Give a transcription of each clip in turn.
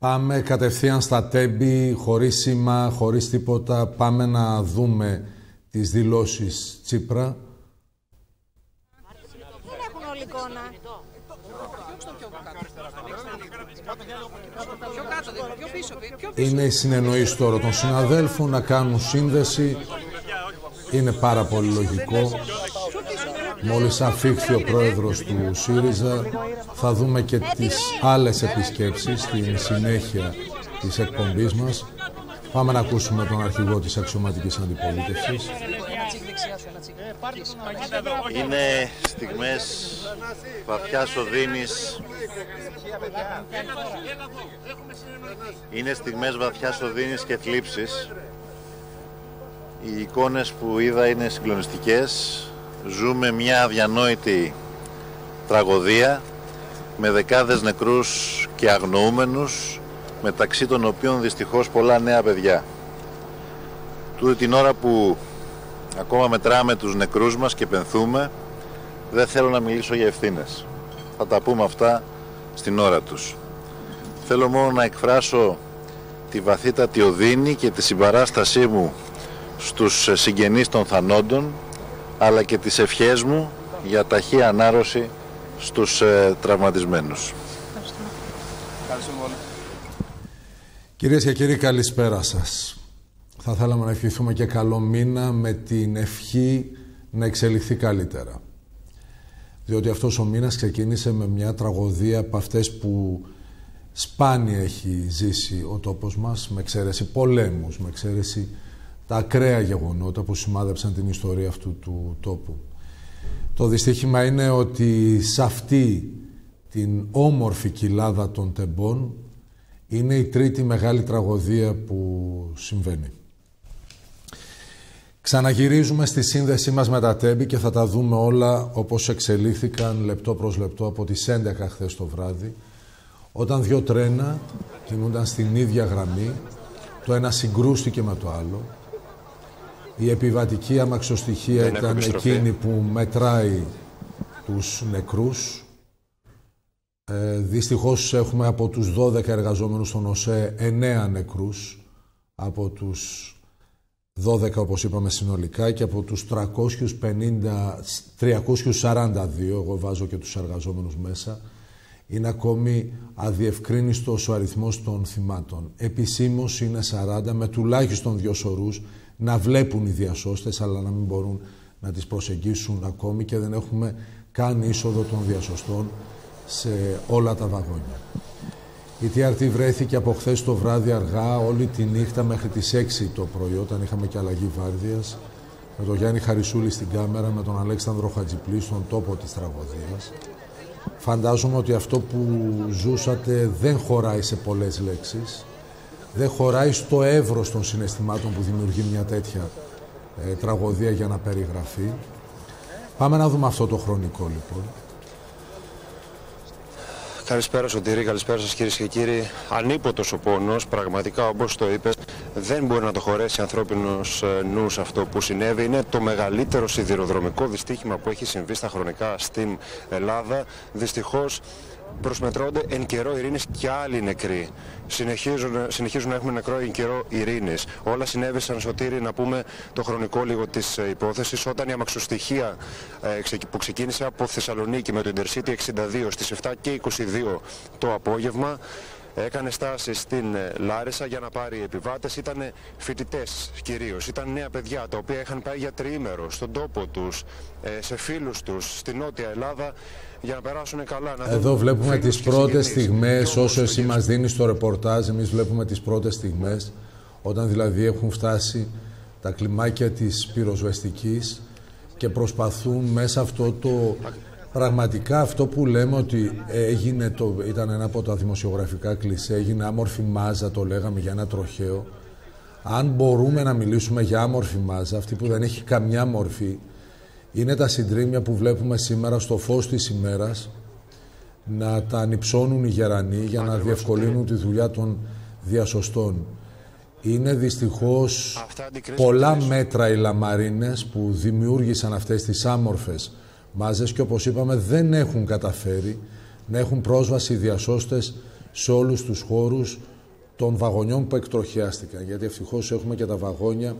Πάμε κατευθείαν στα τέμπη, χωρίς σήμα, χωρίς τίποτα. Πάμε να δούμε τις δηλώσεις Τσίπρα. Δεν έχουν όλη εικόνα. Είναι η συνεννοήση τώρα των συναδέλφων να κάνουν σύνδεση. Είναι πάρα πολύ λογικό. Μόλις αφήχθη ο πρόεδρος του ΣΥΡΙΖΑ θα δούμε και τις άλλες επισκέψεις στην συνέχεια της εκπομπής μας. Πάμε να ακούσουμε τον αρχηγό της αξιωματικής αντιπολίτευσης. Είναι στιγμές βαθιάς οδύνης Είναι στιγμές βαθιάς οδύνης και θλίψης Οι εικόνες που είδα είναι συγκλονιστικές Ζούμε μια αδιανόητη τραγωδία με δεκάδες νεκρούς και αγνοούμενους μεταξύ των οποίων δυστυχώς πολλά νέα παιδιά. Τούτη την ώρα που ακόμα μετράμε τους νεκρούς μας και πενθούμε δεν θέλω να μιλήσω για ευθύνες. Θα τα πούμε αυτά στην ώρα τους. Θέλω μόνο να εκφράσω τη βαθύτατη οδύνη και τη συμπαράστασή μου στους συγγενείς των θανόντων αλλά και τις ευχές μου για ταχύ ανάρρωση στους ε, τραυματισμένους. Κυρίες και κύριοι, καλησπέρα σας. Θα θέλαμε να ευχηθούμε και καλό μήνα με την ευχή να εξελιχθεί καλύτερα. Διότι αυτός ο μήνας ξεκίνησε με μια τραγωδία από αυτές που σπάνια έχει ζήσει ο τόπος μας, με εξαίρεση πολέμους, με εξαίρεση τα ακραία γεγονότα που σημάδεψαν την ιστορία αυτού του τόπου. Το δυστύχημα είναι ότι σε αυτή την όμορφη κοιλάδα των τεμπών είναι η τρίτη μεγάλη τραγωδία που συμβαίνει. Ξαναγυρίζουμε στη σύνδεσή μας με τα τέμπη και θα τα δούμε όλα όπως εξελίχθηκαν λεπτό προς λεπτό από τις 11 χθες το βράδυ όταν δύο τρένα κινούνταν στην ίδια γραμμή το ένα συγκρούστηκε με το άλλο η επιβατική αμαξοστοιχεία ήταν εκείνη που μετράει τους νεκρούς. Ε, δυστυχώς έχουμε από τους 12 εργαζόμενους στον ΟΣΕ 9 νεκρούς από τους 12 όπως είπαμε συνολικά και από τους 350, 342, εγώ βάζω και τους εργαζόμενους μέσα, είναι ακόμη αδιευκρίνιστος ο αριθμός των θυμάτων. Επισήμως είναι 40 με τουλάχιστον δύο σωρούς να βλέπουν οι διασώστες αλλά να μην μπορούν να τις προσεγγίσουν ακόμη και δεν έχουμε καν είσοδο των διασωστών σε όλα τα βαγόνια. Η TRT βρέθηκε από χθες το βράδυ αργά, όλη τη νύχτα μέχρι τις 6 το πρωί, όταν είχαμε και αλλαγή βάρδιας, με τον Γιάννη Χαρισούλη στην κάμερα, με τον Αλέξανδρο Χατζιπλή στον τόπο της τραγωδίας. Φαντάζομαι ότι αυτό που ζούσατε δεν χωράει σε πολλές λέξεις δεν χωράει στο εύρος των συναισθημάτων που δημιουργεί μια τέτοια ε, τραγωδία για να περιγραφεί. Πάμε να δούμε αυτό το χρονικό λοιπόν. Καλησπέρα Σωτήρη, καλησπέρα σας κυρίες και κύριοι. Ανίποτος ο πόνος, πραγματικά όπως το είπες, δεν μπορεί να το χωρέσει ανθρώπινος ε, νους αυτό που συνέβη. Είναι το μεγαλύτερο σιδηροδρομικό δυστύχημα που έχει συμβεί στα χρονικά στην Ελλάδα. Δυστυχώς προσμετρώνται εν καιρό ειρήνης και άλλοι νεκροί. Συνεχίζουν, συνεχίζουν να έχουμε νεκρό εν καιρό ειρήνης. Όλα συνέβησαν σωτήρι να πούμε το χρονικό λίγο της ε, υπόθεσης όταν η αμαξοστοιχεία ε, που ξεκίνησε από Θεσσαλονίκη με το Intercity 62 στις 7 και 22 το απόγευμα έκανε στάση στην ε, Λάρισα για να πάρει επιβάτες. Ήταν φοιτητές κυρίως, ήταν νέα παιδιά τα οποία είχαν πάει για τριήμερο στον τόπο τους, σε φίλους τους, στη Νότια Ελλάδα για να περάσουν καλά. Να Εδώ βλέπουμε τις πρώτες στιγμές, όσο εσύ μας δίνεις το ρεπορτάζ, εμείς βλέπουμε τις πρώτες στιγμές, όταν δηλαδή έχουν φτάσει τα κλιμάκια της πυροσβεστικής και προσπαθούν μέσα αυτό το... Πραγματικά αυτό που λέμε ότι έγινε, το, ήταν ένα από τα δημοσιογραφικά κλισέ, έγινε άμορφη μάζα, το λέγαμε για ένα τροχαίο. Αν μπορούμε να μιλήσουμε για άμορφη μάζα, αυτή που δεν έχει καμιά μορφή, είναι τα συντρίμια που βλέπουμε σήμερα στο φως της ημέρας να τα ανυψώνουν οι γερανοί για να διευκολύνουν τη δουλειά των διασωστών. Είναι δυστυχώς πολλά μέτρα οι λαμαρίνες που δημιούργησαν αυτές τις άμορφες μάζες και όπως είπαμε δεν έχουν καταφέρει να έχουν πρόσβαση οι διασώστες σε όλους τους χώρους των βαγονιών που εκτροχιάστηκαν, γιατί ευτυχώς έχουμε και τα βαγόνια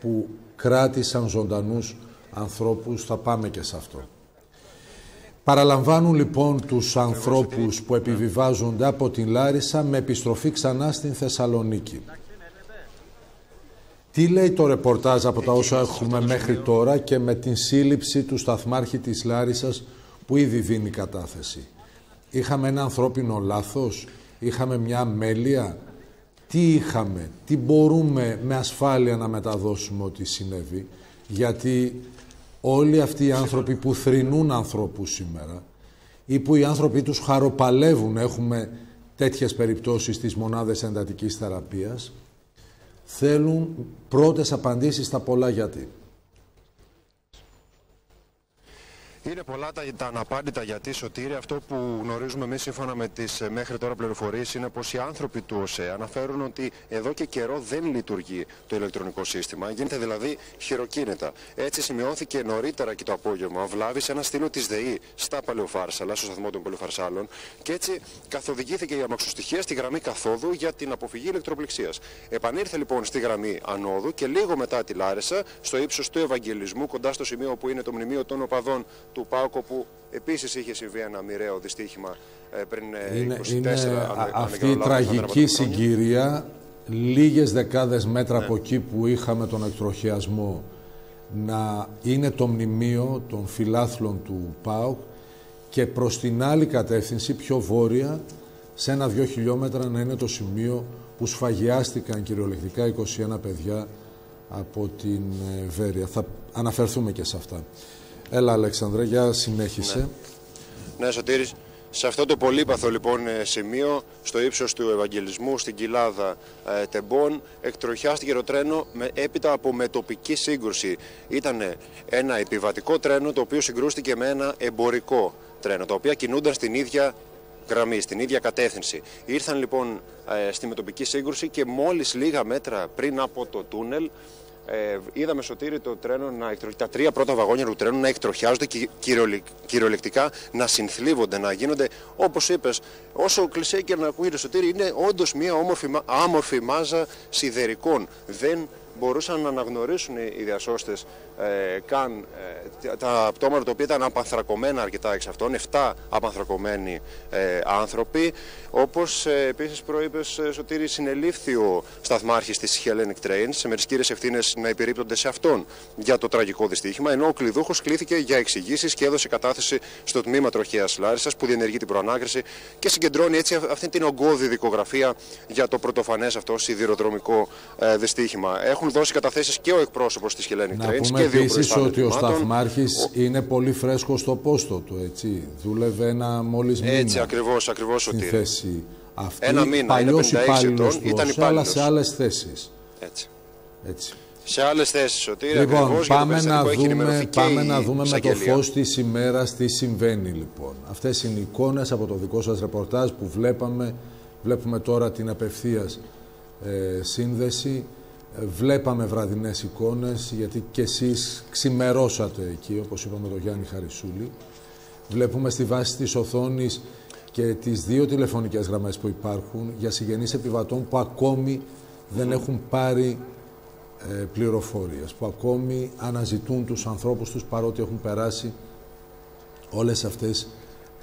που κράτησαν ζωντανούς ανθρώπους, θα πάμε και σε αυτό. Παραλαμβάνουν λοιπόν τους ανθρώπους που επιβιβάζονται από την Λάρισα με επιστροφή ξανά στην Θεσσαλονίκη. Τι λέει το ρεπορτάζ από τα όσα έχουμε μέχρι τώρα και με την σύλληψη του σταθμάρχη της Λάρισας που ήδη δίνει κατάθεση. Είχαμε ένα ανθρώπινο λάθος, είχαμε μια μέλεια, τι είχαμε, τι μπορούμε με ασφάλεια να μεταδώσουμε ότι συνέβη, γιατί όλοι αυτοί οι άνθρωποι που θρηνούν ανθρώπους σήμερα ή που οι άνθρωποι τους χαροπαλεύουν, έχουμε τέτοιες περιπτώσεις στις μονάδες εντατικής θεραπείας, θέλουν πρώτες απαντήσεις στα πολλά γιατί. Είναι πολλά τα, τα αναπάντητα γιατί σωτήρι. Αυτό που γνωρίζουμε εμείς σύμφωνα με τις ε, μέχρι τώρα πληροφορίες είναι πως οι άνθρωποι του ΟΣΕ αναφέρουν ότι εδώ και καιρό δεν λειτουργεί το ηλεκτρονικό σύστημα. Γίνεται δηλαδή χειροκίνητα. Έτσι σημειώθηκε νωρίτερα και το απόγευμα βλάβης σε ένα στήλο της ΔΕΗ στα Παλαιοφάρσαλα, στο σταθμό των Παλαιοφαρσάλων. Και έτσι καθοδηγήθηκε η αμαξοστοιχεία στη γραμμή καθόδου για την αποφυγή ηλεκτροπληξίας. Επανήρθε λοιπόν στη γραμμή ανόδου και λίγο μετά τη Λάρισα, στο ύψος του Ευαγγελισμού, κοντά στο σημείο που είναι το μνημείο των οπαδών του Πάοκο που επίσης είχε συμβεί ένα μοιραίο δυστύχημα ε, πριν 24 ε, είναι, είναι αυτή η τραγική συγκυρία λίγες δεκάδες μέτρα ναι. από εκεί που είχαμε τον εκτροχιασμό να είναι το μνημείο των φιλάθλων του ΠΑΟΚ και προς την άλλη κατεύθυνση, πιο βόρεια, σε ένα-δυο χιλιόμετρα να είναι το σημείο που σφαγιάστηκαν κυριολεκτικά 21 παιδιά από την ε, Βέρεια. Θα αναφερθούμε και σε αυτά. Έλα, Αλέξανδρε, για συνέχισε. Ναι, ναι Σωτήρης. Σε αυτό το πολύπαθο λοιπόν ε, σημείο, στο ύψος του Ευαγγελισμού, στην κοιλάδα ε, Τεμπών, εκτροχιάστηκε το τρένο με, έπειτα από μετοπική σύγκρουση. Ήταν ένα επιβατικό τρένο το οποίο συγκρούστηκε με ένα εμπορικό τρένο, τα οποία κινούνταν στην ίδια γραμμή, στην ίδια κατεύθυνση. Ήρθαν λοιπόν ε, στη μετοπική σύγκρουση και μόλις λίγα μέτρα πριν από το τούνελ ε, είδαμε σωτήρι το τρένο να τα τρία πρώτα βαγόνια του τρένου να εκτροχιάζονται και κυριολεκτικά να συνθλίβονται, να γίνονται όπως είπες, όσο κλεισέ και να ακούγεται σωτήρι, είναι όντως μια όμορφη, άμορφη μάζα σιδερικών. Δεν μπορούσαν να αναγνωρίσουν οι διασώστες ε, καν ε, τα πτώματα τα οποία ήταν απανθρακωμένα αρκετά εξ αυτών, 7 απανθρακωμένοι ε, άνθρωποι. Όπως ε, επίσης προείπες ε, Σωτήρη συνελήφθη ο σταθμάρχης της Hellenic Trains με τις κύριες ευθύνες να υπηρείπτονται σε αυτόν για το τραγικό δυστύχημα, ενώ ο κλειδούχος κλήθηκε για εξηγήσεις και έδωσε κατάθεση στο τμήμα τροχέας Λάρισας που διενεργεί την προανάκριση και συγκεντρώνει έτσι αυτή την ογκώδη δικογραφία για το πρωτοφανές αυτό σιδηροδρομικό ε, δυστύχημα. Έχουν δώσει καταθέσεις και ο εκπρόσωπος της Hellenic Trains και επίσης ότι ο Σταθμάρχη είναι πολύ φρέσκος στο πόστο του. Έτσι. Δούλευε ένα μόλις μήνα. Έτσι, ακριβώς, ακριβώ Στην θέση αυτή. Ένα μήνα. Παλιός υπάλληλος αλλά σε άλλες θέσεις. Έτσι. έτσι. Σε άλλες θέσεις, Σωτήρια, Λοιπόν, ακριβώς, πάμε, να δούμε, πάμε να δούμε με το φως της ημέρας τι συμβαίνει λοιπόν. Αυτές είναι οι εικόνες από το δικό σας ρεπορτάζ που βλέπαμε. Βλέπουμε τώρα την απευθείας ε, σύνδεση βλέπαμε βραδινές εικόνες, γιατί και εσείς ξημερώσατε εκεί, όπως είπαμε το Γιάννη Χαρισούλη. Βλέπουμε στη βάση της οθόνης και τις δύο τηλεφωνικές γραμμές που υπάρχουν για συγγενείς επιβατών που ακόμη δεν έχουν πάρει ε, πληροφορίες, που ακόμη αναζητούν τους ανθρώπους τους παρότι έχουν περάσει όλες αυτές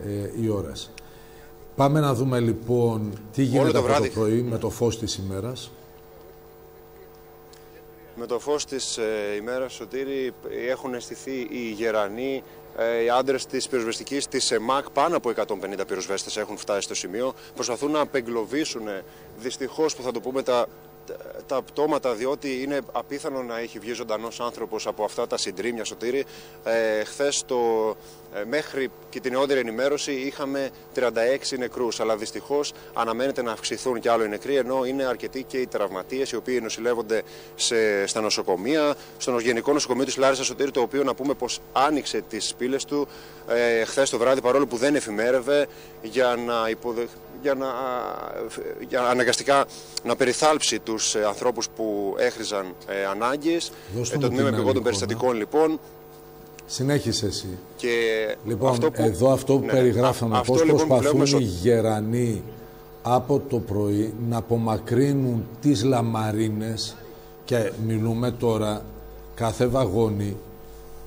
ε, οι ώρες. Πάμε να δούμε λοιπόν τι γίνεται το, το πρωί με το φως της ημέρας. Με το φως της ε, ημέρας, Σωτήρη, έχουν αισθηθεί οι γερανοί, ε, οι άντρες της πυροσβεστικής της ΕΜΑΚ, πάνω από 150 πυροσβέστες έχουν φτάσει στο σημείο. Προσπαθούν να απεγκλωβίσουν δυστυχώς που θα το πούμε τα τα πτώματα, διότι είναι απίθανο να έχει βγει ζωντανός άνθρωπος από αυτά τα συντρίμια σωτήρι. Ε, Χθες το, ε, μέχρι και την νεότερη ενημέρωση είχαμε 36 νεκρούς. Αλλά δυστυχώς αναμένεται να αυξηθούν κι άλλο οι νεκροί, ενώ είναι αρκετοί και οι τραυματίες οι οποίοι νοσηλεύονται σε, στα νοσοκομεία. Στο Γενικό Νοσοκομείο της Λάρισας Σωτήρη, το οποίο να πούμε πως άνοιξε τις πύλες του ε, χθες το βράδυ, παρόλο που δεν εφημέρευε, για να υποδεχθεί για να για αναγκαστικά να περιθάλψει τους ε, ανθρώπους που έχριζαν ε, ανάγκες. Ε, το τμήμα επιγόντων περιστατικών λοιπόν. Συνέχισε εσύ. Και λοιπόν, αυτό που... εδώ αυτό που ναι, περιγράφαμε, πώς λοιπόν προσπαθούν οι γερανοί από το πρωί να απομακρύνουν τις λαμαρίνες και μιλούμε τώρα κάθε βαγόνι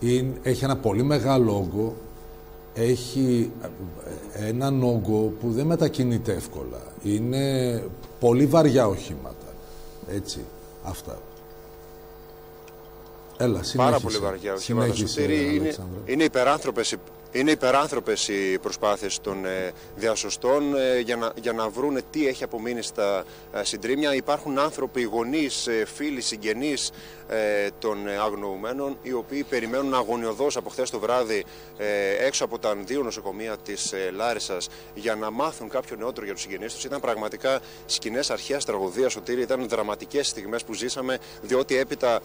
είναι, έχει ένα πολύ μεγάλο όγκο έχει έναν όγκο που δεν μετακινείται εύκολα. Είναι πολύ βαριά οχήματα. Έτσι, αυτά. Έλα, συνέχισε. Πάρα πολύ βαριά οχήματα. είναι, είναι υπεράνθρωπες είναι υπεράνθρωπες οι προσπάθειες των ε, διασωστών ε, για να, για να βρούνε τι έχει απομείνει στα ε, συντρίμια. Υπάρχουν άνθρωποι, γονείς, φίλοι, συγγενείς των αγνοουμένων, οι οποίοι περιμένουν αγωνιωδώς από χθες το βράδυ έξω από τα δύο νοσοκομεία της Λάρισας για να μάθουν κάποιο νεότερο για τους συγγενείς τους. Ήταν πραγματικά σκηνές αρχαίας τραγωδίας, ότι ήταν δραματικές στιγμές που ζήσαμε, διότι έπειτα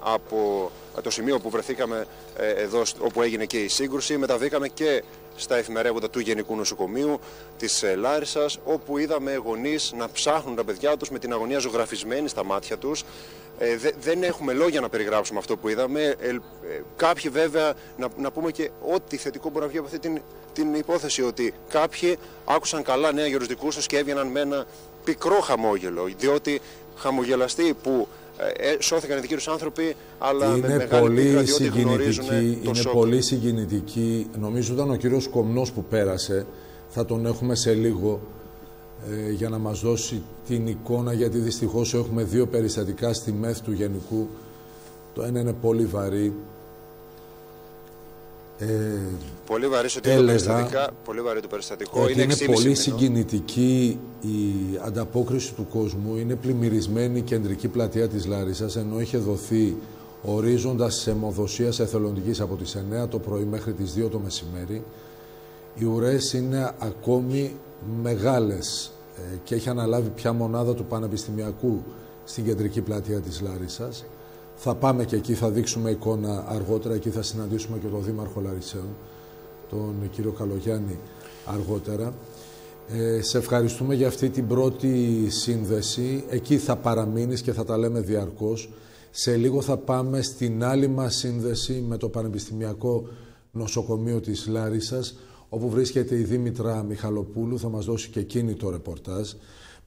από το σημείο που βρεθήκαμε εδώ, όπου έγινε και η σύγκρουση, μεταβήκαμε και στα εφημερεύοντα του Γενικού Νοσοκομείου της ε, Λάρισας, όπου είδαμε γονείς να ψάχνουν τα παιδιά τους με την αγωνία ζωγραφισμένη στα μάτια τους. Ε, δεν έχουμε λόγια να περιγράψουμε αυτό που είδαμε. Ε, ε, κάποιοι βέβαια, να, να πούμε και ό,τι θετικό μπορεί να βγει από αυτή την, την υπόθεση, ότι κάποιοι άκουσαν καλά νέα για του τους και έβγαιναν με ένα πικρό χαμόγελο, διότι χαμογελαστοί που ε, ε, σώθηκαν οι δικοί τους άνθρωποι, αλλά είναι με μεγάλη πολύ συγκινητική, Είναι σοκ. πολύ συγκινητική. Νομίζω ήταν ο κύριος Κομνός που πέρασε. Θα τον έχουμε σε λίγο ε, για να μας δώσει την εικόνα, γιατί δυστυχώς έχουμε δύο περιστατικά στη ΜΕΘ του Γενικού. Το ένα είναι πολύ βαρύ, ε, πολύ βαρύ ότι έλεγα, το πολύ βαρύ το περιστατικό. Είναι, είναι πολύ συγκινητική η ανταπόκριση του κόσμου. Είναι πλημμυρισμένη η κεντρική πλατεία της Λάρισας, ενώ είχε δοθεί ορίζοντας αιμοδοσίας εθελοντικής από τις 9 το πρωί μέχρι τις 2 το μεσημέρι. Οι ουρές είναι ακόμη μεγάλες ε, και έχει αναλάβει πια μονάδα του Πανεπιστημιακού στην κεντρική πλατεία της Λάρισας. Θα πάμε και εκεί, θα δείξουμε εικόνα αργότερα. Εκεί θα συναντήσουμε και τον Δήμαρχο Λαρισαίων, τον κύριο Καλογιάννη, αργότερα. Ε, σε ευχαριστούμε για αυτή την πρώτη σύνδεση. Εκεί θα παραμείνεις και θα τα λέμε διαρκώς. Σε λίγο θα πάμε στην άλλη μας σύνδεση με το Πανεπιστημιακό Νοσοκομείο της Λάρισας, όπου βρίσκεται η Δήμητρα Μιχαλοπούλου, θα μας δώσει και εκείνη το ρεπορτάζ.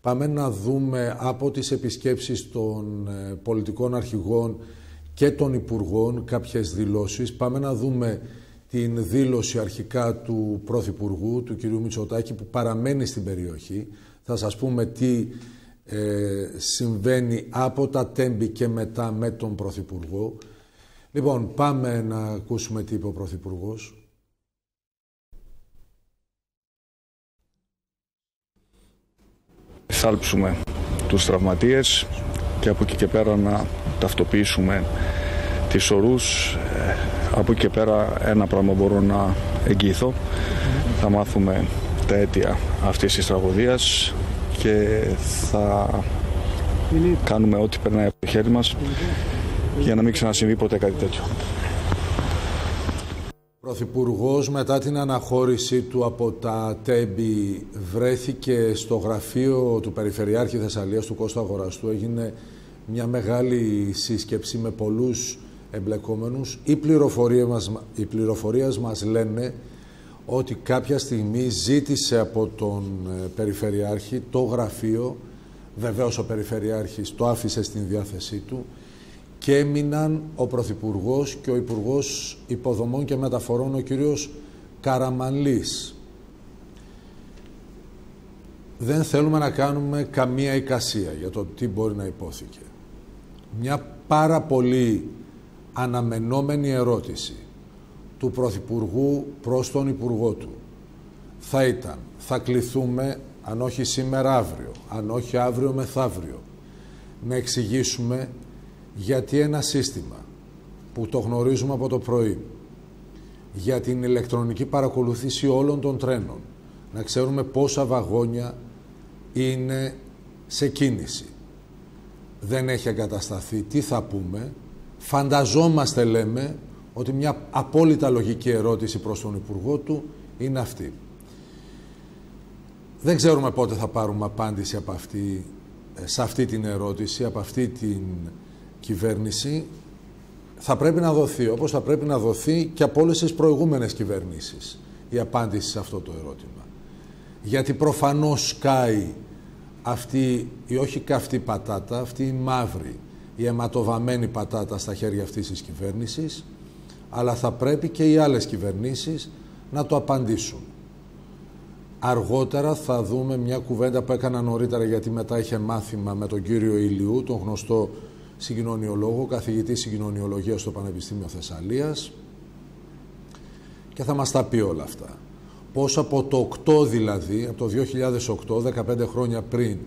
Πάμε να δούμε από τις επισκέψεις των ε, πολιτικών αρχηγών και των υπουργών κάποιες δηλώσεις. Πάμε να δούμε την δήλωση αρχικά του Πρωθυπουργού, του κ. Μητσοτάκη, που παραμένει στην περιοχή. Θα σας πούμε τι ε, συμβαίνει από τα τέμπη και μετά με τον Πρωθυπουργό. Λοιπόν, πάμε να ακούσουμε τι είπε ο Πρωθυπουργός. Θάλψουμε τους τραυματίες και από εκεί και πέρα να ταυτοποιήσουμε τις ορούς. Ε, από εκεί και πέρα ένα πράγμα μπορώ να εγγυηθώ. Θα μάθουμε τα αίτια αυτής της τραγωδίας και θα κάνουμε ό,τι περνάει από το χέρι μας για να μην ξανασυμβεί ποτέ κάτι τέτοιο. Πρωθυπουργός μετά την αναχώρηση του από τα ΤΕΜΠΗ βρέθηκε στο γραφείο του Περιφερειάρχη Θεσσαλίας του Κώστα Αγοραστού. Έγινε μια μεγάλη σύσκεψη με πολλούς εμπλεκόμενους. Οι πληροφορίες μας, οι πληροφορίες μας λένε ότι κάποια στιγμή ζήτησε από τον ε, Περιφερειάρχη το γραφείο, βεβαίως ο Περιφερειάρχης το άφησε στην διάθεσή του, και έμειναν ο Πρωθυπουργός και ο Υπουργός Υποδομών και Μεταφορών, ο κύριος Καραμαλής. Δεν θέλουμε να κάνουμε καμία εικασία για το τι μπορεί να υπόθηκε. Μια πάρα πολύ αναμενόμενη ερώτηση του Πρωθυπουργού προς τον Υπουργό του θα ήταν, θα κληθούμε, αν όχι σήμερα αύριο, αν όχι αύριο μεθαύριο, να εξηγήσουμε γιατί ένα σύστημα που το γνωρίζουμε από το πρωί για την ηλεκτρονική παρακολουθήση όλων των τρένων να ξέρουμε πόσα βαγόνια είναι σε κίνηση. Δεν έχει εγκατασταθεί. Τι θα πούμε; Φανταζόμαστε λέμε ότι μια απόλυτα λογική ερώτηση προς τον Υπουργό του είναι αυτή. Δεν ξέρουμε πότε θα πάρουμε απάντηση από αυτή, σε αυτή την ερώτηση από αυτή την κυβέρνηση θα πρέπει να δοθεί, όπως θα πρέπει να δοθεί και από όλες τις προηγούμενες κυβερνήσεις η απάντηση σε αυτό το ερώτημα. Γιατί προφανώς σκάει αυτή η όχι καυτή πατάτα, αυτή η μαύρη, η αιματοβαμένη πατάτα στα χέρια αυτής της κυβέρνησης, αλλά θα πρέπει και οι άλλες κυβερνήσεις να το απαντήσουν. Αργότερα θα δούμε μια κουβέντα που έκανα νωρίτερα γιατί μετά είχε μάθημα με τον κύριο Ηλιού, τον γνωστό συγκοινωνιολόγο, καθηγητή συγκοινωνιολογίας στο Πανεπιστήμιο Θεσσαλίας και θα μας τα πει όλα αυτά. Πώς από το 8 δηλαδή, από το 2008, 15 χρόνια πριν,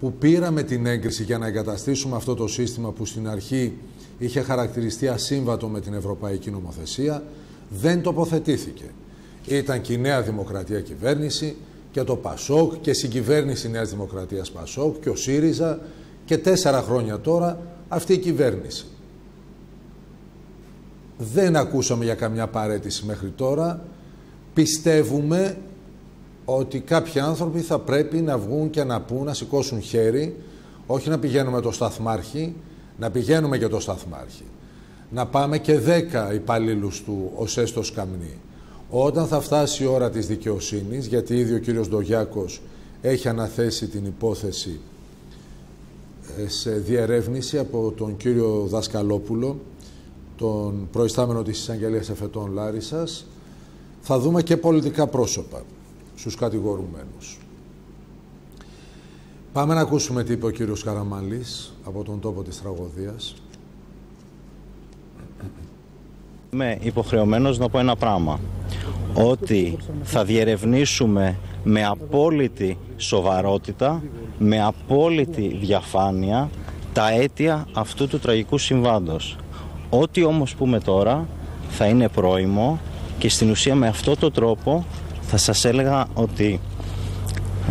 που πήραμε την έγκριση για να εγκαταστήσουμε αυτό το σύστημα που στην αρχή είχε χαρακτηριστεί ασύμβατο με την Ευρωπαϊκή Νομοθεσία, δεν τοποθετήθηκε. Ήταν και η Νέα Δημοκρατία κυβέρνηση και το ΠΑΣΟΚ και συγκυβέρνηση Νέας Δημοκρατίας ΠΑΣΟΚ και ο ΣΥΡΙΖΑ και τέσσερα χρόνια τώρα αυτή η κυβέρνηση. Δεν ακούσαμε για καμιά παρέτηση μέχρι τώρα. Πιστεύουμε ότι κάποιοι άνθρωποι θα πρέπει να βγουν και να πούν, να σηκώσουν χέρι, όχι να πηγαίνουμε το σταθμάρχη, να πηγαίνουμε και το σταθμάρχη. Να πάμε και δέκα υπαλλήλους του ως έστω σκαμνή. Όταν θα φτάσει η ώρα της δικαιοσύνης, γιατί ήδη ο κύριος Ντογιάκος έχει αναθέσει την υπόθεση ε, σε διερεύνηση από τον κύριο Δασκαλόπουλο, τον προϊστάμενο της Εισαγγελίας Εφετών Λάρισας, θα δούμε και πολιτικά πρόσωπα στους κατηγορουμένους. Πάμε να ακούσουμε τι είπε ο κύριος Καραμαλής από τον τόπο της τραγωδίας. Είμαι υποχρεωμένος να πω ένα πράγμα. Ότι θα διερευνήσουμε με απόλυτη σοβαρότητα, με απόλυτη διαφάνεια τα αίτια αυτού του τραγικού συμβάντος. Ό,τι όμως πούμε τώρα θα είναι πρόημο και στην ουσία με αυτό το τρόπο θα σας έλεγα ότι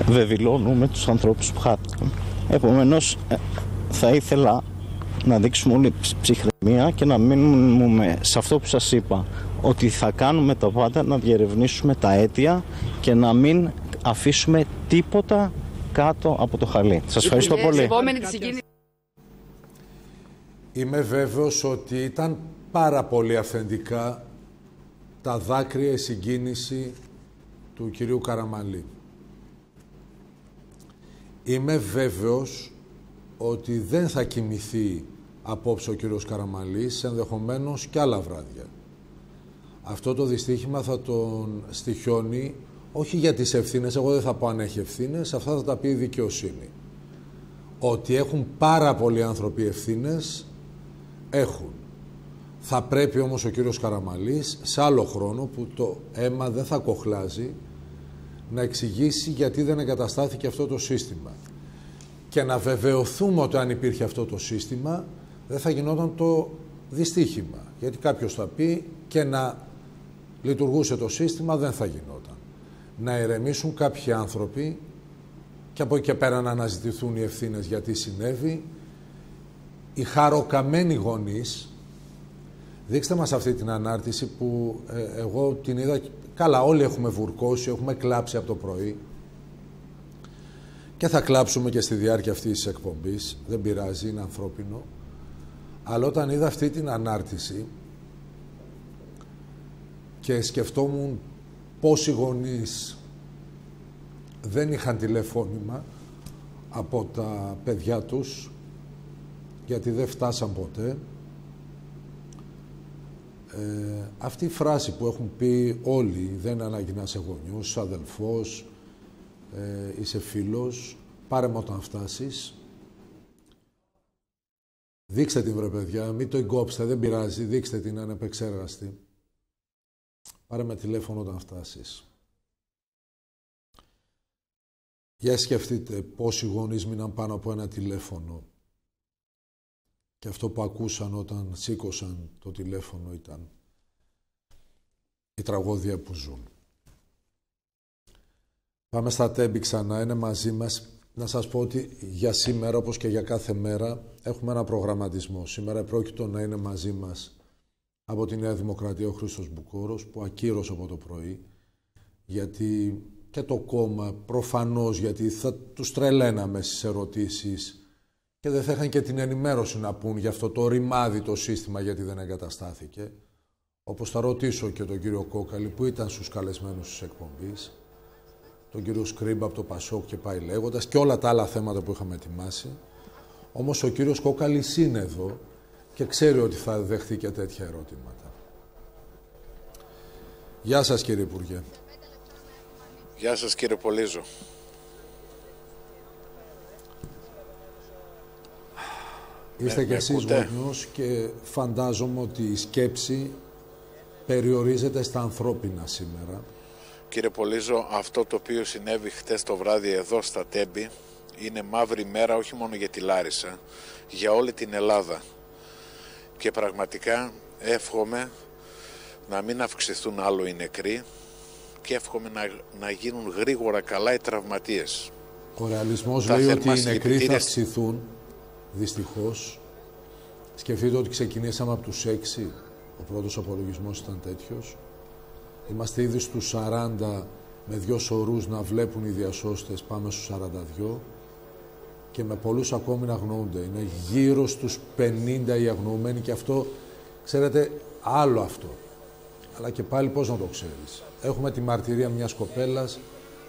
βεβηλώνουμε τους ανθρώπους που χάθηκαν. Επομένως ε, θα ήθελα να δείξουμε όλη ψυχραιμία και να μείνουμε σε αυτό που σας είπα ότι θα κάνουμε τα πάντα να διερευνήσουμε τα αίτια και να μην αφήσουμε τίποτα κάτω από το χαλί. Σας ευχαριστώ πολύ. Είμαι βέβαιος ότι ήταν πάρα πολύ αυθεντικά τα δάκρυα, η συγκίνηση του κυρίου Καραμαλή. Είμαι βέβαιος ότι δεν θα κοιμηθεί απόψε ο κύριος Καραμαλής, ενδεχομένως και άλλα βράδια. Αυτό το δυστύχημα θα τον στοιχιώνει όχι για τις ευθύνες, εγώ δεν θα πω αν έχει ευθύνες, αυτά θα τα πει η δικαιοσύνη. Ότι έχουν πάρα πολλοί άνθρωποι ευθύνες, έχουν. Θα πρέπει όμως ο κύριος Καραμαλής, σε άλλο χρόνο που το αίμα δεν θα κοχλάζει, να εξηγήσει γιατί δεν εγκαταστάθηκε αυτό το σύστημα. Και να βεβαιωθούμε ότι αν υπήρχε αυτό το σύστημα, δεν θα γινόταν το δυστύχημα. Γιατί κάποιος θα πει και να λειτουργούσε το σύστημα δεν θα γινόταν. Να ηρεμήσουν κάποιοι άνθρωποι και από εκεί και πέρα να αναζητηθούν οι ευθύνες γιατί συνέβη. Οι χαροκαμένοι γονείς, δείξτε μας αυτή την ανάρτηση που ε, εγώ την είδα, καλά όλοι έχουμε βουρκώσει, έχουμε κλάψει από το πρωί και θα κλάψουμε και στη διάρκεια αυτής της εκπομπής, δεν πειράζει, είναι ανθρώπινο. Αλλά όταν είδα αυτή την ανάρτηση και σκεφτόμουν πόσοι γονείς δεν είχαν τηλεφώνημα από τα παιδιά τους γιατί δεν φτάσαν ποτέ. Ε, αυτή η φράση που έχουν πει όλοι, δεν ανάγκη να είσαι γονιός, αδελφός, ε, είσαι φίλος, πάρε με όταν φτάσεις, Δείξτε την βρε παιδιά, μην το εγκόψετε, δεν πειράζει, δείξτε την ανεπεξέργαστη. Πάρε με τηλέφωνο όταν φτάσεις. Για σκεφτείτε πόσοι γονείς μείναν πάνω από ένα τηλέφωνο και αυτό που ακούσαν όταν σήκωσαν το τηλέφωνο ήταν η τραγώδια που ζουν. Πάμε στα τέμπη ξανά, είναι μαζί μας να σας πω ότι για σήμερα, όπως και για κάθε μέρα, έχουμε ένα προγραμματισμό. Σήμερα πρόκειτο να είναι μαζί μας από τη Νέα Δημοκρατία ο Χρήστος Μπουκόρος, που ακύρωσε από το πρωί, γιατί και το κόμμα προφανώς, γιατί θα τους τρελαίναμε στις ερωτήσεις και δεν θα είχαν και την ενημέρωση να πούν για αυτό το ρημάδι το σύστημα γιατί δεν εγκαταστάθηκε. Όπως θα ρωτήσω και τον κύριο Κόκαλη που ήταν στους καλεσμένους της εκπομπής τον κύριο Σκρίμπα από το Πασόκ και πάει λέγοντας και όλα τα άλλα θέματα που είχαμε ετοιμάσει. Όμως ο κύριος Κόκαλης είναι εδώ και ξέρει ότι θα δεχθεί και τέτοια ερωτήματα. Γεια σας κύριε Υπουργέ. Γεια σας κύριε Πολύζο. Είστε με και εσείς ακούτε; γονιός και φαντάζομαι ότι η σκέψη περιορίζεται στα ανθρώπινα σήμερα. Κύριε Πολύζο, αυτό το οποίο συνέβη χτες το βράδυ εδώ στα Τέμπη είναι μαύρη μέρα όχι μόνο για τη Λάρισα, για όλη την Ελλάδα. Και πραγματικά εύχομαι να μην αυξηθούν άλλο οι νεκροί και εύχομαι να, να γίνουν γρήγορα καλά οι τραυματίες. Ο ρεαλισμός Τα λέει ότι θερμάς οι νεκροί θα συλληπιτήρια- αυξηθούν, δυστυχώς. Σκεφτείτε ότι ξεκινήσαμε από τους 6, ο πρώτος απολογισμός ήταν τέτοιος. Είμαστε ήδη στους 40 με δυο σωρούς να βλέπουν οι διασώστες, πάμε στους 42 και με πολλούς ακόμη να αγνοούνται. Είναι γύρω στους 50 οι αγνοούμενοι και αυτό, ξέρετε, άλλο αυτό. Αλλά και πάλι πώς να το ξέρεις. Έχουμε τη μαρτυρία μιας κοπέλας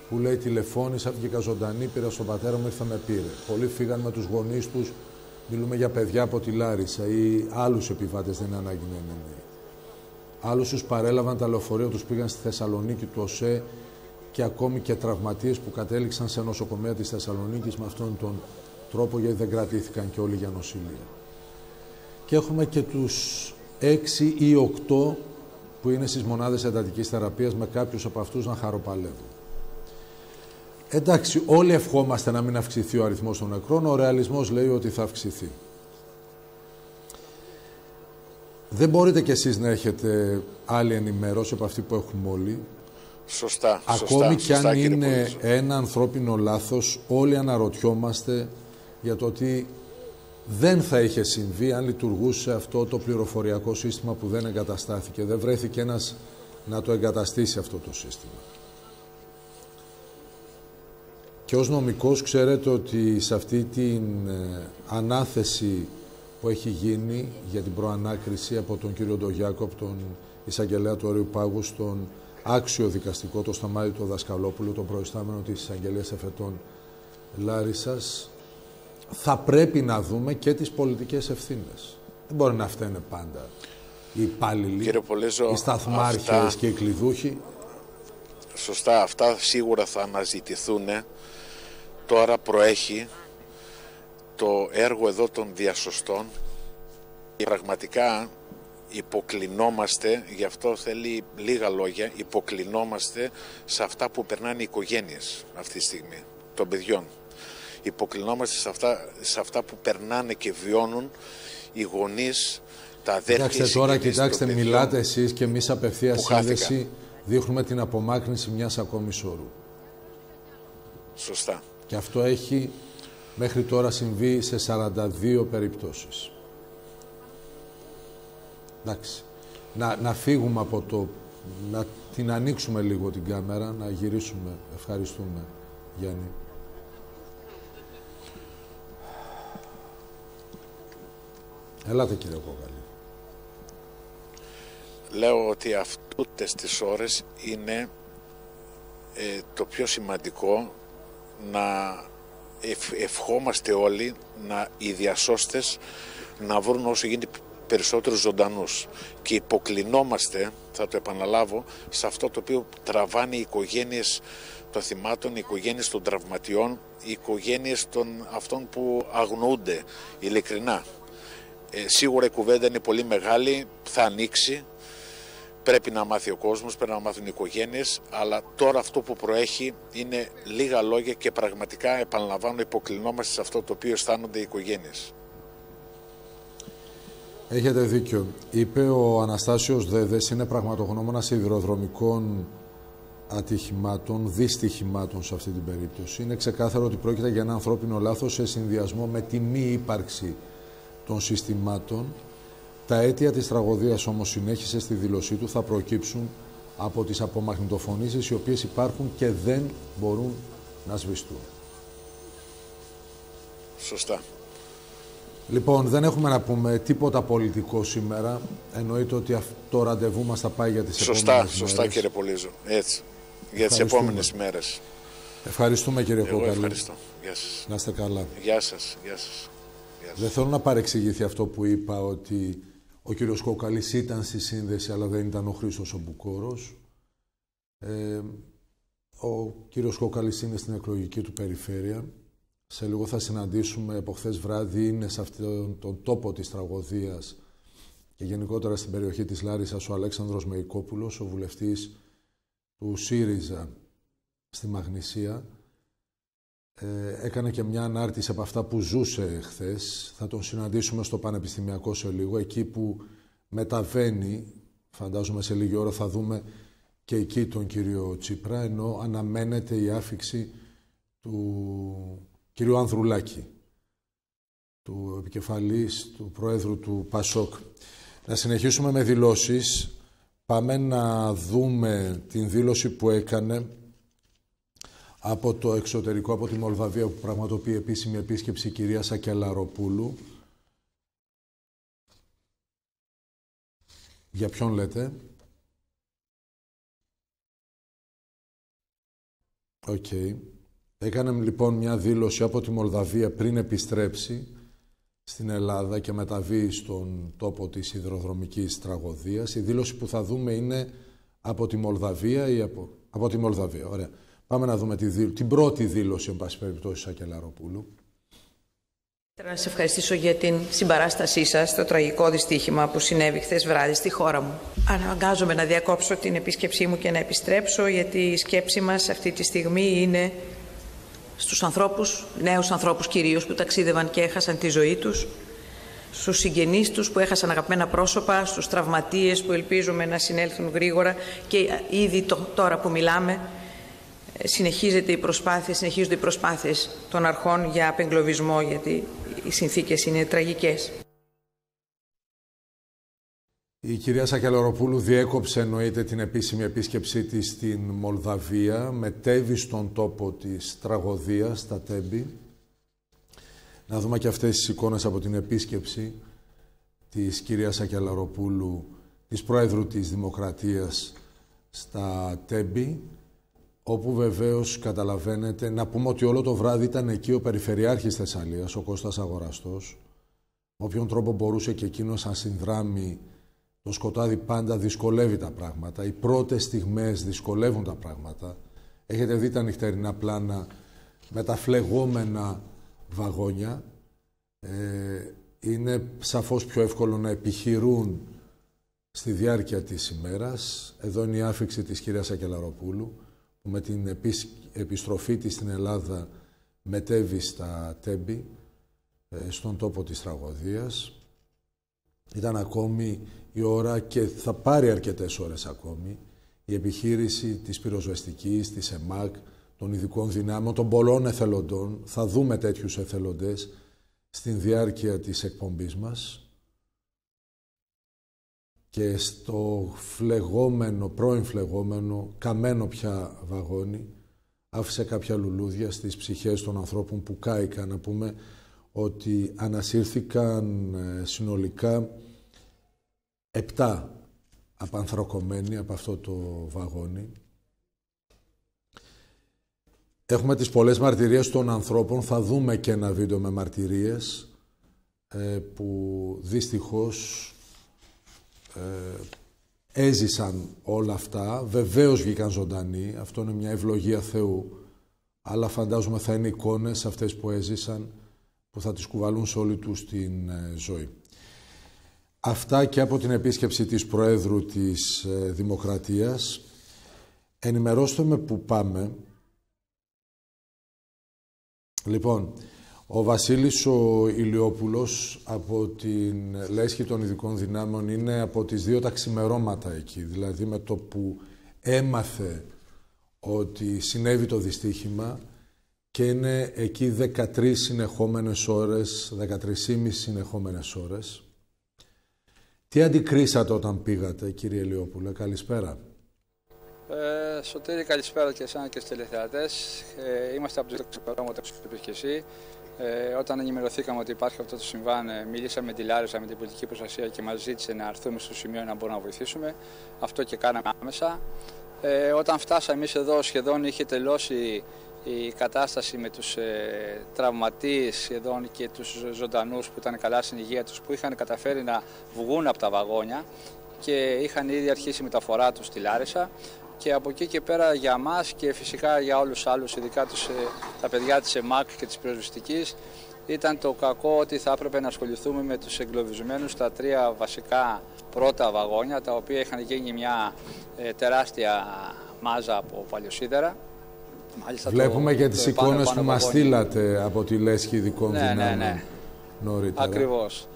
που λέει τηλεφώνησα, βγήκα ζωντανή, πήρα στον πατέρα μου, ήρθε με πήρε. Πολλοί φύγαν με τους γονείς τους, μιλούμε για παιδιά από τη Λάρισα ή άλλους επιβάτες, δεν είναι ανάγκη να είναι νέοι. Άλλους τους παρέλαβαν τα λεωφορεία, τους πήγαν στη Θεσσαλονίκη του ΟΣΕ και ακόμη και τραυματίες που κατέληξαν σε νοσοκομεία της Θεσσαλονίκης με αυτόν τον τρόπο γιατί δεν κρατήθηκαν και όλοι για νοσηλεία. Και έχουμε και τους 6 ή 8 που είναι στις μονάδες εντατικής θεραπείας με κάποιους από αυτούς να χαροπαλεύουν. Εντάξει, όλοι ευχόμαστε να μην αυξηθεί ο αριθμός των νεκρών, ο ρεαλισμός λέει ότι θα αυξηθεί. Δεν μπορείτε κι εσείς να έχετε άλλη ενημέρωση από αυτή που έχουμε όλοι. Σωστά, σωστά, Ακόμη κι σωστά, αν κύριε είναι Πολύζο. ένα ανθρώπινο λάθος, όλοι αναρωτιόμαστε για το ότι δεν θα είχε συμβεί αν λειτουργούσε αυτό το πληροφοριακό σύστημα που δεν εγκαταστάθηκε. Δεν βρέθηκε ένας να το εγκαταστήσει αυτό το σύστημα. Και ως νομικός ξέρετε ότι σε αυτή την ε, ανάθεση που έχει γίνει για την προανάκριση από τον κύριο Ντογιάκο, από τον εισαγγελέα του Ωρίου Πάγου, στον άξιο δικαστικό, το Σταμάτη το Δασκαλόπουλο, τον προϊστάμενο της εισαγγελίας εφετών Λάρισας, θα πρέπει να δούμε και τις πολιτικές ευθύνες. Δεν μπορεί να φταίνε πάντα οι υπάλληλοι, Κύριε Πολύζο, οι σταθμάρχες αυτά- και οι κλειδούχοι. Σωστά, αυτά σίγουρα θα αναζητηθούν. Τώρα προέχει το έργο εδώ των διασωστών. Πραγματικά υποκλεινόμαστε, γι' αυτό θέλει λίγα λόγια, υποκλεινόμαστε σε αυτά που περνάνε οι οικογένειες αυτή τη στιγμή, των παιδιών. Υποκλεινόμαστε σε αυτά, σε αυτά που περνάνε και βιώνουν οι γονείς, τα αδέρφια, οι Κοιτάξτε τώρα, συγγενείς των κοιτάξτε, παιδιών. μιλάτε εσείς και εμείς απευθείας που χάθηκαν. σύνδεση δείχνουμε την απομάκρυνση μιας ακόμη σωρού. Σωστά. Και αυτό έχει μέχρι τώρα συμβεί σε 42 περιπτώσεις. Εντάξει. Να, να φύγουμε από το... Να την ανοίξουμε λίγο την κάμερα, να γυρίσουμε. Ευχαριστούμε, Γιάννη. Ελάτε κύριε Κόκαλη. Λέω ότι αυτούτες τις ώρες είναι ε, το πιο σημαντικό να ευ- ευχόμαστε όλοι να οι διασώστες να βρουν όσο γίνεται περισσότερους ζωντανούς και υποκλεινόμαστε, θα το επαναλάβω, σε αυτό το οποίο τραβάνε οι οικογένειες των θυμάτων, οι οικογένειες των τραυματιών, οι οικογένειες των αυτών που αγνοούνται ειλικρινά. Ε, σίγουρα η κουβέντα είναι πολύ μεγάλη, θα ανοίξει, πρέπει να μάθει ο κόσμος, πρέπει να μάθουν οι οικογένειες, αλλά τώρα αυτό που προέχει είναι λίγα λόγια και πραγματικά επαναλαμβάνω υποκλεινόμαστε σε αυτό το οποίο αισθάνονται οι οικογένειες. Έχετε δίκιο. Είπε ο Αναστάσιος Δέδες, είναι πραγματογνώμονας σιδηροδρομικών ατυχημάτων, δυστυχημάτων σε αυτή την περίπτωση. Είναι ξεκάθαρο ότι πρόκειται για ένα ανθρώπινο λάθος σε συνδυασμό με τη μη ύπαρξη των συστημάτων. Τα αίτια της τραγωδίας όμως συνέχισε στη δήλωσή του θα προκύψουν από τις απομαγνητοφωνήσεις οι οποίες υπάρχουν και δεν μπορούν να σβηστούν. Σωστά. Λοιπόν, δεν έχουμε να πούμε τίποτα πολιτικό σήμερα. Εννοείται ότι αυτό το ραντεβού μας θα πάει για τις Σωστά, επόμενες σωστά μέρες. κύριε Πολύζο. Έτσι. Για τις Ευχαριστούμε. επόμενες μέρες. Ευχαριστούμε κύριε Εγώ Κόκαλη. ευχαριστώ. Γεια σας. Να είστε καλά. Γεια σας. Γεια σας. Γεια σας. Δεν θέλω να παρεξηγηθεί αυτό που είπα ότι ο κύριος Κόκαλης ήταν στη σύνδεση αλλά δεν ήταν ο Χρήστος ο Μπουκόρος. Ε, ο κύριος Κόκαλης είναι στην εκλογική του περιφέρεια. Σε λίγο θα συναντήσουμε από χθες βράδυ είναι σε αυτόν τον τόπο της τραγωδίας και γενικότερα στην περιοχή της Λάρισας ο Αλέξανδρος Μεϊκόπουλος, ο βουλευτής του ΣΥΡΙΖΑ στη Μαγνησία. Ε, έκανε και μια ανάρτηση από αυτά που ζούσε χθες. Θα τον συναντήσουμε στο Πανεπιστημιακό σε λίγο, εκεί που μεταβαίνει, φαντάζομαι σε λίγη ώρα θα δούμε και εκεί τον κύριο Τσίπρα, ενώ αναμένεται η άφηξη του κύριου Ανδρουλάκη, του επικεφαλής, του Προέδρου του ΠΑΣΟΚ. Να συνεχίσουμε με δηλώσεις. Πάμε να δούμε την δήλωση που έκανε από το εξωτερικό, από τη Μολδαβία, που πραγματοποιεί επίσημη επίσκεψη η κυρία Σακελαροπούλου. Για ποιον λέτε; ΟΚ. Έκανε λοιπόν μια δήλωση από τη Μολδαβία πριν επιστρέψει στην Ελλάδα και μεταβεί στον τόπο της υδροδρομικής τραγωδίας. Η δήλωση που θα δούμε είναι από τη Μολδαβία ή από... Από τη Μολδαβία, ωραία. Πάμε να δούμε τη δήλ... την πρώτη δήλωση, εν πάση περιπτώσει, Σακελαροπούλου. Θέλω να σα ευχαριστήσω για την συμπαράστασή σας στο τραγικό δυστύχημα που συνέβη χθες βράδυ στη χώρα μου. Αναγκάζομαι να διακόψω την επίσκεψή μου και να επιστρέψω, γιατί η σκέψη μας αυτή τη στιγμή είναι στους ανθρώπους, νέους ανθρώπους κυρίως, που ταξίδευαν και έχασαν τη ζωή τους, στους συγγενείς τους που έχασαν αγαπημένα πρόσωπα, στους τραυματίες που ελπίζουμε να συνέλθουν γρήγορα και ήδη το, τώρα που μιλάμε συνεχίζεται η προσπάθεια, συνεχίζονται οι προσπάθειες των αρχών για απεγκλωβισμό γιατί οι συνθήκες είναι τραγικές. Η κυρία Σακελαροπούλου διέκοψε εννοείται την επίσημη επίσκεψή της στην Μολδαβία, μετέβη στον τόπο της τραγωδίας, στα Τέμπη. Να δούμε και αυτές τις εικόνες από την επίσκεψη της κυρίας Σακελαροπούλου, της Πρόεδρου της Δημοκρατίας στα Τέμπη, όπου βεβαίως καταλαβαίνετε, να πούμε ότι όλο το βράδυ ήταν εκεί ο Περιφερειάρχης Θεσσαλίας, ο Κώστας Αγοραστός, με όποιον τρόπο μπορούσε και εκείνος να συνδράμει το σκοτάδι πάντα δυσκολεύει τα πράγματα. Οι πρώτες στιγμές δυσκολεύουν τα πράγματα. Έχετε δει τα νυχτερινά πλάνα με τα φλεγόμενα βαγόνια. Ε, είναι σαφώς πιο εύκολο να επιχειρούν στη διάρκεια της ημέρας. Εδώ είναι η άφηξη της κυρίας Ακελαροπούλου που με την επιστροφή της στην Ελλάδα μετέβη στα Τέμπη, ε, στον τόπο της τραγωδίας. Ήταν ακόμη η ώρα και θα πάρει αρκετές ώρες ακόμη η επιχείρηση της πυροσβεστικής, της ΕΜΑΚ, των ειδικών δυνάμεων, των πολλών εθελοντών. Θα δούμε τέτοιους εθελοντές στην διάρκεια της εκπομπής μας και στο φλεγόμενο, πρώην φλεγόμενο, καμένο πια βαγόνι, άφησε κάποια λουλούδια στις ψυχές των ανθρώπων που κάηκαν, να πούμε ότι ανασύρθηκαν ε, συνολικά επτά απανθρακωμένοι από αυτό το βαγόνι. Έχουμε τις πολλές μαρτυρίες των ανθρώπων. Θα δούμε και ένα βίντεο με μαρτυρίες ε, που δυστυχώς ε, έζησαν όλα αυτά. Βεβαίως βγήκαν ζωντανοί. Αυτό είναι μια ευλογία Θεού. Αλλά φαντάζομαι θα είναι εικόνες αυτές που έζησαν που θα τις κουβαλούν σε όλη τους την ε, ζωή. Αυτά και από την επίσκεψη της Προέδρου της ε, Δημοκρατίας. Ενημερώστε με που πάμε. Λοιπόν, ο Βασίλης ο Ηλιόπουλος από την Λέσχη των Ειδικών Δυνάμεων είναι από τις δύο τα ξημερώματα εκεί. Δηλαδή με το που έμαθε ότι συνέβη το δυστύχημα και είναι εκεί 13 συνεχόμενες ώρες, 13,5 συνεχόμενες ώρες. Τι αντικρίσατε όταν πήγατε, κύριε Λιόπουλε, καλησπέρα. Ε, Σωτήρη, καλησπέρα και εσένα και στους τηλεθεατές. Ε, είμαστε από το ξεπερώματα που είπες και εσύ. Ε, όταν ενημερωθήκαμε ότι υπάρχει αυτό το συμβάν, ε, μιλήσαμε με τη Λάρισα, με την πολιτική προστασία και μας ζήτησε να έρθουμε στο σημείο να μπορούμε να βοηθήσουμε. Αυτό και κάναμε άμεσα. Ε, όταν φτάσαμε εμείς εδώ σχεδόν είχε τελώσει η κατάσταση με τους ε, τραυματίες σχεδόν και τους ζωντανούς που ήταν καλά στην υγεία τους που είχαν καταφέρει να βγουν από τα βαγόνια και είχαν ήδη αρχίσει η μεταφορά τους στη Λάρισα και από εκεί και πέρα για μας και φυσικά για όλους τους άλλους, ειδικά τους, ε, τα παιδιά της ΕΜΑΚ και της πυροσβεστικής, ήταν το κακό ότι θα έπρεπε να ασχοληθούμε με τους εγκλωβισμένους στα τρία βασικά πρώτα βαγόνια, τα οποία είχαν γίνει μια ε, τεράστια μάζα από παλιοσίδερα. Μάλιστα Βλέπουμε το, και τις εικόνες που μας στείλατε από τη Λέσχη ειδικών ναι, ναι δυνάμεων ναι, ναι. νωρίτερα. Ακριβώς.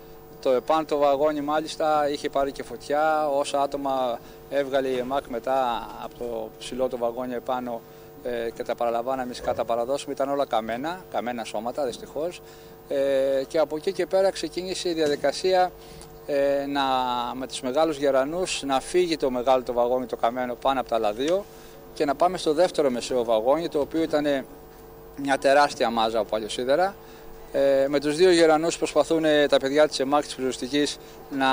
Το επάνω το βαγόνι μάλιστα είχε πάρει και φωτιά. Όσα άτομα έβγαλε η ΕΜΑΚ μετά από το ψηλό το βαγόνι επάνω ε, και τα παραλαμβάναμε εμείς κατά παραδόσουμε ήταν όλα καμένα, καμένα σώματα δυστυχώς. Ε, και από εκεί και πέρα ξεκίνησε η διαδικασία ε, να, με τους μεγάλους γερανούς να φύγει το μεγάλο το βαγόνι το καμένο πάνω από τα άλλα δύο και να πάμε στο δεύτερο μεσαίο βαγόνι το οποίο ήταν μια τεράστια μάζα από παλιοσίδερα ε, με τους δύο γερανούς προσπαθούν τα παιδιά της ΕΜΑΚ της πυροσβεστικής να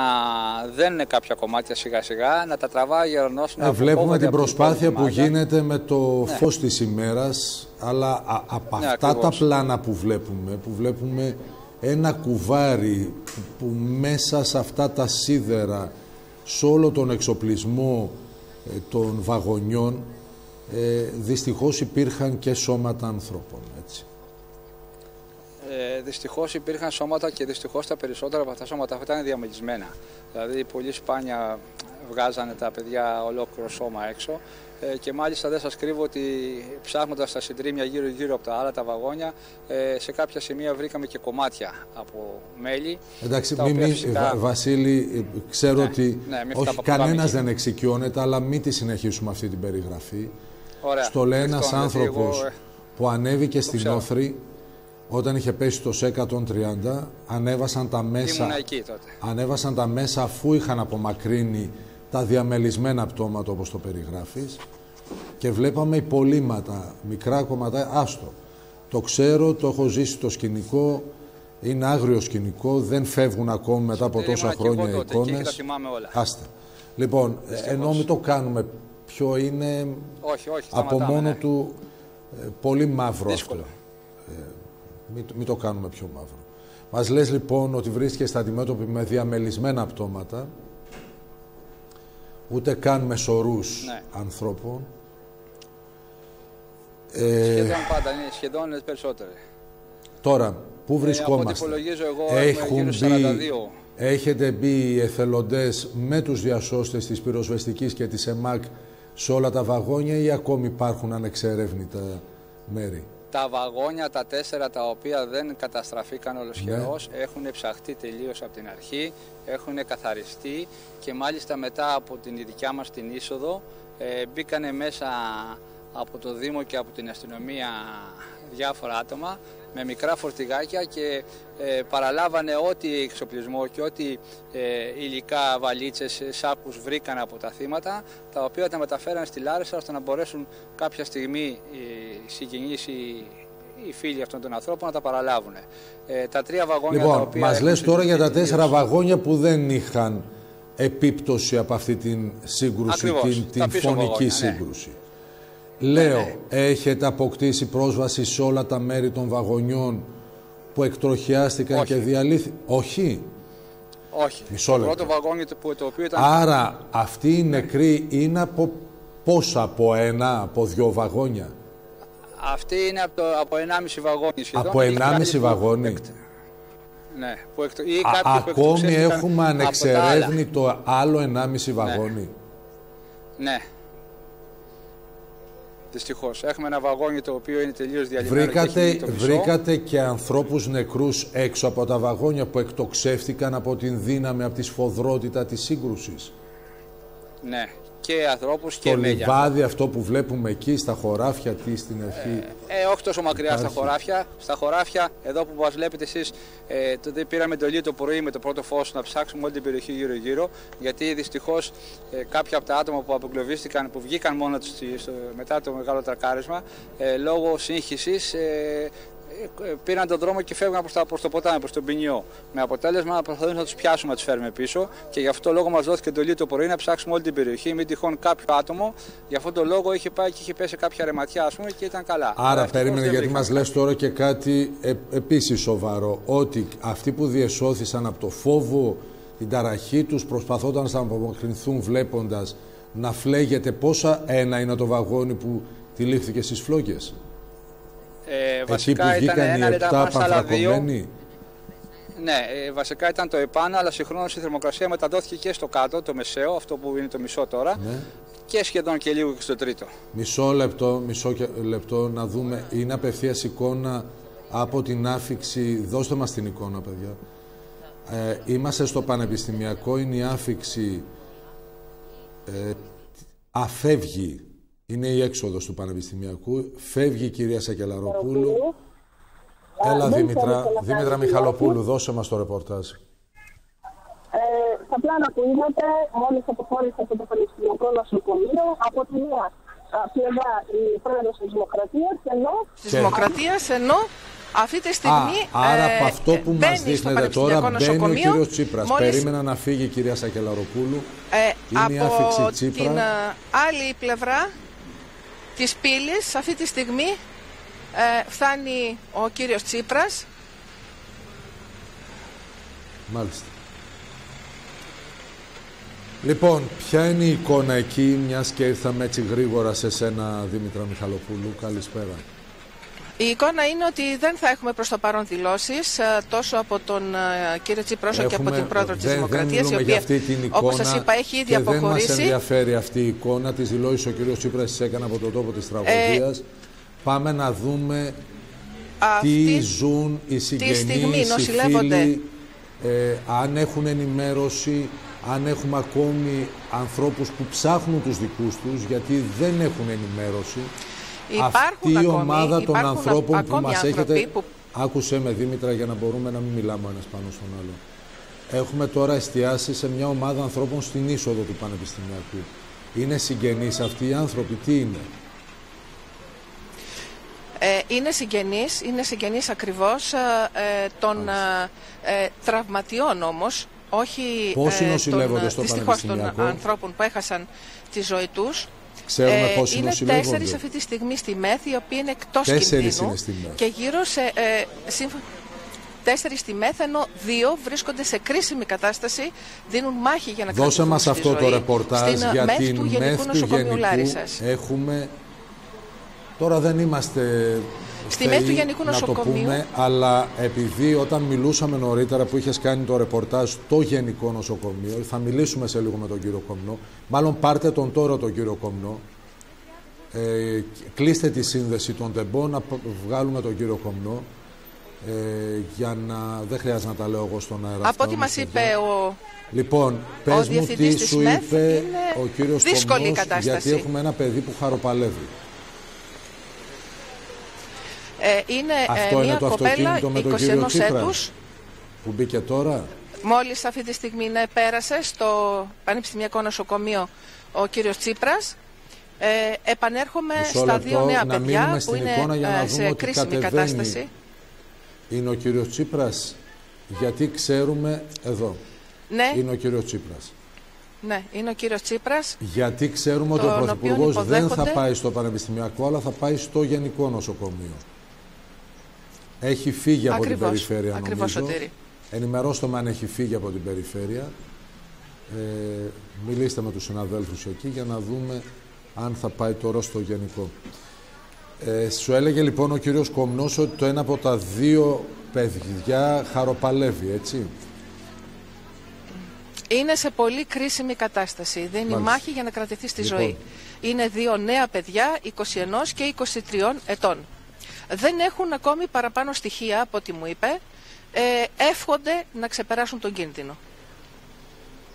δένουν κάποια κομμάτια σιγά σιγά, να τα τραβάει γερανός. Ε, βλέπουμε την προσπάθεια που γίνεται με το ναι. φως της ημέρας, αλλά από ναι, αυτά τα πλάνα που βλέπουμε, που βλέπουμε ένα κουβάρι που μέσα σε αυτά τα σίδερα, σε όλο τον εξοπλισμό ε, των βαγονιών, ε, δυστυχώς υπήρχαν και σώματα ανθρώπων. Έτσι. Ε, δυστυχώς υπήρχαν σώματα και δυστυχώς τα περισσότερα από αυτά τα σώματα αυτά ήταν διαμελισμένα. Δηλαδή, πολύ σπάνια βγάζανε τα παιδιά ολόκληρο σώμα έξω. Ε, και μάλιστα δεν σας κρύβω ότι ψάχνοντας τα συντρίμια γύρω-γύρω από τα άλλα τα βαγόνια, ε, σε κάποια σημεία βρήκαμε και κομμάτια από μέλη. Εντάξει, μη, μη, φυσικά... Βασίλη, ξέρω ναι, ότι ναι, όχι κανένας δεν εξοικειώνεται, αλλά μην τη συνεχίσουμε αυτή την περιγραφή. Ωραία. Στο λέει ένας άνθρωπος ε, που ανέβηκε στην Όθρη όταν είχε πέσει το 130, ανέβασαν τα μέσα, ανέβασαν τα μέσα αφού είχαν απομακρύνει τα διαμελισμένα πτώματα όπως το περιγράφεις και βλέπαμε υπολείμματα, μικρά κομματά, άστο. Το ξέρω, το έχω ζήσει το σκηνικό, είναι άγριο σκηνικό, δεν φεύγουν ακόμη μετά από τόσα χρόνια οι εικόνες. Άστε. Λοιπόν, ενώ μην το κάνουμε πιο είναι όχι, όχι, από μόνο ναι. του ε, πολύ μαύρο αυτό. Μην, το κάνουμε πιο μαύρο. Μας λες λοιπόν ότι βρίσκεστε αντιμέτωποι με διαμελισμένα πτώματα, ούτε καν με σωρούς ναι. ανθρώπων. Ε, σχεδόν πάντα, είναι σχεδόν περισσότερο. Τώρα, πού ε, βρισκόμαστε; εγώ, Έχουν μπει, έχετε μπει οι εθελοντές με τους διασώστες της πυροσβεστικής και της ΕΜΑΚ σε όλα τα βαγόνια ή ακόμη υπάρχουν ανεξερεύνητα μέρη; Τα βαγόνια, τα τέσσερα τα οποία δεν καταστραφήκαν ολοσχερός ναι. έχουν ψαχτεί τελείως από την αρχή, έχουν καθαριστεί και μάλιστα μετά από την δικιά μας την είσοδο ε, μπήκανε μέσα από το Δήμο και από την αστυνομία διάφορα άτομα με μικρά φορτηγάκια και ε, παραλάβανε ό,τι εξοπλισμό και ό,τι ε, υλικά, βαλίτσες, σάκους βρήκαν από τα θύματα, τα οποία τα μεταφέραν στη Λάρισα ώστε να μπορέσουν κάποια στιγμή οι συγγενείς, οι, οι φίλοι αυτών των ανθρώπων να τα παραλάβουν. Ε, τα τρία βαγόνια λοιπόν, τα οποία... Μας λες τώρα για τα τέσσερα βαγόνια που δεν είχαν επίπτωση από αυτή την σύγκρουση, την, την φωνική ναι. σύγκρουση. Λέω, ναι, ναι. έχετε αποκτήσει πρόσβαση σε όλα τα μέρη των βαγονιών που εκτροχιάστηκαν και διαλύθηκαν. Όχι. Όχι. Μισό λεπτό. Το πρώτο βαγόνι που, το οποίο ήταν... Άρα αυτοί οι νεκροί είναι από πόσα, από ένα, από δυο βαγόνια; Αυτή είναι από, το, από 1,5 βαγόνι σχεδόν. Από 1,5 βαγόνι. Ναι. Που εκτο... ή Α, ακόμη έχουμε ανεξερεύνητο άλλο 1,5 βαγόνι. Ναι. ναι. Δυστυχώς. Έχουμε ένα βαγόνι το οποίο είναι τελείως διαλυμένο. Βρήκατε, και βρήκατε και ανθρώπους νεκρούς έξω από τα βαγόνια που εκτοξεύτηκαν από την δύναμη, από τη σφοδρότητα της σύγκρουσης; Ναι, και ανθρώπους και Το λιβάδι αυτό που βλέπουμε εκεί στα χωράφια, τι στην αρχή. Ε, ε όχι τόσο μακριά Υπάρχει. στα χωράφια. Στα χωράφια, εδώ που μας βλέπετε εσείς, ε, τότε πήραμε εντολή το πρωί με το πρώτο φως να ψάξουμε όλη την περιοχή γύρω-γύρω. Γιατί δυστυχώς ε, κάποια από τα άτομα που αποκλωβίστηκαν, που βγήκαν μόνο τους μετά το μεγάλο τρακάρισμα, ε, λόγω σύγχυσης, ε, ε, πήραν τον δρόμο και φεύγαν προς, προς το ποτάμι, προς τον Ποινιό. Με αποτέλεσμα να προσπαθούμε να τους πιάσουμε, να τους φέρουμε πίσω και γι' αυτό το λόγο μας δόθηκε εντολή το πρωί να ψάξουμε όλη την περιοχή, μην τυχόν κάποιο άτομο. Γι' αυτό το λόγο είχε πάει και είχε πέσει κάποια ρεματιά ας πούμε και ήταν καλά. Άρα περίμενε γιατί μας λες τώρα και κάτι ε, επίσης σοβαρό, ότι αυτοί που διεσώθησαν από το φόβο, την ταραχή τους, προσπαθώντας να απομακρυνθούν βλέποντας να φλέγεται πόσα ένα είναι το βαγόνι που τυλίχθηκε στις φλόγες; Ε, βασικά Εκεί που βγήκαν ήταν οι επτά πανθρακωμένοι. Ναι, ε, βασικά ήταν το ΕΠΑΝ, αλλά συγχρόνως η θερμοκρασία μεταδόθηκε και στο κάτω, το μεσαίο, αυτό που είναι το μισό τώρα, ναι. και σχεδόν και λίγο και στο τρίτο. Μισό λεπτό, μισό λεπτό να δούμε. Είναι απευθείας εικόνα από την άφηξη. Δώστε μας την εικόνα, παιδιά. Ε, είμαστε στο Πανεπιστημιακό, είναι η άφηξη ε, αφεύγει είναι η έξοδος του Πανεπιστημιακού. Φεύγει η κυρία Σακελαροπούλου. Έλα, Δήμητρα, Δήμητρα Μιχαλοπούλου, δώσε μας το ρεπορτάζ. Ε, στα πλάνα που είδατε, μόλις αποχώρησε από το Πανεπιστημιακό Νοσοκομείο, από τη μία πλευρά η πρόεδρος της Δημοκρατίας, ενώ. Της Δημοκρατίας, ενώ αυτή τη στιγμή. Α, άρα ε, από αυτό που μας δείχνετε τώρα μπαίνει ο κύριος Τσίπρας. Μόλις... Περίμενα να φύγει η κυρία Σακελαροπούλου. Ε, είναι από την ε, άλλη πλευρά της πύλης αυτή τη στιγμή ε, φτάνει ο κύριος Τσίπρας. Μάλιστα. Λοιπόν, ποια είναι η εικόνα εκεί, μιας και ήρθαμε έτσι γρήγορα σε σένα, Δήμητρα Μιχαλοπούλου; Καλησπέρα. Η εικόνα είναι ότι δεν θα έχουμε προς το παρόν δηλώσεις ε, τόσο από τον ε, κύριο Τσίπρα όσο και από την πρόεδρο της Δημοκρατίας η οποία όπως σας είπα έχει ήδη αποχωρήσει. Δεν μας ενδιαφέρει αυτή η εικόνα, τις δηλώσεις ο κύριος Τσίπρας τις έκανε από τον τόπο της τραγωδίας. Ε, Πάμε να δούμε τι ζουν οι συγγενείς, στιγμή, οι φίλοι, ε, αν έχουν ενημέρωση, αν έχουμε ακόμη ανθρώπους που ψάχνουν τους δικούς τους, γιατί δεν έχουν ενημέρωση. Αυτή η ομάδα των ανθρώπων που μας έχετε... Που... Άκουσε με Δήμητρα για να μπορούμε να μην μιλάμε ένας πάνω στον άλλο. Έχουμε τώρα εστιάσει σε μια ομάδα ανθρώπων στην είσοδο του Πανεπιστημιακού. Είναι συγγενείς αυτοί οι άνθρωποι, τι είναι; Ε, είναι συγγενείς, είναι συγγενείς ακριβώς ε, ε των ε, τραυματιών όμως, όχι Πόσοι νοσηλεύονται στο δυστυχώς των ανθρώπων που έχασαν τη ζωή τους. Ξέρουμε ε, πόσοι είναι τέσσερις αυτή τη στιγμή στη ΜΕΘ, οι οποίοι είναι εκτός τέσσερις κινδύνου. Είναι στη ΜΕΘ. Και γύρω σε... Ε, σύμφω... Τέσσερις στη ΜΕΘ, ενώ δύο βρίσκονται σε κρίσιμη κατάσταση, δίνουν μάχη για να Δώσε μας αυτό το ρεπορτάζ για την ΜΕΘ του Γενικού έχουμε Τώρα δεν είμαστε Στη μέση του Γενικού Νοσοκομείου. Να το πούμε, αλλά επειδή όταν μιλούσαμε νωρίτερα που είχες κάνει το ρεπορτάζ στο Γενικό Νοσοκομείο, θα μιλήσουμε σε λίγο με τον κύριο Κομνό. Μάλλον πάρτε τον τώρα τον κύριο Κομνό. Ε, κλείστε τη σύνδεση των τεμπών, να βγάλουμε τον κύριο Κομνό. Ε, για να. Δεν χρειάζεται να τα λέω εγώ στον αέρα. Από ό,τι μας είπε ο. Λοιπόν, πες μου τι σου είπε ο κύριος Κομνός. Γιατί έχουμε ένα παιδί που χαροπαλεύει. Ε, είναι Αυτό ε, μια είναι το κοπέλα 21 έτους που μπήκε τώρα. Μόλις αυτή τη στιγμή ναι, πέρασε στο Πανεπιστημιακό Νοσοκομείο ο κύριος Τσίπρας. Ε, επανέρχομαι στα δύο νέα παιδιά που είναι ε, σε κρίσιμη κατάσταση. Είναι ο κύριος Τσίπρας, γιατί ξέρουμε εδώ. Ναι. Είναι ο κύριος Τσίπρας. Ναι, είναι ο κύριος Τσίπρας. Γιατί ξέρουμε ότι ο Πρωθυπουργός δεν θα πάει στο Πανεπιστημιακό, αλλά θα πάει στο Γενικό Νοσοκομείο. Έχει φύγει από την περιφέρεια ακριβώς, νομίζω. Ενημερώστε με αν έχει φύγει από την περιφέρεια. Ε, μιλήστε με τους συναδέλφους εκεί για να δούμε αν θα πάει τώρα στο γενικό. Ε, σου έλεγε λοιπόν ο κύριος Κομνός ότι το ένα από τα δύο παιδιά χαροπαλεύει, έτσι; Είναι σε πολύ κρίσιμη κατάσταση. Δεν είναι μάχη για να κρατηθεί στη λοιπόν. ζωή. Είναι δύο νέα παιδιά, 21 και 23 ετών δεν έχουν ακόμη παραπάνω στοιχεία από ό,τι μου είπε. Ε, εύχονται να ξεπεράσουν τον κίνδυνο.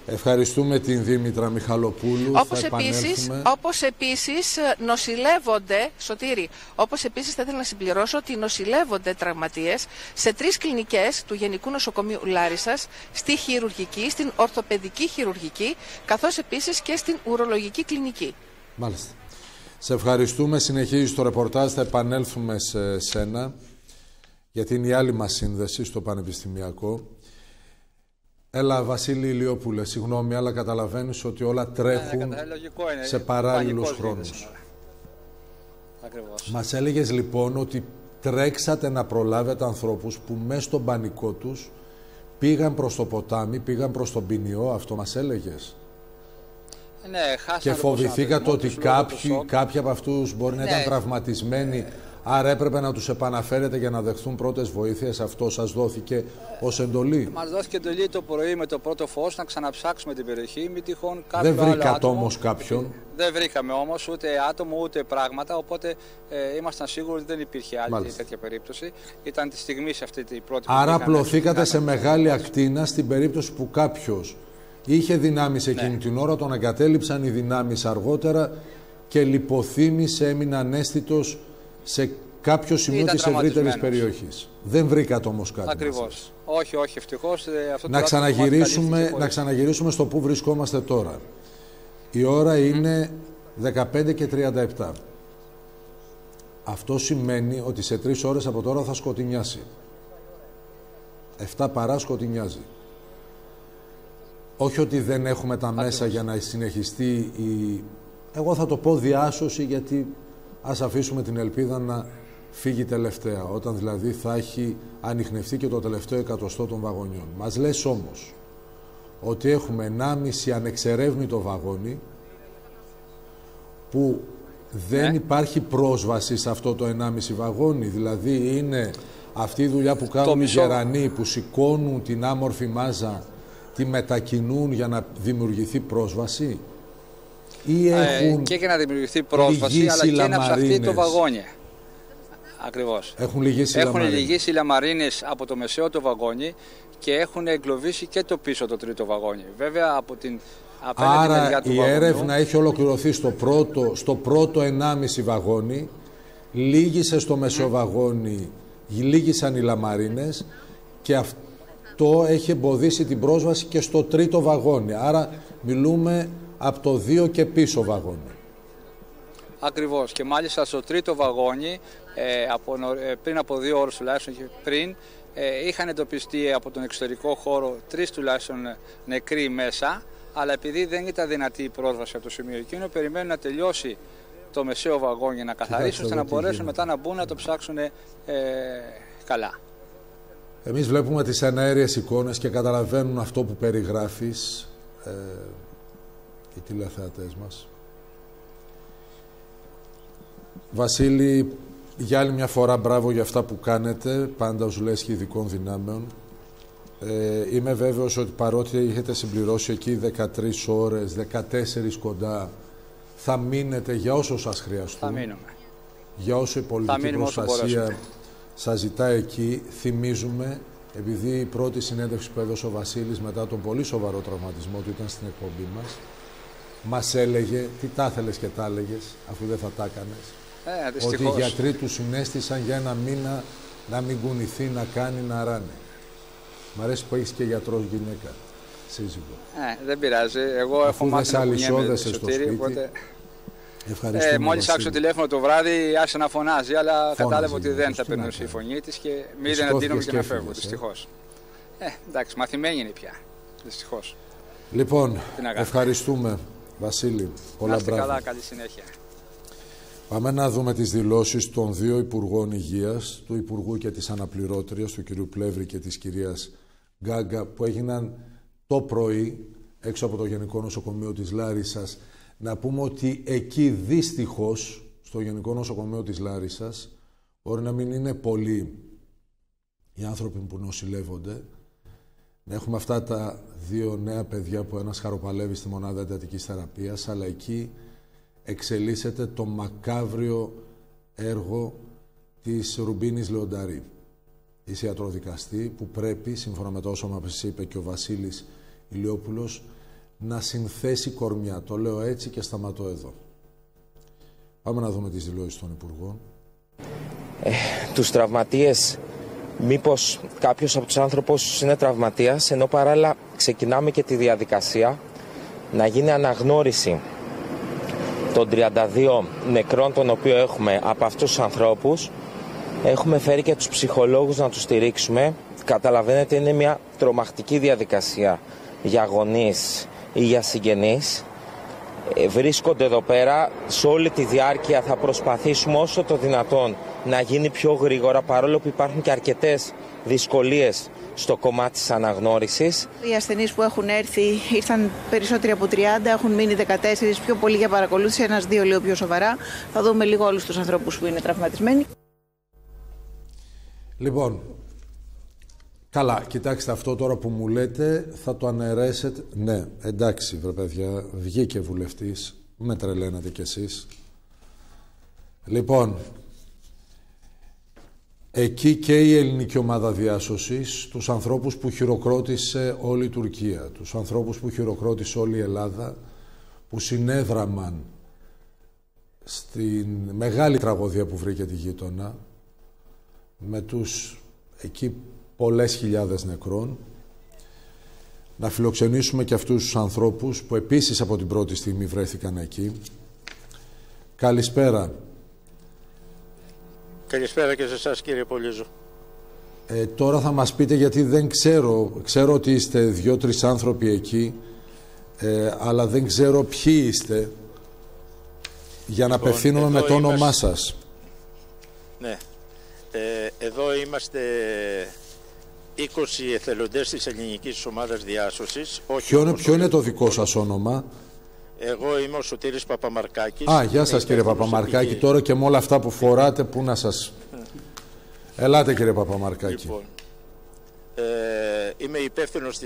Ευχαριστούμε την Δήμητρα Μιχαλοπούλου. Όπως επίσης, όπως επίσης ε, νοσηλεύονται, Σωτήρη, όπως επίσης θα ήθελα να συμπληρώσω ότι νοσηλεύονται τραυματίες σε τρεις κλινικές του Γενικού Νοσοκομείου Λάρισας, στη χειρουργική, στην ορθοπαιδική χειρουργική, καθώς επίσης και στην ουρολογική κλινική. Μάλιστα. Σε ευχαριστούμε. Συνεχίζει το ρεπορτάζ. Θα επανέλθουμε σε σένα. γιατί είναι η άλλη μας σύνδεση στο Πανεπιστημιακό. Έλα, Βασίλη Ηλιόπουλε, συγγνώμη, αλλά καταλαβαίνεις ότι όλα τρέχουν Ναι, είναι. σε παράλληλους Πανικός χρόνους. γίνεται σήμερα. Ακριβώς. Μας έλεγες λοιπόν ότι τρέξατε να προλάβετε ανθρώπους που μέσα στον πανικό τους πήγαν προς το ποτάμι, πήγαν προς τον ποινιό, αυτό μας έλεγες. Ναι, χάσανε Και τον φοβηθήκατε προσανατολισμό ότι τους λόγω του κάποιοι, σοκ. κάποιοι από αυτούς μπορεί να ήταν Ναι. τραυματισμένοι, άρα έπρεπε να τους επαναφέρετε για να δεχθούν πρώτες βοήθειες. Αυτό σας δόθηκε ως εντολή. Μας δόθηκε εντολή το πρωί με το πρώτο φως να ξαναψάξουμε την περιοχή. Μη τυχόν κάποιο Δεν άλλο βρήκατε άτομο- όμως κάποιον; Δεν βρήκαμε όμως ούτε άτομο ούτε πράγματα. Οπότε ε, ήμασταν σίγουροι ότι δεν υπήρχε άλλη Μάλιστα. τέτοια περίπτωση. Ήταν τη στιγμή σε αυτή την πρώτη που Άρα πήγανε, απλωθήκατε σε πήγανε. μεγάλη ακτίνα στην περίπτωση που κάποιος είχε δυνάμεις εκείνη Ναι. την ώρα, τον εγκατέλειψαν οι δυνάμεις αργότερα και λιποθύμησε, έμεινε ανέστητος σε κάποιο σημείο Ήταν της ευρύτερης τραυματισμένος. περιοχής. Δεν βρήκατε όμως κάτι. Ακριβώς. μας. Όχι, όχι, ευτυχώς. Να ξαναγυρίσουμε, να ξαναγυρίσουμε στο που βρισκόμαστε τώρα. Η ώρα είναι 15 και 37. Αυτό σημαίνει ότι σε τρεις ώρες από τώρα θα σκοτεινιάσει. 7 παρά σκοτεινιάζει. Όχι ότι δεν έχουμε τα μέσα για να συνεχιστεί η... Εγώ θα το πω διάσωση γιατί ας αφήσουμε την ελπίδα να φύγει τελευταία. Όταν δηλαδή θα έχει ανοιχνευτεί και το τελευταίο εκατοστό των βαγονιών. Μας λες όμως ότι έχουμε 1,5 ανεξερεύνητο βαγόνι που δεν Ναι. υπάρχει πρόσβαση σε αυτό το 1,5 βαγόνι. Δηλαδή είναι αυτή η δουλειά που κάνουν οι μισό- γερανοί που σηκώνουν την άμορφη μάζα, τη μετακινούν για να δημιουργηθεί πρόσβαση ή έχουν, Ε, και για να δημιουργηθεί πρόσβαση, λυγίσει αλλά και να ψαχτεί το λαμαρίνες; βαγόνι. Ακριβώς. έχουν λυγίσει Έχουν λαμαρίνες. λυγίσει οι λαμαρίνες από το μεσαίο το βαγόνι και έχουν εγκλωβίσει και το πίσω το τρίτο βαγόνι. Βέβαια από την απέναντι Άρα μεριά του η βαγονιού, έρευνα έχει ολοκληρωθεί στο πρώτο, στο πρώτο 1,5 βαγόνι, λύγησε στο μεσοβαγόνι, λύγησαν οι λαμαρίνες και αυτό έχει εμποδίσει την πρόσβαση και στο τρίτο βαγόνι. Άρα μιλούμε από το 2 και πίσω βαγόνι. Ακριβώς και μάλιστα στο τρίτο βαγόνι ε, από, νο- ε, πριν από δύο ώρες τουλάχιστον και πριν ε, είχαν εντοπιστεί από τον εξωτερικό χώρο τρεις τουλάχιστον ε, νεκροί μέσα αλλά επειδή δεν ήταν δυνατή η πρόσβαση από το σημείο εκείνο περιμένουν να τελειώσει το μεσαίο βαγόνι για να καθαρίσουν ώστε εδώ να τι μπορέσουν γίνεται. μετά να μπουν να το ψάξουν ε, καλά. Εμείς βλέπουμε τις εναέριες εικόνες και καταλαβαίνουν αυτό που περιγράφεις ε, οι τηλεθεατές μας; Βασίλη, για άλλη μια φορά μπράβο για αυτά που κάνετε, πάντα ως λέσχη ειδικών δυνάμεων. Ε, είμαι βέβαιος ότι παρότι έχετε συμπληρώσει εκεί 13 ώρες, 14 κοντά, θα μείνετε για όσο σας χρειαστούν Θα μείνουμε. για όσο η πολιτική μείνουμε όσο προστασία μπορέσουμε. Σας ζητάει εκεί, θυμίζουμε, επειδή η πρώτη συνέντευξη που έδωσε ο Βασίλης μετά τον πολύ σοβαρό τραυματισμό του ήταν στην εκπομπή μας, μας έλεγε, τι τα ήθελες και τα έλεγες, αφού δεν θα τα έκανες, Ε, ότι οι δυστυχώς. γιατροί τους συνέστησαν για ένα μήνα να μην κουνηθεί, να κάνει, να ράνε. Μ' αρέσει που έχεις και γιατρός γυναίκα, σύζυγο. Ε, δεν πειράζει. Εγώ έχω Αφού δεν μάθει σε να κουνιέμαι αλυσόδεσαι στο Σωτήρη, σπίτι, οπότε... Ευχαριστούμε, Ε, Μόλις Βασίλη. άκουσα το τηλέφωνο το βράδυ, άρχισε να φωνάζει, αλλά κατάλαβα ότι ναι, δεν πώς θα τι να περνούσε η κάνει. φωνή της και μη Και δεν αντίνομαι σηκώθηκες και να και φεύγω, έφυγες, ε. δυστυχώς. Ε, εντάξει, μαθημένη είναι πια. Δυστυχώς. Λοιπόν, Τι να κάνω. ευχαριστούμε, Βασίλη. Να Πολλά είστε μπράβο. καλά, καλή συνέχεια. Πάμε να δούμε τις δηλώσεις των δύο Υπουργών Υγείας, του Υπουργού και της Αναπληρώτριας, του κυρίου Πλεύρη και της κυρίας Γκάγκα, που έγιναν το πρωί έξω από το Γενικό Νοσοκομείο της Λάρισας. Να πούμε ότι εκεί δυστυχώς, στο Γενικό Νοσοκομείο της Λάρισας, μπορεί να μην είναι πολλοί οι άνθρωποι που νοσηλεύονται, να έχουμε αυτά τα δύο νέα παιδιά που ένας χαροπαλεύει στη μονάδα εντατικής θεραπείας, αλλά εκεί εξελίσσεται το μακάβριο έργο της Ρουμπίνης Λεονταρή, της ιατροδικαστή, που πρέπει, σύμφωνα με το όσο μας είπε και ο Βασίλης Ηλιόπουλος, να συνθέσει κορμιά. Το λέω έτσι και σταματώ εδώ. Πάμε να δούμε τις δηλώσεις των Υπουργών. τους τραυματίες μήπως κάποιος από τους άνθρωπους είναι τραυματίας ενώ παράλληλα ξεκινάμε και τη διαδικασία να γίνει αναγνώριση των 32 νεκρών των οποίων έχουμε από αυτούς τους ανθρώπους Έχουμε φέρει και τους ψυχολόγους να τους στηρίξουμε. Καταλαβαίνετε είναι μια τρομακτική διαδικασία για γονείς ή για συγγενείς. Ε, βρίσκονται εδώ πέρα, σε όλη τη διάρκεια θα προσπαθήσουμε όσο το δυνατόν να γίνει πιο γρήγορα παρόλο που υπάρχουν και αρκετές δυσκολίες στο κομμάτι της αναγνώρισης. Οι ασθενείς που έχουν έρθει ήρθαν περισσότεροι από 30, έχουν μείνει 14, πιο πολύ για παρακολούθηση, ένας δύο λίγο πιο σοβαρά. Θα δούμε λίγο όλους τους ανθρώπους που είναι τραυματισμένοι. Λοιπόν, καλά, κοιτάξτε αυτό τώρα που μου λέτε, θα το αναιρέσετε. Ναι, εντάξει βρε παιδιά, βγήκε βουλευτής, με τρελαίνατε κι εσείς. Λοιπόν, εκεί και η ελληνική ομάδα διάσωσης, τους ανθρώπους που χειροκρότησε όλη η Τουρκία, τους ανθρώπους που χειροκρότησε όλη η Ελλάδα, που συνέδραμαν στην μεγάλη τραγωδία που βρήκε τη γείτονα, με τους εκεί πολλές χιλιάδες νεκρών, να φιλοξενήσουμε και αυτούς τους ανθρώπους που επίσης από την πρώτη στιγμή βρέθηκαν εκεί. Καλησπέρα. Καλησπέρα και σε εσάς κύριε Πολύζο. Ε, τώρα θα μας πείτε γιατί δεν ξέρω, ξέρω ότι είστε δυο-τρεις άνθρωποι εκεί, ε, αλλά δεν ξέρω ποιοι είστε, για να Λοιπόν, απευθύνομαι με εδώ το όνομά είμαστε. σας. Ναι. Ε, εδώ είμαστε 20 εθελοντές της ελληνικής ομάδας διάσωσης. Όχι Ποιο είναι, όπως ποιο ο- είναι το δικό σας όνομα; Εγώ είμαι ο Σωτήρης Παπαμαρκάκης. Α, γεια Είμαι σας κύριε υπεύθυνος Παπαμαρκάκη. επί- Τώρα και με όλα αυτά που φοράτε, πού να σας... Ελάτε κύριε Παπαμαρκάκη. Λοιπόν, ε, είμαι υπεύθυνος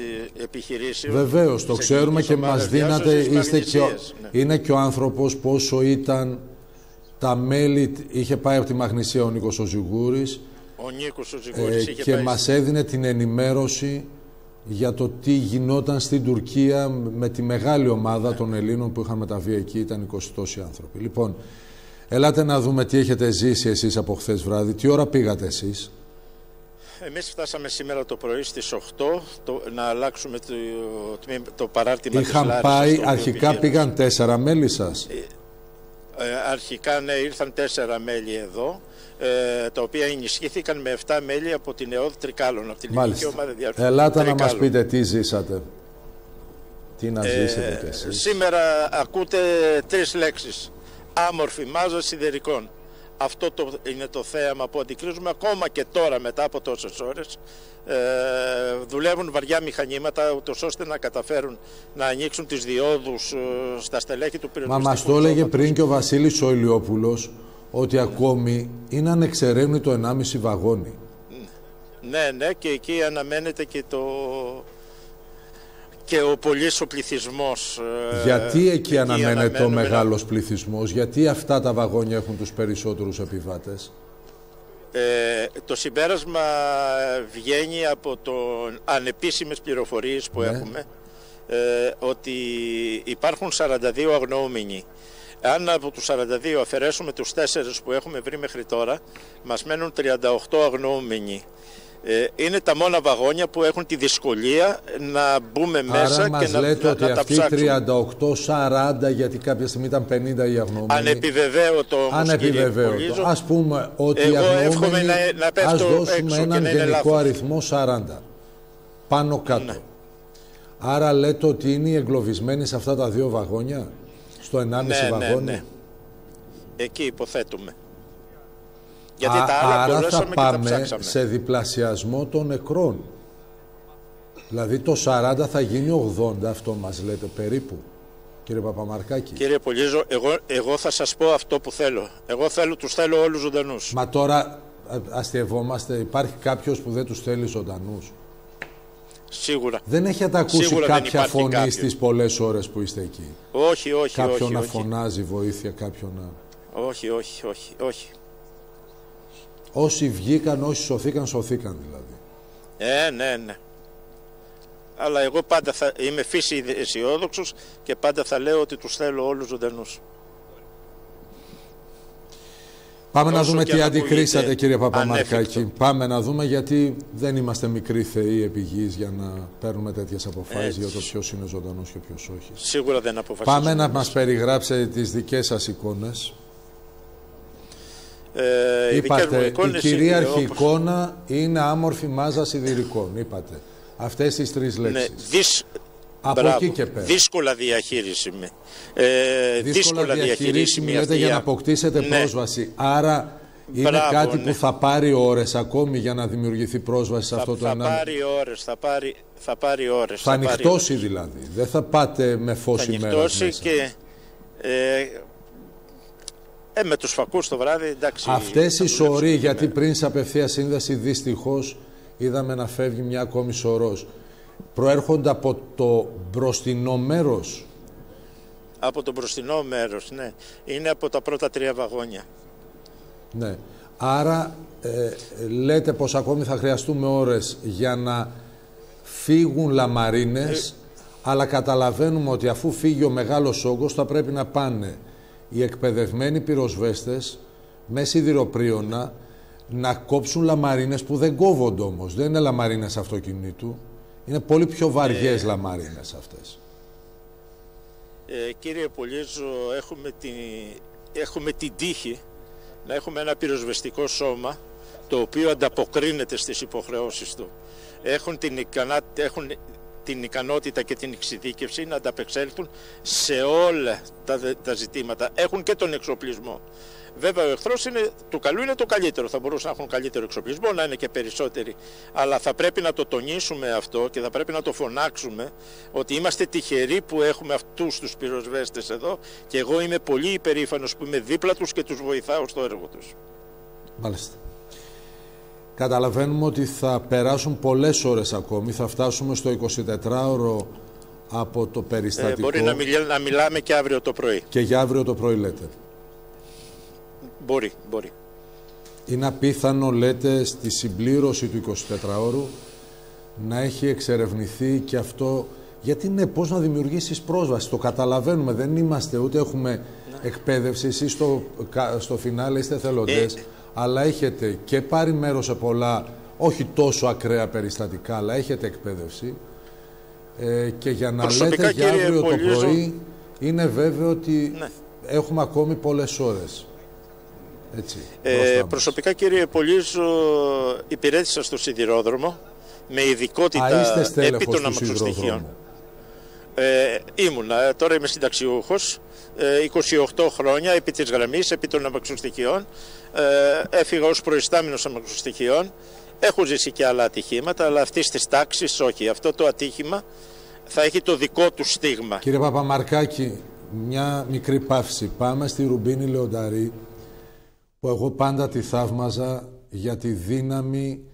επιχειρήσεων. Βεβαίως, της το ξέρουμε ελληνικής και μας ομάδας δίνατε, διάσωσης είστε και ο, Μαγνησίας. Ναι. είναι και ο άνθρωπος που όσο ήταν τα μέλη, είχε πάει από τη Μαγνησία ο Νίκος ο Ζιγούρης Ο Νίκος ο ε, Ζυγούρης είχε και πάει μας έδινε την ενημέρωση για το τι γινόταν στην Τουρκία με τη μεγάλη ομάδα των Ελλήνων που είχαν μεταβεί εκεί, ήταν 20 τόσοι άνθρωποι. Λοιπόν, ελάτε να δούμε τι έχετε ζήσει εσείς από χθες βράδυ, τι ώρα πήγατε εσείς; Εμείς φτάσαμε σήμερα το πρωί στις 8 το, να αλλάξουμε το, το, το παράρτημα της Είχαν Λάρισας, πάει, το οποίο αρχικά πηγαίνουμε. πήγαν τέσσερα μέλη σας. Ε, αρχικά ναι, ήρθαν τέσσερα μέλη εδώ, ε, τα οποία ενισχύθηκαν με 7 μέλη από την ΕΟΔ Τρικάλων, από την ελληνική Μάλιστα. ομάδα διάρκειας. Ελάτε να μας πείτε τι ζήσατε. Τι να ζήσετε κι εσείς. Ε, Σήμερα ακούτε τρεις λέξεις. Άμορφη μάζα σιδερικών. Αυτό το, είναι το θέαμα που αντικρίζουμε ακόμα και τώρα μετά από τόσες ώρες. Ε, δουλεύουν βαριά μηχανήματα ούτως ώστε να καταφέρουν να ανοίξουν τις διόδους ε, στα στελέχη του Μα πυροσβεστικού μας το έλεγε σώματος. πριν και ο Βασίλης ο Ηλιόπουλος ότι ακόμη είναι ανεξερεύνητο 1,5 βαγόνι. Ναι, ναι, και εκεί αναμένεται και το και ο πολύς ο πληθυσμός. ε, γιατί εκεί αναμένεται ο αναμένουμε να- μεγάλος πληθυσμός, γιατί αυτά τα βαγόνια έχουν τους περισσότερους επιβάτες; Ε, το συμπέρασμα βγαίνει από τον ανεπίσημες πληροφορίες που Ναι. έχουμε ε, ότι υπάρχουν 42 αγνοούμενοι. Αν από τους 42 αφαιρέσουμε τους 4 που έχουμε βρει μέχρι τώρα, μας μένουν 38 αγνοούμενοι. Ε, είναι τα μόνα βαγόνια που έχουν τη δυσκολία να μπούμε μέσα Άρα και μας να, λέτε να, ότι να τα αυτοί ψάξουμε. 38-40, γιατί κάποια στιγμή ήταν 50 οι αγνοούμενοι. Ανεπιβεβαίωτο όμως, Ανεπιβεβαίωτο. κύριε Πολύζο. Ας πούμε ότι οι Εγώ εύχομαι αγνοούμενοι, να- να πέφτω ας δώσουμε έξω και έναν να είναι γενικό λάθος. αριθμό 40. Πάνω κάτω. Ναι. Άρα λέτε ότι είναι οι εγκλωβισμένοι σε αυτά τα δύο βαγόνια, στο 1,5 Ναι, ναι, βαγόνι. ναι. Εκεί υποθέτουμε. Γιατί Α- τα άλλα άρα θα μπορέσαμε και τα πάμε ψάξαμε. σε διπλασιασμό των νεκρών. Δηλαδή το 40 θα γίνει 80, αυτό μας λέτε περίπου, κύριε Παπαμαρκάκη. Κύριε Πολύζο, εγώ, εγώ θα σας πω αυτό που θέλω. Εγώ θέλω, τους θέλω όλους ζωντανούς. Μα τώρα α- αστειευόμαστε, υπάρχει κάποιος που δεν τους θέλει ζωντανούς. Σίγουρα. Δεν έχετε ακούσει Σίγουρα δεν κάποια υπάρχει φωνή κάποιος. στις πολλές ώρες που είστε εκεί; Όχι, όχι, κάποιον όχι, να όχι. φωνάζει βοήθεια, κάποιον να... Όχι, όχι, όχι, όχι. Όσοι βγήκαν, όσοι σωθήκαν, σωθήκαν δηλαδή. Ε, ναι, ναι. Αλλά εγώ πάντα θα είμαι φύση αισιόδοξος και πάντα θα λέω ότι τους θέλω όλους ζωντανούς. Πάμε να Όσο δούμε και τι αν αντικρίσατε ακούγεται κύριε Παπαμαρκάκη. ανέφικτο. Πάμε να δούμε γιατί δεν είμαστε μικροί θεοί επί γης για να παίρνουμε τέτοιες αποφάσεις Έτσι. για το ποιος είναι ζωντανός και ποιος όχι. Σίγουρα δεν αποφασίζουμε. Πάμε να μας περιγράψετε τις δικές σας εικόνες. Ε, είπατε, μου η κυρίαρχη εικόνα είναι άμορφη μάζα σιδηρικών, είπατε. Αυτές τις τρεις Ναι, λέξεις. Δυσ... Από Μπράβο. εκεί και πέρα. Δύσκολα διαχείρισιμη. Ε, Δύσκολα διαχειρίσιμη λέτε αυτή για η να α- αποκτήσετε Ναι. πρόσβαση. Άρα είναι Μπράβο, κάτι ναι. που θα πάρει ώρες ακόμη για να δημιουργηθεί πρόσβαση σε Θα, αυτό το θα ενάμι. πάρει ώρες, θα πάρει, θα πάρει ώρες. Θα πάρει ανοιχτώσει ώρες. δηλαδή. Δεν θα πάτε με φως Θα ημέρας ανοιχτώσει μέσα. και ε, ε, με τους φακούς το βράδυ, εντάξει. Αυτές θα οι δουλέψουμε σωροί, τη γιατί μέρα. πριν σε απευθεία σύνδεση δυστυχώς είδαμε να φεύγει μια ακόμη σωρός. Προέρχονται από το μπροστινό μέρος. Από το μπροστινό μέρος, ναι. Είναι από τα πρώτα τρία βαγόνια. Ναι. Άρα ε, λέτε πως ακόμη θα χρειαστούμε ώρες για να φύγουν λαμαρίνες, αλλά καταλαβαίνουμε ότι αφού φύγει ο μεγάλος όγκος θα πρέπει να πάνε οι εκπαιδευμένοι πυροσβέστες με σιδηροπρίωνα να κόψουν λαμαρίνες που δεν κόβονται όμως. Δεν είναι λαμαρίνες αυτοκινήτου. Είναι πολύ πιο βαριές λαμαρίνες αυτές. Ε, κύριε Πολύζο, έχουμε την, έχουμε την τύχη να έχουμε ένα πυροσβεστικό σώμα το οποίο ανταποκρίνεται στις υποχρεώσεις του. Έχουν την, ικανά, έχουν την ικανότητα και την εξειδίκευση να ανταπεξέλθουν σε όλα τα, δε- τα ζητήματα. Έχουν και τον εξοπλισμό. Βέβαια, ο εχθρός είναι του καλού είναι το καλύτερο. Θα μπορούσαν να έχουν καλύτερο εξοπλισμό, να είναι και περισσότεροι. Αλλά θα πρέπει να το τονίσουμε αυτό και θα πρέπει να το φωνάξουμε ότι είμαστε τυχεροί που έχουμε αυτούς τους πυροσβέστες εδώ και εγώ είμαι πολύ υπερήφανος που είμαι δίπλα τους και τους βοηθάω στο έργο τους. Μάλιστα. Καταλαβαίνουμε ότι θα περάσουν πολλές ώρες ακόμη. Θα φτάσουμε στο 24ωρο από το Ε, περιστατικό μπορεί να, μιλά, να μιλάμε και αύριο το πρωί. και για αύριο το πρωί λέτε. Μπορεί, μπορεί. Είναι απίθανο, λέτε, στη συμπλήρωση του 24ωρου να έχει εξερευνηθεί και αυτό. Γιατί ναι, πώς να δημιουργήσεις πρόσβαση. Το καταλαβαίνουμε, δεν είμαστε, ούτε έχουμε εκπαίδευση. Εσείς στο, κα- στο φινάλε είστε θελοντές, αλλά έχετε και πάρει μέρος σε πολλά, όχι τόσο ακραία περιστατικά, αλλά έχετε εκπαίδευση. Ε, και για να Προσωπικά, λέτε για κύριε αύριο το Πολύζο- πρωί, είναι βέβαιο ότι Ναι. έχουμε ακόμη πολλές ώρες. Έτσι, Ε, μπροστά μας. προσωπικά κύριε Πολύζο υπηρέτησα στο σιδηρόδρομο με ειδικότητα Α, είστε επί στέλεχος των του αμαξοστοιχείων. σιδηροδρόμου. Ε, ήμουνα, ε, τώρα είμαι συνταξιούχος, ε, 28 χρόνια επί της γραμμής, επί των αμαξοστοιχείων. Ε, έφυγα ως προϊστάμενος αμαξοστοιχείων. Έχω ζήσει και άλλα ατυχήματα, αλλά αυτής της τάξης όχι. Αυτό το ατύχημα θα έχει το δικό του στίγμα. Κύριε Παπαμαρκάκη, μια μικρή παύση. Πάμε στη Ρουμπίνη Λεονταρή, που εγώ πάντα τη θαύμαζα για τη δύναμη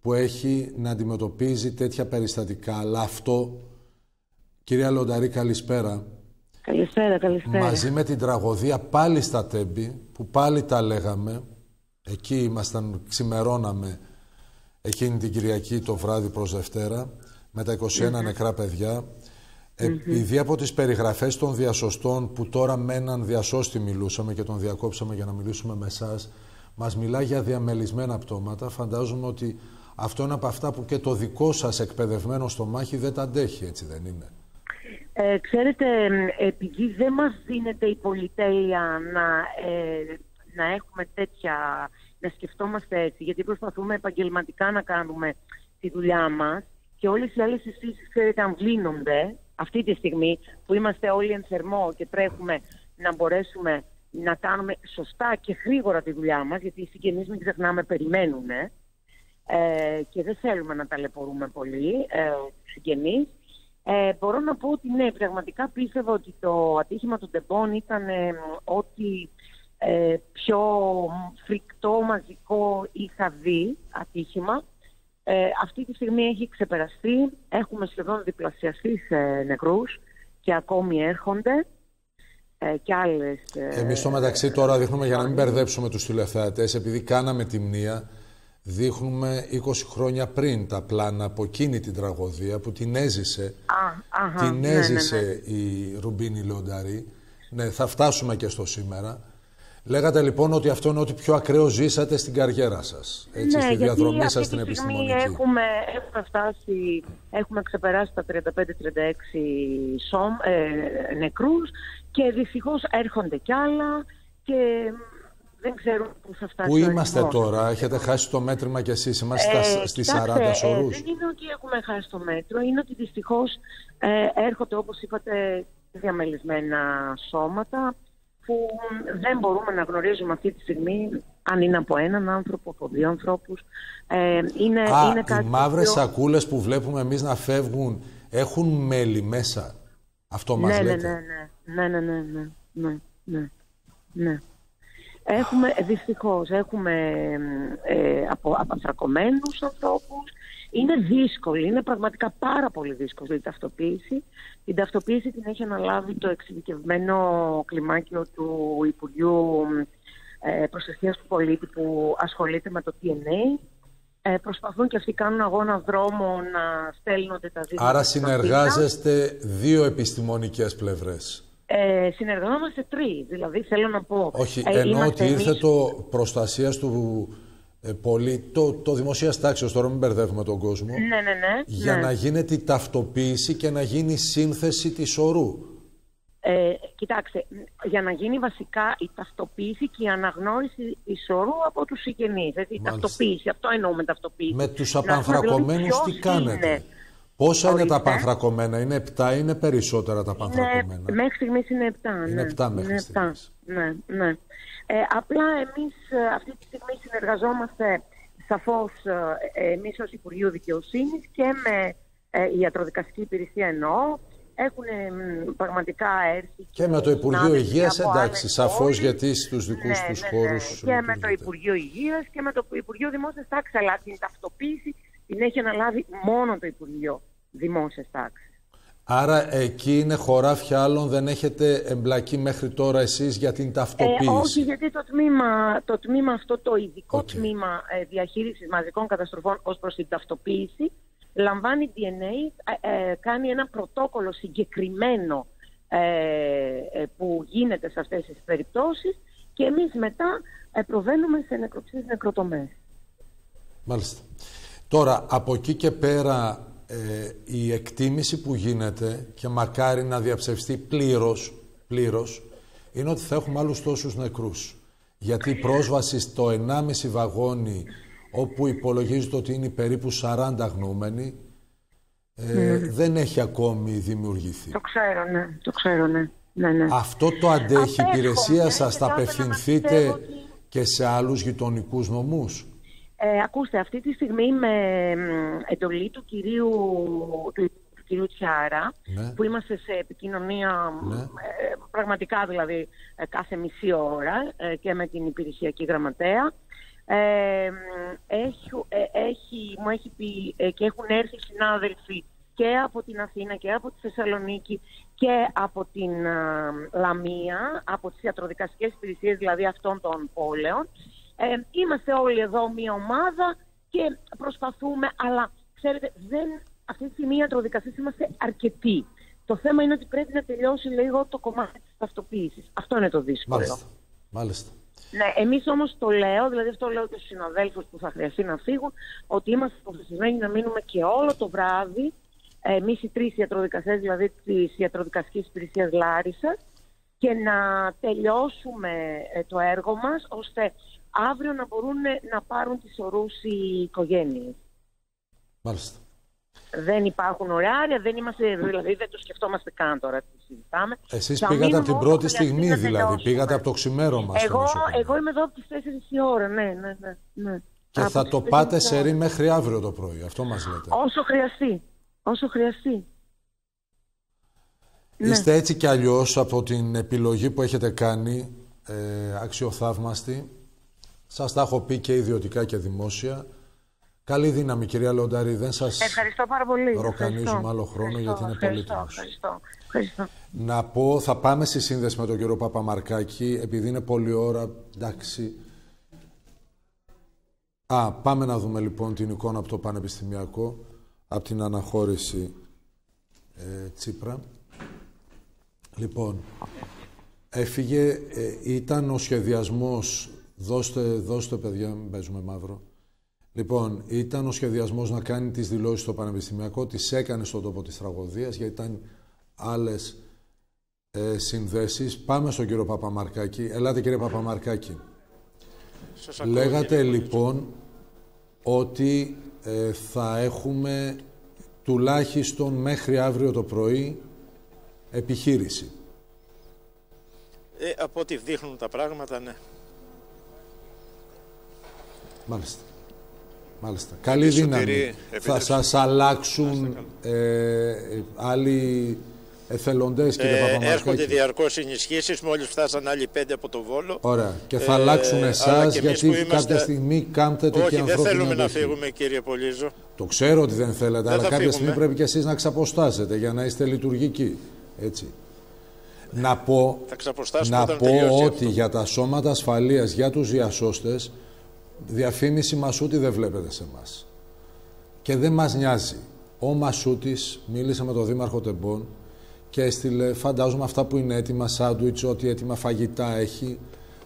που έχει να αντιμετωπίζει τέτοια περιστατικά. Αλλά αυτό, κυρία Λεονταρή, καλησπέρα. Καλησπέρα, καλησπέρα. Μαζί με την τραγωδία πάλι στα Τέμπη, που πάλι τα λέγαμε, εκεί ήμασταν, ξημερώναμε εκείνη την Κυριακή το βράδυ προς Δευτέρα, με τα 21 νεκρά παιδιά. Επειδή από τις περιγραφές των διασωστών που τώρα με έναν διασώστη μιλούσαμε και τον διακόψαμε για να μιλήσουμε με εσάς, μας μιλά για διαμελισμένα πτώματα, φαντάζομαι ότι αυτό είναι από αυτά που και το δικό σας εκπαιδευμένο στο μάχη δεν τα αντέχει, έτσι δεν είναι; Ε, ξέρετε, επειδή δεν μας δίνεται η πολυτέλεια να, ε, να έχουμε τέτοια, να σκεφτόμαστε έτσι, γιατί προσπαθούμε επαγγελματικά να κάνουμε τη δουλειά μας και όλες οι άλλες αισθήσεις, ξέρετε, αμβλύνονται αυτή τη στιγμή που είμαστε όλοι εν θερμό και τρέχουμε να μπορέσουμε να κάνουμε σωστά και γρήγορα τη δουλειά μας, γιατί οι συγγενείς μην ξεχνάμε περιμένουν ε, και δεν θέλουμε να ταλαιπωρούμε πολύ ε, τους συγγενείς. Ε, μπορώ να πω ότι ναι, πραγματικά πίστευα ότι το ατύχημα του Ντεμπών ήταν ε, ό,τι ε, πιο φρικτό, μαζικό είχα δει ατύχημα. Ε, αυτή τη στιγμή έχει ξεπεραστεί, έχουμε σχεδόν διπλασιαστεί σε νεκρούς και ακόμη έρχονται ε, και άλλες... ε, Εμείς στο μεταξύ τώρα δείχνουμε για να μην μπερδέψουμε τους τηλεθεατές, επειδή κάναμε τη μνήα, δείχνουμε 20 χρόνια πριν τα πλάνα από εκείνη την τραγωδία που την έζησε. Α, αχα, την ναι, ναι, έζησε ναι. η Ρουμπίνη Λεονταρή. Ναι, θα φτάσουμε και στο σήμερα. Λέγατε λοιπόν ότι αυτό είναι ό,τι πιο ακραίο ζήσατε στην καριέρα σας. Έτσι, ναι, στη γιατί διαδρομή αυτή σας τη στην στιγμή επιστημονική. Έχουμε, έχουμε φτάσει, έχουμε ξεπεράσει τα 35-36 σώμ, ε, νεκρούς και δυστυχώς έρχονται κι άλλα και δεν ξέρουν πού θα φτάσει. Πού είμαστε τώρα, έχετε χάσει το μέτρημα κι εσείς, είμαστε ε, στις 40 σωρούς. δεν είναι ότι έχουμε χάσει το μέτρο, είναι ότι δυστυχώς ε, έρχονται όπως είπατε διαμελισμένα σώματα που δεν μπορούμε να γνωρίζουμε αυτή τη στιγμή αν είναι από έναν άνθρωπο, από δύο ανθρώπους. Ε, είναι, Α, είναι κάτι οι μαύρες πιο... σακούλες που βλέπουμε εμείς να φεύγουν έχουν μέλι μέσα. Αυτό μας ναι, ναι λέτε. Ναι, ναι, ναι, ναι, ναι, ναι, ναι, ναι. Έχουμε, δυστυχώς, έχουμε ε, από, απαθρακωμένους ανθρώπους. Είναι δύσκολη, είναι πραγματικά πάρα πολύ δύσκολη η ταυτοποίηση. Την ταυτοποίηση την έχει αναλάβει το εξειδικευμένο κλιμάκιο του Υπουργείου ε, Προστασίας του Πολίτη που ασχολείται με το DNA. Ε, προσπαθούν και αυτοί κάνουν αγώνα δρόμο να στέλνονται τα ζήτηματα. Άρα συνεργάζεστε δύο επιστημονικές πλευρές. Ε, συνεργαζόμαστε τρεις. Δηλαδή θέλω να πω. Όχι, ε, ενώ ότι ήρθε το προστασίας του ε, πολίτη, το, το δημοσία τάξη, τώρα μην μπερδεύουμε τον κόσμο. Ναι, ναι, ναι. Για ναι. να γίνεται η ταυτοποίηση και να γίνει η σύνθεση της ορού. Ε, κοιτάξτε, για να γίνει βασικά η ταυτοποίηση και η αναγνώριση της ορού από τους συγγενείς. Η ταυτοποίηση, αυτό εννοούμε ταυτοποίηση. Με τους απανθρακωμένους τι κάνετε; Πόσα είναι τα πανθρακωμένα, είναι 7 ή είναι περισσότερα τα πανθρακωμένα. Ναι, μέχρι στιγμής είναι 7. Είναι 7 μέχρι είναι 7. Ναι, ναι. Ε, απλά εμείς ε, αυτή τη στιγμή συνεργαζόμαστε σαφώς ε, εμείς ως Υπουργείο Δικαιοσύνης και με ε, ιατροδικαστική υπηρεσία εννοώ. Έχουν πραγματικά έρθει. Και, με το Υπουργείο Υγείας, εντάξει, σαφώς γιατί στους δικούς ναι, τους ναι, χώρους. Ναι. Και με το Υπουργείο Υγείας και με το Υπουργείο Δημόσιας Τάξης. Αλλά την ταυτοποίηση την έχει αναλάβει μόνο το Υπουργείο Δημόσιας Τάξης. Άρα εκεί είναι χωράφια άλλων, δεν έχετε εμπλακεί μέχρι τώρα εσείς για την ταυτοποίηση; Ε, όχι, γιατί το τμήμα, το τμήμα αυτό, το ειδικό τμήμα ε, διαχείρισης μαζικών καταστροφών ως προς την ταυτοποίηση, λαμβάνει DNA, ε, ε, κάνει ένα πρωτόκολλο συγκεκριμένο ε, που γίνεται σε αυτές τις περιπτώσεις και εμείς μετά προβαίνουμε σε νεκροψίες νεκροτομές. Μάλιστα. Τώρα, από εκεί και πέρα, ε, η εκτίμηση που γίνεται και μακάρι να διαψευστεί πλήρως, πλήρως είναι ότι θα έχουμε άλλους τόσους νεκρούς. Γιατί η πρόσβαση στο 1,5 βαγόνι, όπου υπολογίζεται ότι είναι περίπου 40 γνούμενοι, ε, ναι. δεν έχει ακόμη δημιουργηθεί. Το ξέρω, ναι. Το ξέρω, ναι. ναι, ναι. Αυτό το αντέχει η υπηρεσία σας, θα απευθυνθείτε και σε άλλους γειτονικούς νομούς. Ε, ακούστε, αυτή τη στιγμή με εντολή του κυρίου, του, κυρίου Τσιάρα, ναι. που είμαστε σε επικοινωνία ναι. ε, πραγματικά δηλαδή ε, κάθε μισή ώρα και με την υπηρεσιακή γραμματέα, έχει, έχει, μου έχει πει και έχουν έρθει συνάδελφοι και από την Αθήνα και από τη Θεσσαλονίκη και από την Λαμία, από τις ιατροδικαστικές υπηρεσίες δηλαδή αυτών των πόλεων ε, είμαστε όλοι εδώ μια ομάδα και προσπαθούμε, αλλά ξέρετε, δεν, αυτή τη στιγμή οι ιατροδικαστές είμαστε αρκετοί. Το θέμα είναι ότι πρέπει να τελειώσει λίγο το κομμάτι της ταυτοποίησης. Αυτό είναι το δύσκολο. Μάλιστα. Μάλιστα. Ναι, εμείς όμως το λέω, δηλαδή αυτό λέω και στους συναδέλφους που θα χρειαστεί να φύγουν, ότι είμαστε αποφασισμένοι να μείνουμε και όλο το βράδυ, εμείς οι τρεις ιατροδικαστές, δηλαδή της ιατροδικαστικής υπηρεσίας Λάρισας, και να τελειώσουμε ε, το έργο μας, ώστε αύριο να μπορούν να πάρουν τις ορούς οι οικογένειες. Μάλιστα. Δεν υπάρχουν ωράρια, δεν είμαστε, δηλαδή δεν το σκεφτόμαστε καν τώρα τι συζητάμε. Εσείς πήγατε από την πρώτη στιγμή δηλαδή, πήγατε από το ξημέρωμα εγώ, εγώ είμαι εδώ από τις 4 η ώρα, ναι, ναι, ναι. ναι. Και θα το πάτε σε ρή μέχρι αύριο το πρωί, αυτό μας λέτε. Όσο χρειαστεί, όσο χρειαστεί. Είστε ναι. έτσι κι αλλιώς από την επιλογή που έχετε κάνει, ε, αξιοθαύμαστη, σας τα έχω πει και ιδιωτικά και δημόσια. Καλή δύναμη, κυρία Λοντάρη. Δεν σας Ευχαριστώ πάρα πολύ. ροκανίζουμε άλλο χρόνο γιατί είναι πολύτιμο. Ευχαριστώ. Ευχαριστώ. Να πω, θα πάμε στη σύνδεση με τον κύριο Παπαμαρκάκη, επειδή είναι πολλή ώρα. Εντάξει. Α, πάμε να δούμε λοιπόν την εικόνα από το Πανεπιστημιακό, από την αναχώρηση ε, Τσίπρα. Λοιπόν, έφυγε, ε, ήταν ο σχεδιασμός Δώστε, δώστε παιδιά, μην παίζουμε μαύρο. Λοιπόν, ήταν ο σχεδιασμός να κάνει τις δηλώσεις στο Πανεπιστημιακό, τις έκανε στον τόπο της τραγωδίας, γιατί ήταν άλλες ε, συνδέσεις. Πάμε στον κύριο Παπαμαρκάκη. Ελάτε, κύριε Παπαμαρκάκη. Σας ακούω, Λέγατε κύριε λοιπόν ότι ε, θα έχουμε τουλάχιστον μέχρι αύριο το πρωί επιχείρηση. Ε, από ό,τι δείχνουν τα πράγματα, ναι. Μάλιστα. Μάλιστα. Καλή Σωτήρη, δύναμη. Θα επίτρεψε. σας αλλάξουν ε, άλλοι εθελοντές, κύριε Ε, Παπαμαρκάκη. έρχονται διαρκώς ενισχύσεις, μόλις φτάσαν άλλοι πέντε από το Βόλο. Ωραία. Και Ε, θα αλλάξουν αλλά εσάς, και εμείς γιατί που είμαστε- κάποια στιγμή κάμπτετε Όχι, και δεν ανθρώπινη θέλουμε να αντοχή. φύγουμε, κύριε Πολύζο. Το ξέρω ότι δεν θέλετε, Δεν αλλά θα κάποια φύγουμε. στιγμή πρέπει και εσείς να ξαποστάσετε για να είστε λειτουργικοί. Έτσι. Να πω, Θα ξαποστάσουμε να όταν πω τελειώσει ότι αυτό. για τα σώματα ασφαλείας, για τους διασώστες, διαφήμιση Μασούτη δεν βλέπετε σε εμάς. Και δεν μας νοιάζει. Ο Μασούτης μίλησε με τον Δήμαρχο Τεμπών και έστειλε, φαντάζομαι αυτά που είναι έτοιμα, σάντουιτς, ό,τι έτοιμα φαγητά έχει.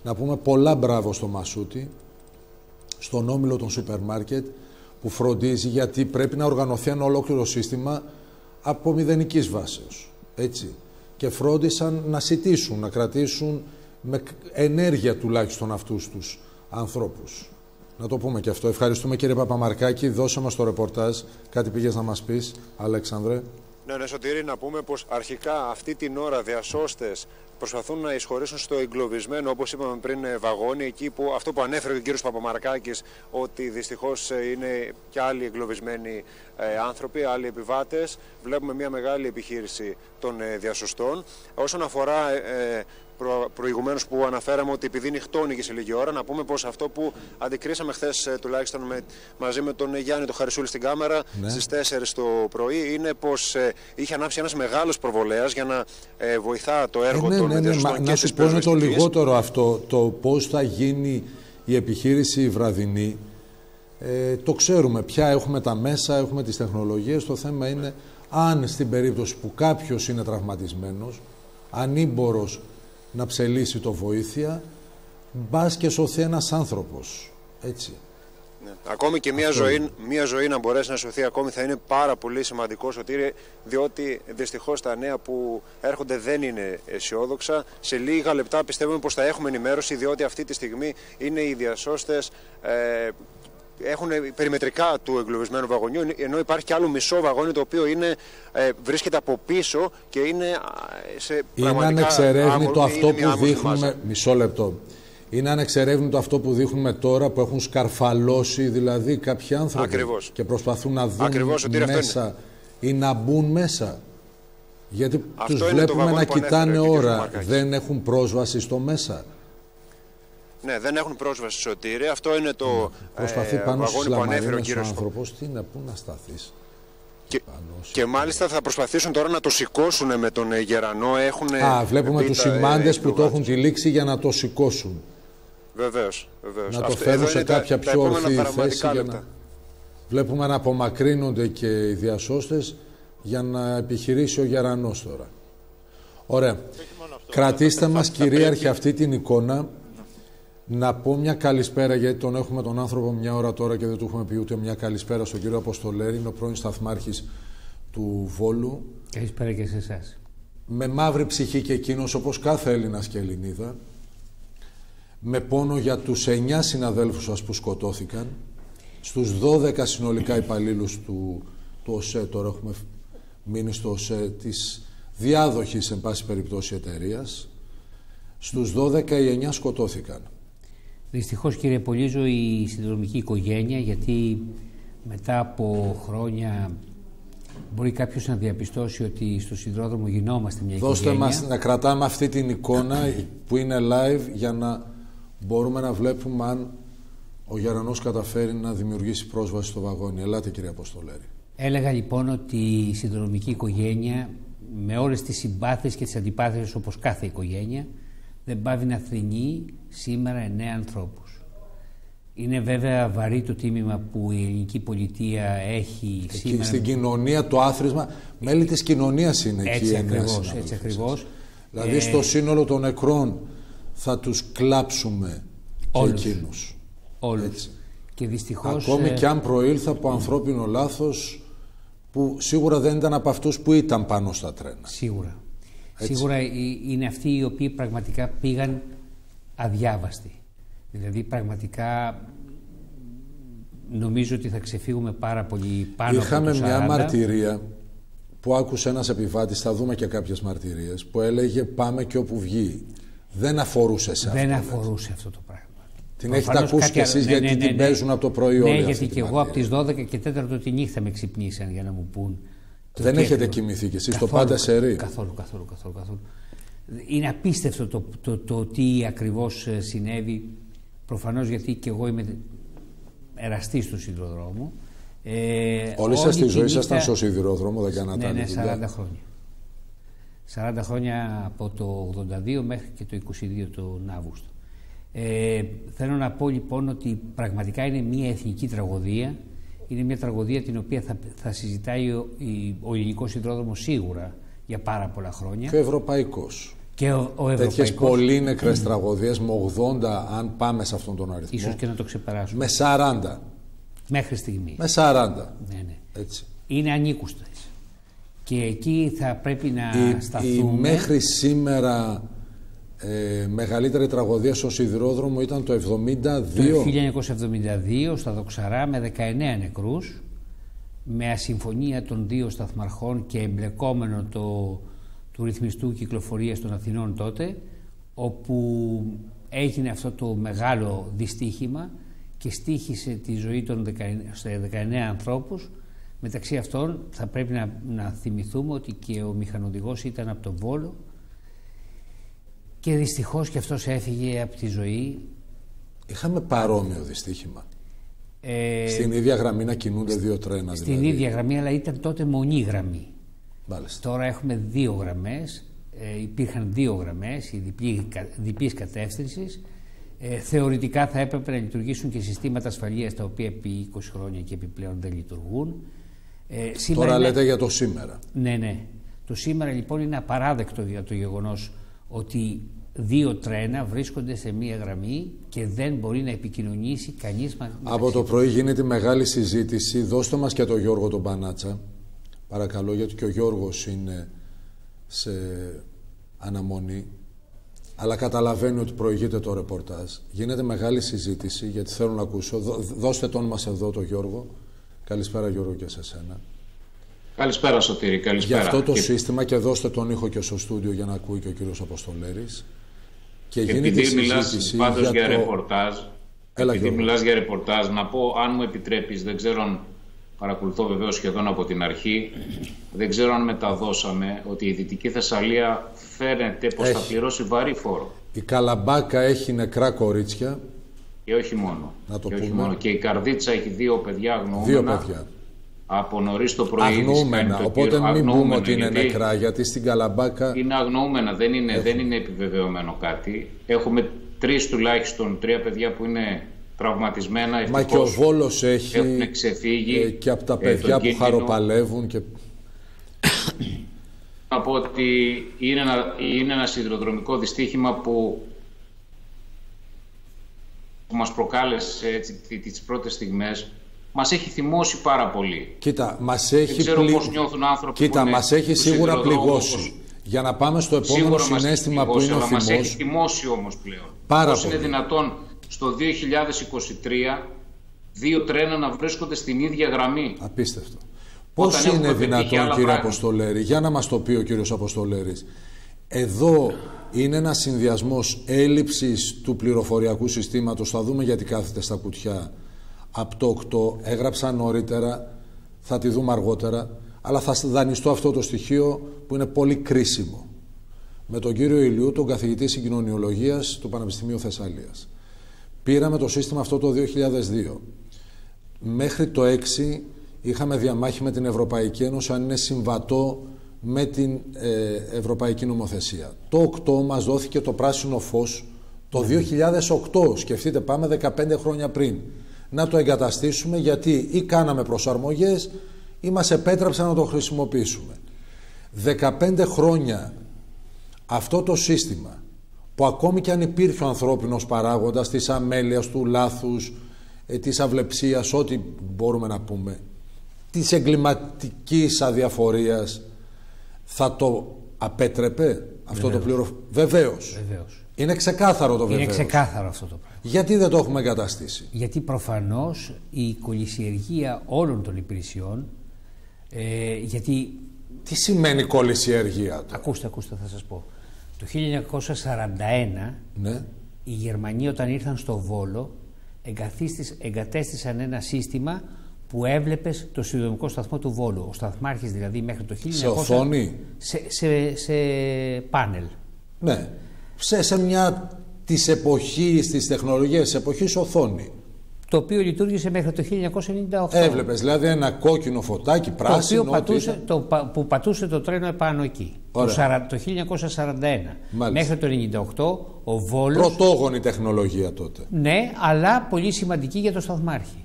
Να πούμε πολλά μπράβο στο Μασούτη, στον όμιλο των σούπερ μάρκετ, που φροντίζει γιατί πρέπει να οργανωθεί ένα ολόκληρο σύστημα από μηδενικής βάσεως. Έτσι. Και φρόντισαν να σητήσουν, να κρατήσουν με κ- ενέργεια τουλάχιστον αυτούς τους ανθρώπους. Να το πούμε και αυτό. Ευχαριστούμε κύριε Παπαμαρκάκη. Δώσε μας το ρεπορτάζ. Κάτι πήγες να μας πεις, Αλέξανδρε. Ναι, ναι, Σωτήρη, να πούμε πως αρχικά αυτή την ώρα διασώστες προσπαθούν να εισχωρήσουν στο εγκλωβισμένο, όπως είπαμε πριν, ε, βαγόνι, εκεί που αυτό που ανέφερε ο κύριος Παπαμαρκάκης, ότι δυστυχώς ε, είναι και άλλοι εγκλωβισμένοι ε, άνθρωποι, άλλοι επιβάτες. Βλέπουμε μια μεγάλη επιχείρηση των ε, διασωστών. Όσον αφορά ε, ε, προ, προηγουμένως που αναφέραμε ότι επειδή νυχτώνει και σε λίγη ώρα, να πούμε πως αυτό που αντικρίσαμε χθες τουλάχιστον με, μαζί με τον Γιάννη το Χαρισούλη στην κάμερα Ναι. στις 4 το πρωί είναι πως ε, είχε ανάψει ένας μεγάλος προβολέας για να ε, βοηθά το έργο ναι, των ναι, ναι, διασωστών μα, και να της σου πω είναι το πυροσβεστικής. λιγότερο αυτό. Το πώς θα γίνει η επιχείρηση η βραδινή. Ε, το ξέρουμε πια, έχουμε τα μέσα, έχουμε τις τεχνολογίες. Το θέμα είναι αν στην περίπτωση που κάποιος είναι τραυματισμένος, ανήμπορος να ψελίσει το βοήθεια, μπας και σωθεί ένας άνθρωπος. Έτσι. Ναι. Ακόμη και μια Αυτό ζωή, είναι. μια ζωή να μπορέσει να σωθεί ακόμη θα είναι πάρα πολύ σημαντικό σωτήρι, διότι δυστυχώς τα νέα που έρχονται δεν είναι αισιόδοξα. Σε λίγα λεπτά πιστεύουμε πως θα έχουμε ενημέρωση, διότι αυτή τη στιγμή είναι οι διασώστες ε, έχουν περιμετρικά του εγκλωβισμένου βαγονιού, ενώ υπάρχει και άλλο μισό βαγόνι το οποίο είναι, ε, βρίσκεται από πίσω και είναι α, σε Είναι πραγματικά ανεξερεύνητο άμορφη- αυτό είναι μια που άμορφη δείχνουμε. μάζα. Μισό λεπτό. Είναι ανεξερεύνητο αυτό που δείχνουμε τώρα που έχουν σκαρφαλώσει δηλαδή κάποιοι άνθρωποι Ακριβώς. και προσπαθούν να δουν Ακριβώς, Σωτήρη, αυτό μέσα ή να μπουν μέσα. Γιατί Αυτό τους είναι το βλέπουμε βαγόνι να που ανέφερε κοιτάνε ο κ. ώρα. Μαρκάκης. Δεν έχουν πρόσβαση στο μέσα. Ναι, δεν έχουν πρόσβαση στο σωτήρι. Αυτό είναι το Προσπαθεί ε, πάνω στις βαγόνι που ανέφερε ο λαμαρίνες ο κύριος άνθρωπος. Τι είναι, πού να σταθείς. Και, και μάλιστα θα προσπαθήσουν τώρα να το σηκώσουν με τον ε, Γερανό. Έχουν Α, βλέπουμε τους σημάντες που το έχουν τυλίξει για να το σηκώσουν. Βεβαίως. Βεβαίως. Να το Αυτό- φέρουν εδώ σε είναι τα- κάποια τα πιο επόμενα ορθή πραγματικά θέση για λεπτά. να... Βλέπουμε να απομακρύνονται και οι διασώστες για να επιχειρήσει ο Γερανός τώρα. Ωραία. Κρατήστε μας κυρίαρχη αυτή την εικόνα. Να πω μια καλησπέρα, γιατί τον έχουμε τον άνθρωπο μια ώρα τώρα και δεν του έχουμε πει ούτε μια καλησπέρα στον κύριο Αποστολέρη, είναι ο πρώην σταθμάρχης του Βόλου. Καλησπέρα και σε εσάς. Με μαύρη ψυχή και εκείνος όπως κάθε Έλληνας και Ελληνίδα. Με πόνο για τους 9 συναδέλφους σας που σκοτώθηκαν. Στους 12 συνολικά υπαλλήλους του, του ΟΣΕ, τώρα έχουμε μείνει στο ΟΣΕ της διάδοχης, εν πάση περιπτώσει, εταιρείας. Στους 12 οι 9 σκοτώθηκαν. Δυστυχώς, κύριε Πολύζο, η συνδρομική οικογένεια, γιατί μετά από χρόνια μπορεί κάποιος να διαπιστώσει ότι στο συνδρόμο γινόμαστε μια Δώστε οικογένεια. μας να κρατάμε αυτή την εικόνα που είναι live για να μπορούμε να βλέπουμε αν ο Γερανός καταφέρει να δημιουργήσει πρόσβαση στο βαγόνι. Ελάτε κύριε Αποστολέρη. Έλεγα λοιπόν ότι η συνδρομική οικογένεια με όλες τις συμπάθειες και τις αντιπάθειες όπως κάθε οικογένεια δεν πάβει να θρυνεί σήμερα εννέα ανθρώπους. Είναι βέβαια βαρύ το τίμημα που η ελληνική πολιτεία έχει Εκεί σήμερα. στην κοινωνία το άθροισμα, μέλη της κοινωνίας είναι εκεί Έτσι οι εννέα ακριβώς, συνάδελφοι έτσι σας. ακριβώς. Δηλαδή Ε, στο σύνολο των νεκρών θα τους κλάψουμε Όλους. και εκείνους. Όλους. Έτσι. Και δυστυχώς... Ακόμη ε, και αν προήλθε από ανθρώπινο λάθος που σίγουρα δεν ήταν από αυτούς που ήταν πάνω στα τρένα. Σίγουρα. Έτσι. Σίγουρα ε, είναι αυτοί οι οποίοι πραγματικά πήγαν αδιάβαστοι. Δηλαδή πραγματικά νομίζω ότι θα ξεφύγουμε πάρα πολύ πάνω Είχαμε από το 40. μια μαρτυρία που άκουσε ένας επιβάτης, θα δούμε και κάποιες μαρτυρίες, που έλεγε πάμε και όπου βγει. Δεν αφορούσε σε αυτό. Δεν λέτε. αφορούσε αυτό το πράγμα. Την έχετε Προφανώς ακούσει κάτι κι άλλο- εσείς ναι, γιατί ναι, ναι, την ναι. παίζουν από το πρωί Ναι, όλοι γιατί αυτή τη και εγώ μαρτυρία. από τις 12 και 4 τη νύχτα με ξυπνήσαν για να μου πούν. το Δεν τι έχετε ακριβώς. κοιμηθεί κι εσείς, το Καθόλου, πάτε σε ρί. Καθόλου, καθόλου, καθόλου, καθόλου. Είναι απίστευτο το, το, το, τι ακριβώς ε, συνέβη. Προφανώς γιατί και εγώ είμαι εραστής του σιδηροδρόμου. Ε, Όλη σας τη τη ζωή νύχτα- ήσασταν στο σιδηρόδρομο, δεν κάνατε Ναι, άλλη ναι, δουλειά; 40 χρόνια. 40 χρόνια από το 82 μέχρι και το 22 τον Αύγουστο. Ε, θέλω να πω λοιπόν ότι πραγματικά είναι μια εθνική τραγωδία. Είναι μια τραγωδία την οποία θα, θα συζητάει ο, η- ο ελληνικός σιδηρόδρομος σίγουρα για πάρα πολλά χρόνια. Και ο ευρωπαϊκός. Και ο, ο Τέτοιες ευρωπαϊκός. πολύ νεκρές τραγωδίες με 80, αν πάμε σε αυτόν τον αριθμό. Ίσως και να το ξεπεράσουμε. Με 40. Μέχρι στιγμή. Με 40. Ναι, ναι. Έτσι. Είναι ανήκουστες. Και εκεί θα πρέπει να Η, η σταθούμε. μέχρι σήμερα ε, μεγαλύτερη τραγωδία στο σιδηρόδρομο ήταν το 72. Το 1972 στα Δοξαρά με 19 νεκρούς με ασυμφωνία των δύο σταθμαρχών και εμπλεκόμενο το, του ρυθμιστού κυκλοφορίας των Αθηνών τότε όπου έγινε αυτό το μεγάλο δυστύχημα και στήχησε τη ζωή των 19, σε 19 ανθρώπους μεταξύ αυτών θα πρέπει να, να θυμηθούμε ότι και ο μηχανοδηγός ήταν από τον Βόλο και δυστυχώς και αυτός έφυγε από τη ζωή Είχαμε παρόμοιο δυστύχημα. ε, Στην ίδια γραμμή να κινούνται δύο τρένα. Στην δηλαδή. ίδια γραμμή, αλλά ήταν τότε μονή γραμμή. Μάλιστα. Τώρα έχουμε δύο γραμμές. Ε, υπήρχαν δύο γραμμές, η διπλή, κα- διπλής κατεύθυνσης. Ε, θεωρητικά θα έπρεπε να λειτουργήσουν και συστήματα ασφαλείας τα οποία επί 20 χρόνια και επιπλέον δεν λειτουργούν. Ε, σήμερα Τώρα είναι- λέτε για το σήμερα. Ναι, ναι. Το σήμερα λοιπόν είναι απαράδεκτο για το γεγονός ότι δύο τρένα βρίσκονται σε μία γραμμή και δεν μπορεί να επικοινωνήσει κανείς μα- Από το πρωί γίνεται μεγάλη συζήτηση. Δώστε μας και τον Γιώργο τον Πανάτσα. Παρακαλώ, γιατί και ο Γιώργος είναι σε αναμονή. Αλλά καταλαβαίνει ότι προηγείται το ρεπορτάζ. Γίνεται μεγάλη συζήτηση, γιατί θέλω να ακούσω. Δώ- Δώστε τον μας εδώ, τον Γιώργο. Καλησπέρα Γιώργο και σε σένα. Καλησπέρα Σωτήρη, Για καλησπέρα. αυτό το Και σύστημα και δώστε τον ήχο και στο στούντιο για να ακούει και ο κύριος Αποστολέρης. Και γίνεται επειδή μιλάς συζήτηση πάντως για, το- ρεπορτάζ, Έλα, επειδή Γιώργο. μιλάς για ρεπορτάζ, να πω, αν μου επιτρέπεις, δεν ξέρω αν παρακολουθώ βεβαίως σχεδόν από την αρχή, δεν ξέρω αν μεταδώσαμε ότι η Δυτική Θεσσαλία φαίνεται πως θα Έχει. πληρώσει βαρύ φόρο. Η Καλαμπάκα έχει νεκρά κορίτσια. Και όχι μόνο. Να το και, όχι πούμε. μόνο. και η Καρδίτσα έχει δύο παιδιά αγνοούμενα. Δύο παιδιά. Από νωρίς το πρωί. ήδη Αγνοούμενα. κάνει το Οπότε κύριο- μην πούμε αγνοούμενα, ότι είναι γιατί νεκρά, γιατί στην Καλαμπάκα Είναι αγνοούμενα, δεν είναι, δεν είναι επιβεβαιωμένο κάτι. Έχουμε τρεις τουλάχιστον, τρία παιδιά που είναι τραυματισμένα. Μα και ο ευτυχώς Βόλος έχει έχουν ξεφύγει. ε, και από τα ε, παιδιά τον που κίνδυνο. χαροπαλεύουν και Να πω ότι είναι ένα, είναι ένα σιδηροδρομικό δυστύχημα που, που μας προκάλεσε έτσι, τι- τις πρώτες στιγμές. Μας έχει θυμώσει πάρα πολύ. Κοίτα, μας έχει, Δεν ξέρω πλη- πώς νιώθουν άνθρωποι Κοίτα, που είναι μας έχει τους σίγουρα σιδηροδρόμου, πληγώσει. όπως- Για να πάμε στο επόμενο Σίγουρα μας έχει συνέστημα που θυμώσει, είναι ο αλλά μας έχει θυμός. θυμώσει όμως πλέον. Πάρα Πώς πολύ. είναι δυνατόν στο 2023 δύο τρένα να βρίσκονται στην ίδια γραμμή; Απίστευτο. Πώς Όταν έχουμε είναι πετύχει δυνατόν άλλα κύριε πράγματα. Αποστολέρη, για να μας το πει ο κύριος Αποστολέρης. Εδώ είναι ένας συνδυασμός έλλειψης του πληροφοριακού συστήματος, θα δούμε γιατί κάθεται στα κουτιά. Από το 8 έγραψα νωρίτερα, θα τη δούμε αργότερα, αλλά θα δανειστώ αυτό το στοιχείο που είναι πολύ κρίσιμο. Με τον κύριο Ηλιού, τον καθηγητή συγκοινωνιολογίας του Πανεπιστημίου Θεσσαλίας. Πήραμε το σύστημα αυτό το 2002. Μέχρι το 6 είχαμε διαμάχη με την Ευρωπαϊκή Ένωση αν είναι συμβατό με την ε, Ευρωπαϊκή Νομοθεσία. Το 8 μας δόθηκε το πράσινο φως το 2008. Σκεφτείτε πάμε 15 χρόνια πριν. Να το εγκαταστήσουμε γιατί ή κάναμε προσαρμογές ή μας επέτρεψαν να το χρησιμοποιήσουμε. 15 χρόνια αυτό το σύστημα που ακόμη και αν υπήρχε ο ανθρώπινος παράγοντας της αμέλειας, του λάθους, ε, της αυλεψίας, ό,τι μπορούμε να πούμε, της εγκληματικής αδιαφορίας, θα το απέτρεπε αυτό το Βεβαίως. πληρο... Βεβαίως. Βεβαίως. Είναι ξεκάθαρο το βεβαίως. Είναι ξεκάθαρο αυτό το πράγμα. Γιατί δεν το έχουμε εγκαταστήσει; Γιατί προφανώς η κολυσιεργία όλων των υπηρεσιών, ε, γιατί... Τι σημαίνει κολυσιεργία τώρα; Ακούστε, ακούστε θα σας πω. Το 1941 ναι. οι Γερμανοί όταν ήρθαν στο Βόλο εγκατέστησαν ένα σύστημα που έβλεπες το συνδρομικό σταθμό του Βόλου. Ο σταθμάρχης δηλαδή μέχρι το 1900... Σε οθόνη. Σε, σε, σε πάνελ. Ναι. Σε, σε μια της εποχής, της τεχνολογίας της εποχής οθόνη. Το οποίο λειτουργήσε μέχρι το 1998. Έβλεπες δηλαδή ένα κόκκινο φωτάκι, πράσινο. Το οποίο πατούσε, το, που πατούσε το τρένο επάνω εκεί. Το, το 1941. Μάλιστα. Μέχρι το 1998 ο Βόλος... Πρωτόγονη τεχνολογία τότε. Ναι, αλλά πολύ σημαντική για το σταθμάρχη.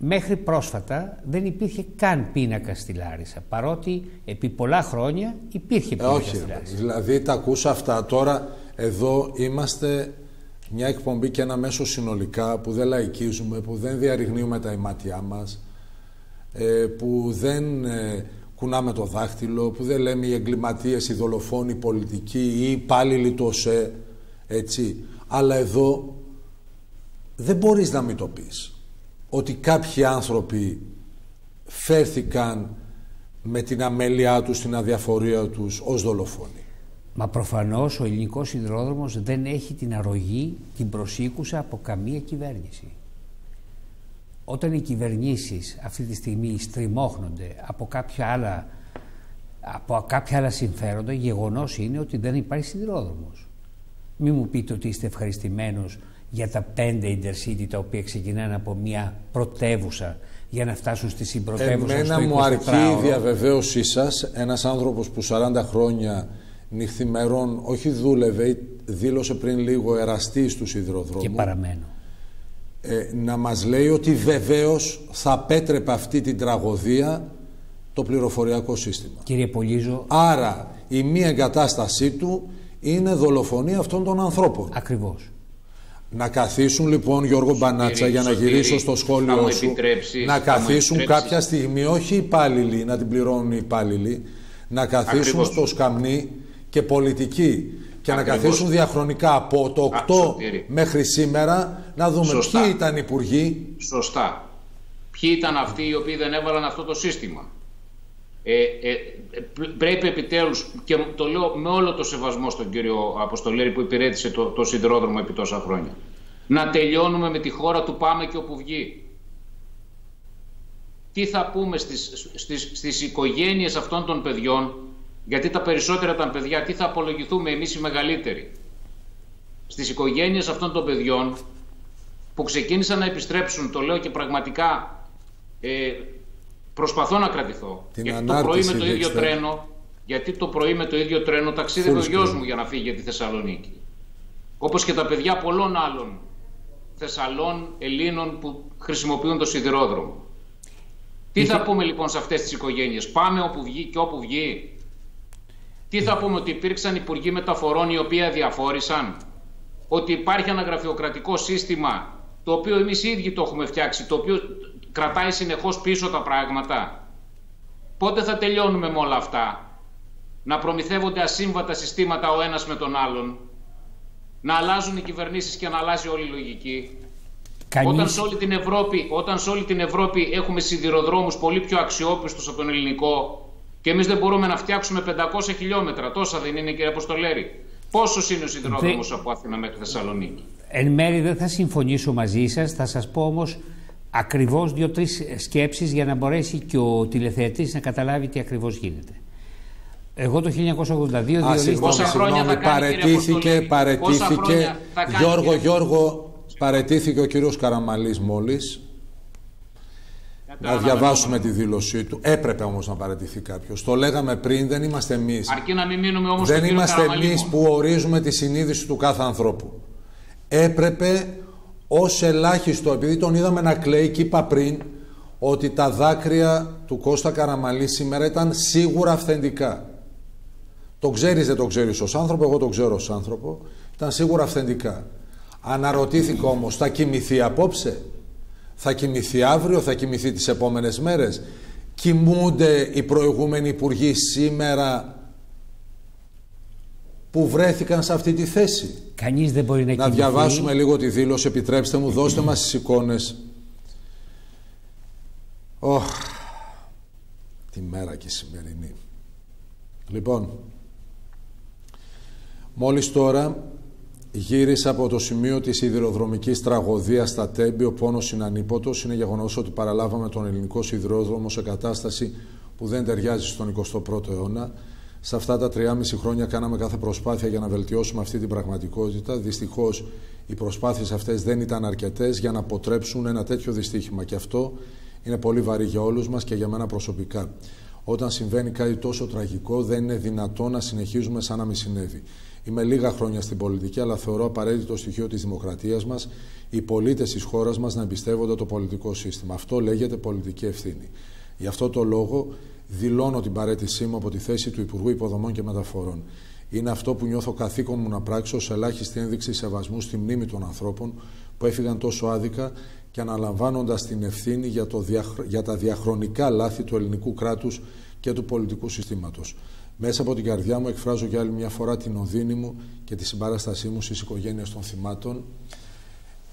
Μέχρι πρόσφατα δεν υπήρχε καν πίνακα στη Λάρισα. Παρότι επί πολλά χρόνια υπήρχε πίνακα ε, όχι, στη Λάρισα. Δηλαδή τα ακούσα αυτά. Τώρα εδώ είμαστε μια εκπομπή και ένα μέσο συνολικά που δεν λαϊκίζουμε, που δεν διαρριγνύουμε τα ημάτια μας, ε, που δεν ε, κουνάμε το δάχτυλο, που δεν λέμε οι εγκληματίες, οι δολοφόνοι, οι πολιτικοί ή οι υπάλληλοι του ΟΣΕ, έτσι. Αλλά εδώ δεν μπορείς να μην το πεις ότι κάποιοι άνθρωποι φέρθηκαν με την αμέλειά τους, την αδιαφορία τους ως δολοφόνοι. Μα προφανώς ο ελληνικός σιδηρόδρομος δεν έχει την αρρωγή, την προσήκουσα από καμία κυβέρνηση. Όταν οι κυβερνήσεις αυτή τη στιγμή στριμώχνονται από κάποια άλλα, από κάποια άλλα συμφέροντα, γεγονός είναι ότι δεν υπάρχει σιδηρόδρομος. Μην μου πείτε ότι είστε ευχαριστημένος για τα πέντε intercity τα οποία ξεκινάνε από μια πρωτεύουσα για να φτάσουν στη συμπρωτεύουσα Εμένα στο μου αρκεί η διαβεβαίωσή σας, ένας άνθρωπος που 40 χρόνια νυχθημερών όχι δούλευε, δήλωσε πριν λίγο εραστή του σιδηροδρόμου. Και παραμένω. Ε, να μας λέει ότι βεβαίως θα πέτρεπε αυτή την τραγωδία το πληροφοριακό σύστημα. Κύριε Πολύζο... Άρα η μία εγκατάστασή του είναι δολοφονία αυτών των ανθρώπων. Ακριβώς. Να καθίσουν λοιπόν Γιώργο Μπανάτσα για να γυρίσω στο σχόλιο σου να καθίσουν κάποια στιγμή όχι οι υπάλληλοι να την πληρώνουν οι υπάλληλοι να καθίσουν στο σκαμνί και πολιτικοί και να καθίσουν διαχρονικά από το 8 μέχρι σήμερα να δούμε Σωστά. ποιοι ήταν υπουργοί. Σωστά. Ποιοι ήταν αυτοί οι οποίοι δεν έβαλαν αυτό το σύστημα; Ε, ε, πρέπει επιτέλους, και το λέω με όλο το σεβασμό στον κύριο Αποστολέρη που υπηρέτησε το, το σιδηρόδρομο επί τόσα χρόνια, να τελειώνουμε με τη χώρα του πάμε και όπου βγει. Τι θα πούμε στις, στις, στις οικογένειες αυτών των παιδιών γιατί τα περισσότερα τα παιδιά, τι θα απολογηθούμε εμείς οι μεγαλύτεροι. Στις οικογένειες αυτών των παιδιών που ξεκίνησαν να επιστρέψουν, το λέω και πραγματικά ε, προσπαθώ να κρατηθώ. γιατί το πρωί με το ίδιο τρένο, γιατί το πρωί με το ίδιο τρένο ταξίδευε ο γιος μου για να φύγει για τη Θεσσαλονίκη. Όπως και τα παιδιά πολλών άλλων Θεσσαλών, Ελλήνων που χρησιμοποιούν το σιδηρόδρομο. Τι θα πούμε λοιπόν σε αυτές τις οικογένειες; Πάμε όπου βγει και όπου βγει. Τι θα πούμε ότι υπήρξαν υπουργοί μεταφορών οι οποίοι αδιαφόρησαν; Ότι υπάρχει ένα γραφειοκρατικό σύστημα το οποίο εμείς οι ίδιοι το έχουμε φτιάξει, το οποίο κρατάει συνεχώς πίσω τα πράγματα. Πότε θα τελειώνουμε με όλα αυτά; Να προμηθεύονται ασύμβατα συστήματα ο ένας με τον άλλον. Να αλλάζουν οι κυβερνήσεις και να αλλάζει όλη η λογική. Όταν, σε όλη την Ευρώπη, όταν σε όλη την Ευρώπη έχουμε σιδηροδρόμους πολύ πιο αξιόπιστους από τον ελληνικό και εμείς δεν μπορούμε να φτιάξουμε 500 χιλιόμετρα. Τόσα δεν είναι, κύριε Αποστολέρη. Πόσος είναι ο σιδηρόδρομος Δε... από Αθήνα μέχρι Θεσσαλονίκη; Εν μέρη δεν θα συμφωνήσω μαζί σας. Θα σας πω όμως ακριβώς δύο-τρεις σκέψεις για να μπορέσει και ο τηλεθεατής να καταλάβει τι ακριβώς γίνεται. Εγώ το 1982 διορίστηκα. Πόσα χρόνια θα κάνει, παρετήθηκε, παρετήθηκε. Γιώργο, Γιώργο, παρετήθηκε ο κύριος Καραμαλής μόλις να διαβάσουμε τη δήλωσή του. Έπρεπε όμως να παραιτηθεί κάποιος. Το λέγαμε πριν, δεν είμαστε εμείς. Αρκεί να μην μείνουμε όμως Δεν είμαστε εμείς που ορίζουμε τη συνείδηση του κάθε ανθρώπου. Έπρεπε ως ελάχιστο, επειδή τον είδαμε να κλαίει και είπα πριν ότι τα δάκρυα του Κώστα Καραμαλή σήμερα ήταν σίγουρα αυθεντικά. Το ξέρεις, δεν το ξέρεις ως άνθρωπο, εγώ το ξέρω ως άνθρωπο. Ήταν σίγουρα αυθεντικά. Αναρωτήθηκα όμως, θα κοιμηθεί απόψε; Θα κοιμηθεί αύριο, θα κοιμηθεί τις επόμενες μέρες; Κοιμούνται οι προηγούμενοι υπουργοί σήμερα που βρέθηκαν σε αυτή τη θέση. Κανείς δεν μπορεί να Να διαβάσουμε λίγο τη δήλωση, επιτρέψτε μου, δώστε μας τις εικόνες. Ωχ, τη μέρα και η σημερινή. Λοιπόν, μόλις τώρα γύρισα από το σημείο της σιδηροδρομικής τραγωδίας στα Τέμπη, ο πόνος είναι ανίποτος. Είναι γεγονός ότι παραλάβαμε τον ελληνικό σιδηρόδρομο σε κατάσταση που δεν ταιριάζει στον 21ο αιώνα. Σε αυτά τα 3,5 χρόνια κάναμε κάθε προσπάθεια για να βελτιώσουμε αυτή την πραγματικότητα. Δυστυχώς οι προσπάθειες αυτές δεν ήταν αρκετές για να αποτρέψουν ένα τέτοιο δυστύχημα. Και αυτό είναι πολύ βαρύ για όλους μας και για μένα προσωπικά. Όταν συμβαίνει κάτι τόσο τραγικό, δεν είναι δυνατό να συνεχίζουμε σαν να μην συνέβη. Είμαι λίγα χρόνια στην πολιτική, αλλά θεωρώ απαραίτητο στοιχείο της δημοκρατίας μας οι πολίτες της χώρας μας να εμπιστεύονται το πολιτικό σύστημα. Αυτό λέγεται πολιτική ευθύνη. Γι' αυτό το λόγο δηλώνω την παρέτησή μου από τη θέση του Υπουργού Υποδομών και Μεταφορών. Είναι αυτό που νιώθω καθήκον μου να πράξω σε ελάχιστη ένδειξη σεβασμού στη μνήμη των ανθρώπων που έφυγαν τόσο άδικα και αναλαμβάνοντας την ευθύνη για, το για τα διαχρονικά λάθη του ελληνικού κράτους και του πολιτικού συστήματος. Μέσα από την καρδιά μου εκφράζω για άλλη μια φορά την οδύνη μου και τη συμπαράστασή μου στις οικογένειες των θυμάτων.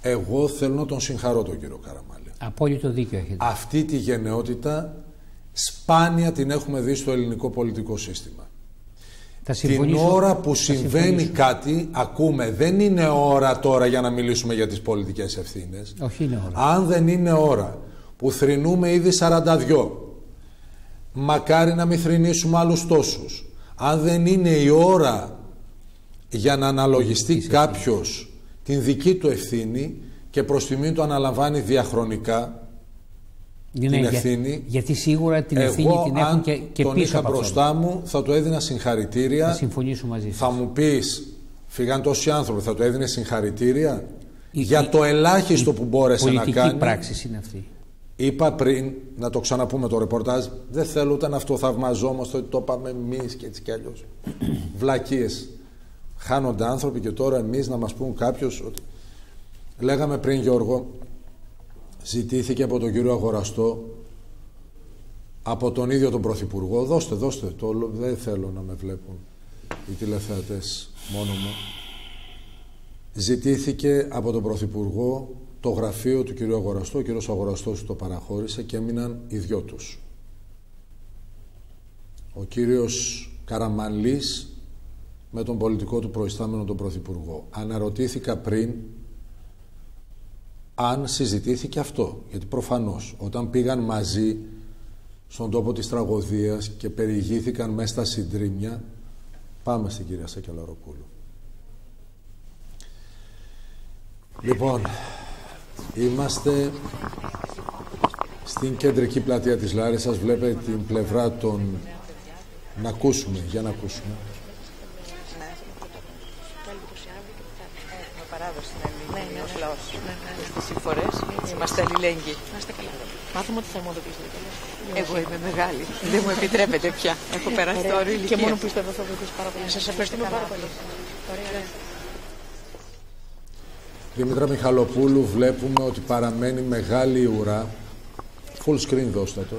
Εγώ θέλω να τον συγχαρώ τον κύριο Καραμάλη. Απόλυτο δίκιο έχετε. Αυτή τη γενναιότητα σπάνια την έχουμε δει στο ελληνικό πολιτικό σύστημα. την ώρα που συμβαίνει κάτι, ακούμε, δεν είναι ώρα τώρα για να μιλήσουμε για τις πολιτικές ευθύνες. Όχι είναι ώρα. Αν δεν είναι ώρα που θρυνούμε ήδη 42, μακάρι να μην θρυνήσουμε άλλους τόσους. Αν δεν είναι η ώρα για να αναλογιστεί κάποιος την δική του ευθύνη και προς τιμή του αναλαμβάνει διαχρονικά, ναι, την ευθύνη. γιατί σίγουρα την ευθύνη Εγώ, την έχουν αν και, και τον πίσω είχα από μπροστά μου, θα του έδινα συγχαρητήρια. Θα συμφωνήσω μαζί σας. Θα μου πεις, φύγαν τόσοι άνθρωποι, θα του έδινε συγχαρητήρια; Για το ελάχιστο που μπόρεσε να κάνει. Πολιτική πράξη είναι αυτή. Είπα πριν, να το ξαναπούμε το ρεπορτάζ, δεν θέλω ούτε να αυτοθαυμαζόμαστε ότι το είπαμε εμείς και έτσι κι αλλιώς. Βλακίες. Χάνονται άνθρωποι και τώρα εμείς να μας πούν κάποιος ότι. Λέγαμε πριν, Γιώργο, ζητήθηκε από τον κύριο Αγοραστό από τον ίδιο τον Πρωθυπουργό δώστε, δώστε το, δεν θέλω να με βλέπουν οι τηλεθεατές μόνο μου ζητήθηκε από τον Πρωθυπουργό το γραφείο του κυρίου Αγοραστό ο κύριος Αγοραστός το παραχώρησε και έμειναν οι δυο τους. Ο κύριος Καραμανλής με τον πολιτικό του προϊστάμενο τον Πρωθυπουργό. Αναρωτήθηκα πριν αν συζητήθηκε αυτό. Γιατί προφανώς όταν πήγαν μαζί στον τόπο της τραγωδίας και περιηγήθηκαν μέσα στα συντρίμια, πάμε στην κυρία Σακελαροπούλου. Λοιπόν, είμαστε στην κεντρική πλατεία της Λάρισας. Βλέπετε την πλευρά των... Να ακούσουμε, για να ακούσουμε. παράδοση στην ελληνική ναι, ναι, ναι. λαός. Ναι, ναι, ναι. Στις συμφορές είμαστε αλληλέγγυοι. Είμαστε καλά. Μάθαμε ότι θα ομοδοποιήσετε. Εγώ είμαι μεγάλη. Δεν μου επιτρέπεται πια. Έχω περάσει το όριο ηλικία. Και μόνο πιστεύω θα βοηθήσει πάρα πολύ. Σας ευχαριστούμε πάρα πολύ. Δήμητρα Μιχαλοπούλου βλέπουμε ότι παραμένει μεγάλη ουρά. Full screen δώστε το.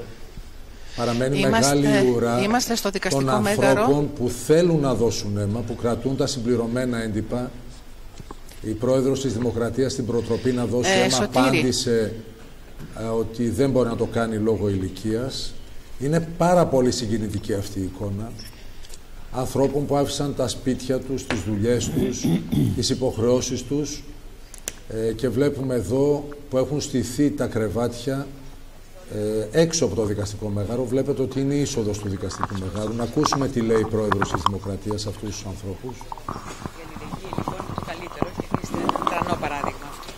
Παραμένει είμαστε, μεγάλη ουρά είμαστε στο δικαστικό των ανθρώπων μέγαρο. που θέλουν να δώσουν αίμα, που κρατούν τα συμπληρωμένα έντυπα η πρόεδρος της Δημοκρατίας στην προτροπή να δώσει Ε, ένα Σωτήρη. απάντησε ε, ότι δεν μπορεί να το κάνει λόγω ηλικίας. Είναι πάρα πολύ συγκινητική αυτή η εικόνα ανθρώπων που άφησαν τα σπίτια τους, τις δουλειές τους, τις υποχρεώσεις τους ε, και βλέπουμε εδώ που έχουν στηθεί τα κρεβάτια ε, έξω από το δικαστικό μέγαρο. Βλέπετε ότι είναι η είσοδος του δικαστικού μέγαρου. Να ακούσουμε τι λέει η πρόεδρος της Δημοκρατίας σε αυτούς τους ανθρώπους. το καλύτερο και είστε ένα τρανό παράδειγμα αυτό.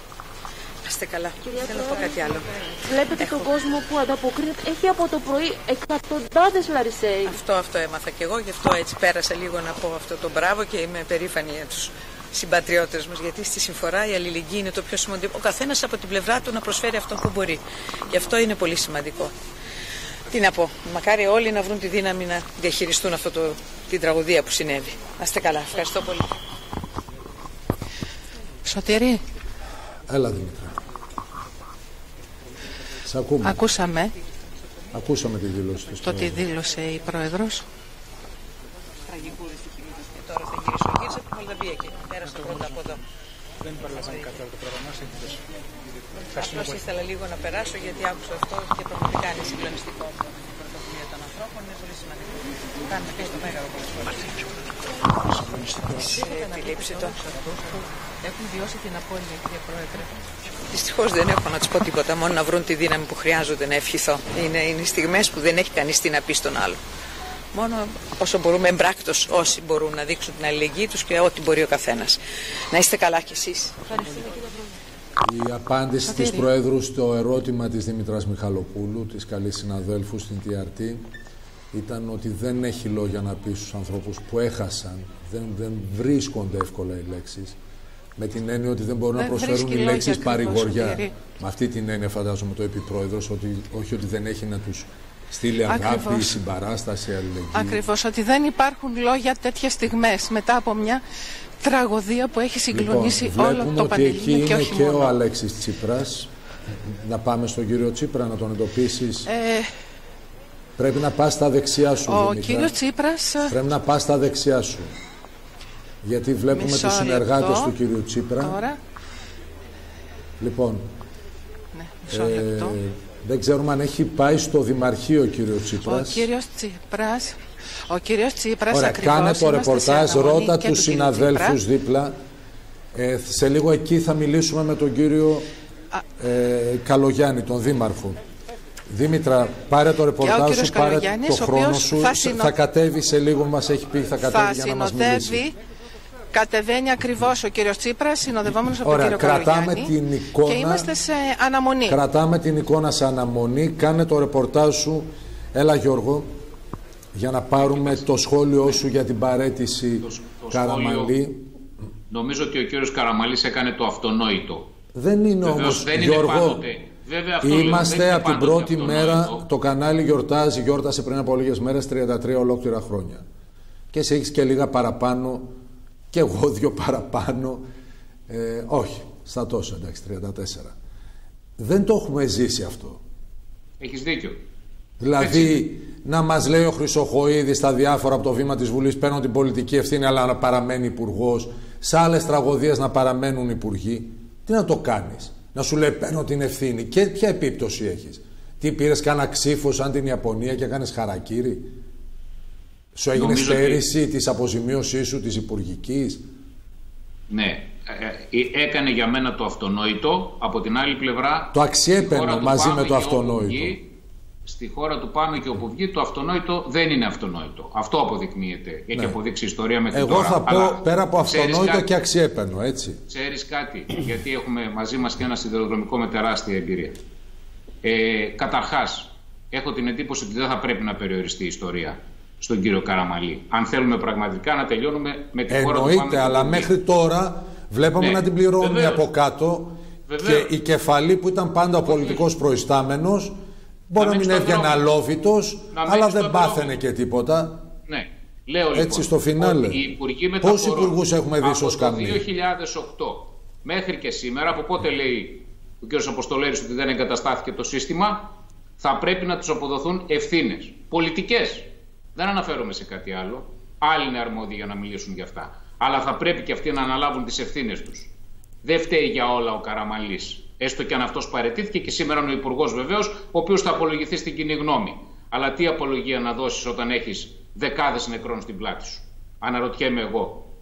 Είστε καλά. Θέλω να πω κάτι άλλο. Βλέπετε τον κόσμο που ανταποκρίνεται. Έχει από το πρωί εκατοντάδες Λαρισαίοι. Αυτό, αυτό έμαθα και εγώ, γι' αυτό έτσι πέρασα λίγο να πω αυτό το μπράβο και είμαι περήφανη για τους συμπατριώτες μας, γιατί στη συμφορά η αλληλεγγύη είναι το πιο σημαντικό. Ο καθένας από την πλευρά του να προσφέρει αυτό που μπορεί. Γι' αυτό είναι πολύ σημαντικό. Τι να πω, μακάρι όλοι να βρουν τη δύναμη να διαχειριστούν αυτό το, την τραγωδία που συνέβη. Να είστε καλά. Ευχαριστώ πολύ. Σωτήρη, Έλα Δημήτρα. Σε ακούμε. ακούσαμε Ακούσαμε τη δήλωση του. το τι δήλωσε η Πρόεδρος. Τραγικού δυστυχήματος και τώρα θα γυρίσω Μολδαβία Πέρασα πρώτα από εδώ. Δεν παραλαμβάνει κάτι άλλο το πρόγραμμα, σε Απλώς ήθελα λίγο να περάσω γιατί άκουσα αυτό και πραγματικά είναι συγκλονιστικό. Η πρωτοβουλία των ανθρώπων είναι πολύ σημαντικό. Κάνουμε και στο μέγαρο πολλέ φορέ. Τη λήψη των. Έχουν βιώσει την απώλεια, κύριε Πρόεδρε. Δυστυχώς δεν έχω να τους πω τίποτα, μόνο να βρουν τη δύναμη που χρειάζονται να ευχηθώ. Είναι, είναι στιγμές που δεν έχει κανείς τι να πει στον άλλο. Μόνο όσο μπορούμε εμπράκτος, όσοι μπορούν να δείξουν την αλληλεγγύη τους και ό,τι μπορεί ο καθένας. Να είστε καλά κι εσείς. Η απάντηση της Προέδρου στο ερώτημα της Δήμητρας Μιχαλοπούλου, της καλής συναδέλφου στην TRT, ήταν ότι δεν έχει λόγια να πει στους ανθρώπους που έχασαν, δεν, δεν βρίσκονται εύκολα οι λέξεις, με την έννοια ότι δεν μπορούν δεν να προσφέρουν οι λέξεις παρηγοριά. Κύριε. Με αυτή την έννοια φαντάζομαι το είπε Πρόεδρος, ότι, όχι ότι δεν έχει να τους στείλει αγάπη, Ακριβώς. συμπαράσταση, αλληλεγγύη. Ακριβώς, ότι δεν υπάρχουν λόγια τέτοιες στιγμές μετά από μια τραγωδία που έχει συγκλονίσει λοιπόν, όλο βλέπουμε το ότι εκεί Πανελλήνιο και είναι όχι και μόνο. ο Αλέξης Τσίπρας. Να πάμε στον κύριο Τσίπρα να τον εντοπίσεις. Ε, Πρέπει να πας στα δεξιά σου, ο Δήμητρα. κύριος Τσίπρας ε, Πρέπει να πας στα δεξιά σου. Γιατί βλέπουμε Μισό τους συνεργάτες λεπτό. του κύριου Τσίπρα. τώρα, Λοιπόν, ναι, μισό λεπτό. δεν ξέρουμε αν έχει πάει στο Δημαρχείο ο κύριος Ο Τσίπρας. κύριος Τσίπρας, ο κύριος Τσίπρας Ωραία, ακριβώς κάνε το είμαστε σε ρεπορτάζ, αναμονή ρώτα και τους του κύριου συναδέλφους Τσίπρα. δίπλα. Ε, σε λίγο εκεί θα μιλήσουμε με τον κύριο ε, Καλογιάννη, τον Δήμαρχο. Δήμητρα, πάρε το ρεπορτάζ κύριος σου, πάρε Καλογιάννης, το ο χρόνο οποίος σου. θα συνο- κατέβει σε λίγο, μας έχει πει, θα Θα κατέβει για να μας μιλήσει. συνοδεύει, κατεβαίνει ακριβώς ο κύριος Τσίπρας, συνοδευόμενος από Ωραία, τον κύριο κρατάμε Καλογιάννη. την εικόνα. Και είμαστε σε αναμονή. Κρατάμε την εικόνα σε αναμονή. Κάνε το ρεπορτάζ σου. Έλα Γιώργο, για να πάρουμε το σχόλιο σου για την παρέτηση Καραμαλή. Νομίζω ότι ο κύριος Καραμαλής έκανε το αυτονόητο. Δεν είναι Βεβαίως όμως, δεν είναι Γιώργο, πάντοτε. Βέβαια, αυτό λέω, δεν είμαστε είναι από την πάντοτε πρώτη αυτονόητο. μέρα, το κανάλι γιορτάζει, γιόρτασε πριν από λίγες μέρες 33 ολόκληρα χρόνια. Και εσύ έχεις και λίγα παραπάνω, και εγώ δύο παραπάνω, ε, όχι, στα τόσα εντάξει, 34. Δεν το έχουμε ζήσει αυτό. Έχεις δίκιο. Δηλαδή, να μας λέει ο Χρυσοχοίδης στα διάφορα από το βήμα της Βουλής: Παίρνω την πολιτική ευθύνη, αλλά να παραμένει υπουργός. Σε άλλες τραγωδίες να παραμένουν υπουργοί. Τι να το κάνεις, Να σου λέει: Παίρνω την ευθύνη. Και ποια επίπτωση έχεις; Τι πήρες κανένα ξύφο σαν την Ιαπωνία και έκανες χαρακτήρι. Σου έγινε Νομίζω ότι- στέρηση της αποζημίωσής σου της υπουργικής; Ναι. Ε, ε, έκανε για μένα το αυτονόητο. Από την άλλη πλευρά... Το στη αξιέπαινο χώρα του μαζί πάμε με το και όπου αυτονόητο. βγει, Στη χώρα του πάμε και όπου βγει το αυτονόητο δεν είναι αυτονόητο. Αυτό αποδεικνύεται. Έχει Ναι. αποδείξει η ιστορία μέχρι Εγώ τώρα. θα πω Αλλά πέρα από ξέρεις αυτονόητο κάτι- και αξιέπαινο, έτσι. Ξέρεις κάτι, γιατί έχουμε μαζί μας και ένα σιδηροδρομικό με τεράστια εμπειρία. Ε, καταρχάς, έχω την εντύπωση ότι δεν θα πρέπει να περιοριστεί η ιστορία στον κύριο Καραμαλή. Αν θέλουμε πραγματικά να τελειώνουμε με τη χώρα του πάμε Εννοείται, και αλλά όπου βγει. μέχρι τώρα βλέπαμε Ναι, να την πληρώνει βεβαίως. από κάτω Βεβαίως. και η κεφαλή που ήταν πάντα ο πολιτικός προϊστάμενος μπορεί να, μένει μην στο έβγαινε δρόμο. αλόβητος, Να μένει αλλά στο δεν δρόμο. πάθαινε και τίποτα. Ναι. Λέω Έτσι, λοιπόν, στο φινάλε. ότι οι υπουργοί Πόσους μεταφορών υπουργούς έχουμε δει από στο το σκαμνί; 2008 μέχρι και σήμερα, από πότε λέει ο κ. Αποστολέρης ότι δεν εγκαταστάθηκε το σύστημα, θα πρέπει να τους αποδοθούν ευθύνες. Πολιτικές. Δεν αναφέρομαι σε κάτι άλλο. Άλλοι είναι αρμόδιοι για να μιλήσουν για αυτά. Αλλά θα πρέπει και αυτοί να αναλάβουν τις ευθύνες τους. Δεν φταίει για όλα ο Καραμαλής. Έστω και αν αυτός παρετήθηκε και σήμερα είναι ο Υπουργός βεβαίως, ο οποίος θα απολογηθεί στην κοινή γνώμη. Αλλά τι απολογία να δώσεις όταν έχεις δεκάδες νεκρών στην πλάτη σου; Αναρωτιέμαι εγώ.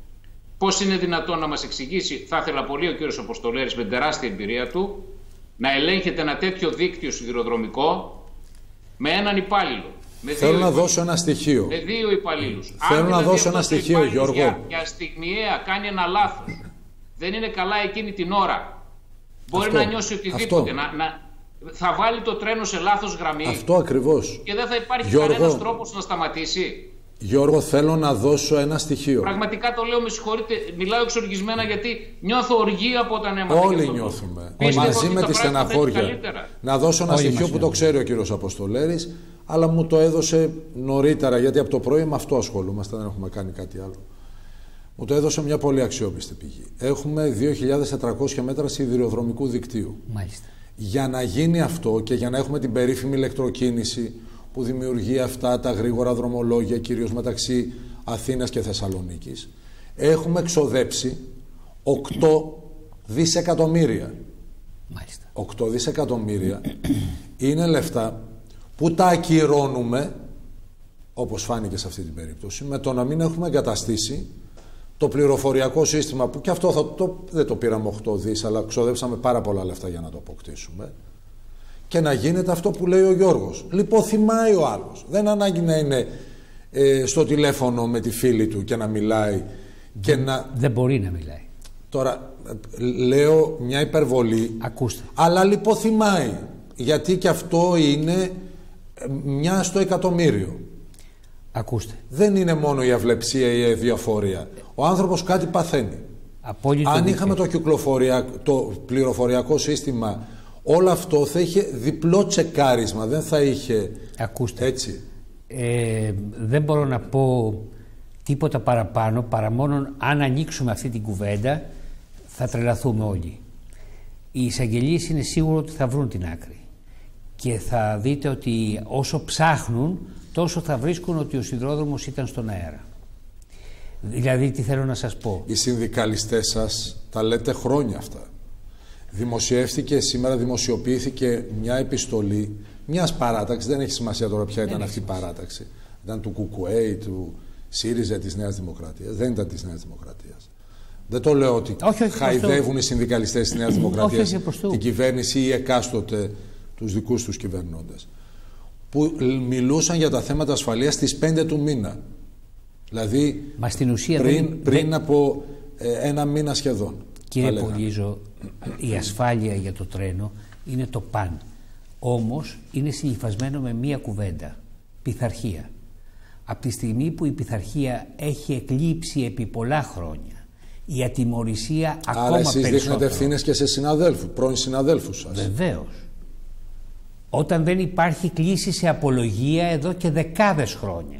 Πώς είναι δυνατόν να μας εξηγήσει, θα ήθελα πολύ ο κύριος Αποστολέρης με την τεράστια εμπειρία του, να ελέγχεται ένα τέτοιο δίκτυο σιδηροδρομικό με έναν υπάλληλο. Με Θέλω δύο να υπαλλήλους. δώσω ένα στοιχείο. Με δύο υπαλλήλους. Θέλω να δώσω ένα στοιχείο, Γιώργο. Για, για στιγμιαία κάνει ένα λάθος. Δεν είναι καλά εκείνη την ώρα. Μπορεί Αυτό. να νιώσει οτιδήποτε. Αυτό. Να, να, θα βάλει το τρένο σε λάθος γραμμή. Αυτό ακριβώς. Και δεν θα υπάρχει Γιώργο. κανένας τρόπος να σταματήσει. Γιώργο, θέλω να δώσω ένα στοιχείο. Πραγματικά το λέω, με συγχωρείτε, μιλάω εξοργισμένα γιατί νιώθω οργή από όταν έμαθα. γι' Όλοι αυτό. νιώθουμε. Πίστευα Μαζί ότι με τα τη πράγματα θα είναι στεναχώρια. καλύτερα. Να δώσω ένα Όλοι στοιχείο μας που το ξέρει ο κύριος Αποστολέρης, αλλά μου το έδωσε νωρίτερα, γιατί από το πρωί με αυτό ασχολούμαστε, δεν έχουμε κάνει κάτι άλλο. Μου το έδωσε μια πολύ αξιόπιστη πηγή. Έχουμε 2.400 μέτρα σιδηροδρομικού δικτύου. Μάλιστα. Για να γίνει αυτό και για να έχουμε την περίφημη ηλεκτροκίνηση που δημιουργεί αυτά τα γρήγορα δρομολόγια, κυρίως μεταξύ Αθήνας και Θεσσαλονίκης, έχουμε εξοδέψει 8 δισεκατομμύρια. Μάλιστα. 8 δισεκατομμύρια είναι λεφτά που τα ακυρώνουμε, όπως φάνηκε σε αυτή την περίπτωση, με το να μην έχουμε εγκαταστήσει το πληροφοριακό σύστημα που και αυτό θα το, δεν το πήραμε 8 δις, αλλά ξοδέψαμε πάρα πολλά λεφτά για να το αποκτήσουμε και να γίνεται αυτό που λέει ο Γιώργος. Λιποθυμάει ο άλλος. Δεν ανάγκη να είναι ε, στο τηλέφωνο με τη φίλη του και να μιλάει και δεν, να... Δεν μπορεί να μιλάει. Τώρα, ε, λέω μια υπερβολή. Ακούστε. Αλλά λιποθυμάει. Γιατί και αυτό είναι ε, μια στο εκατομμύριο. Ακούστε. Δεν είναι μόνο η αυλεψία ή η διαφορία. Ο άνθρωπος κάτι παθαίνει. Απόλυτο Αν δίκαιο. είχαμε το, κυκλοφοριακό, το πληροφοριακό σύστημα, όλο αυτό θα είχε διπλό τσεκάρισμα, δεν θα είχε Ακούστε. έτσι. Ε, δεν μπορώ να πω τίποτα παραπάνω παρά μόνο αν ανοίξουμε αυτή την κουβέντα θα τρελαθούμε όλοι. Οι εισαγγελίες είναι σίγουρο ότι θα βρουν την άκρη και θα δείτε ότι όσο ψάχνουν τόσο θα βρίσκουν ότι ο σιδηρόδρομος ήταν στον αέρα. Δηλαδή τι θέλω να σας πω; Οι συνδικαλιστές σας τα λέτε χρόνια αυτά. Δημοσιεύτηκε, σήμερα δημοσιοποιήθηκε μια επιστολή μιας παράταξης, δεν έχει σημασία τώρα ποια ήταν αυτή η παράταξη. Ήταν του ΚΚΕ, του ΣΥΡΙΖΑ της Νέας Δημοκρατίας. Δεν ήταν της Νέας Δημοκρατίας. Δεν το λέω ότι Όχι, όχι, χαϊδεύουν προς το- οι συνδικαλιστές της Νέας Όχι, Δημοκρατίας όχι, προς το- την κυβέρνηση ή εκάστοτε τους δικούς τους κυβερνώντες. Που μιλούσαν για τα θέματα ασφαλείας στις 5 του μήνα. Δηλαδή Μα στην ουσία πριν, δεν- πριν δεν- από ε, ένα μήνα σχεδόν. Κύριε θα λέγαμε. Πολύζο, η ασφάλεια για το τρένο είναι το παν. Όμως είναι συνυφασμένο με μία κουβέντα. Πειθαρχία. Από τη στιγμή που η πειθαρχία έχει εκλείψει επί πολλά χρόνια, η ατιμορρησία Άρα ακόμα εσείς δείχνετε περισσότερο. ευθύνες και σε συναδέλφους, πρώην συναδέλφους σας. Βεβαίως. Όταν δεν υπάρχει κλίση σε απολογία εδώ και δεκάδες χρόνια.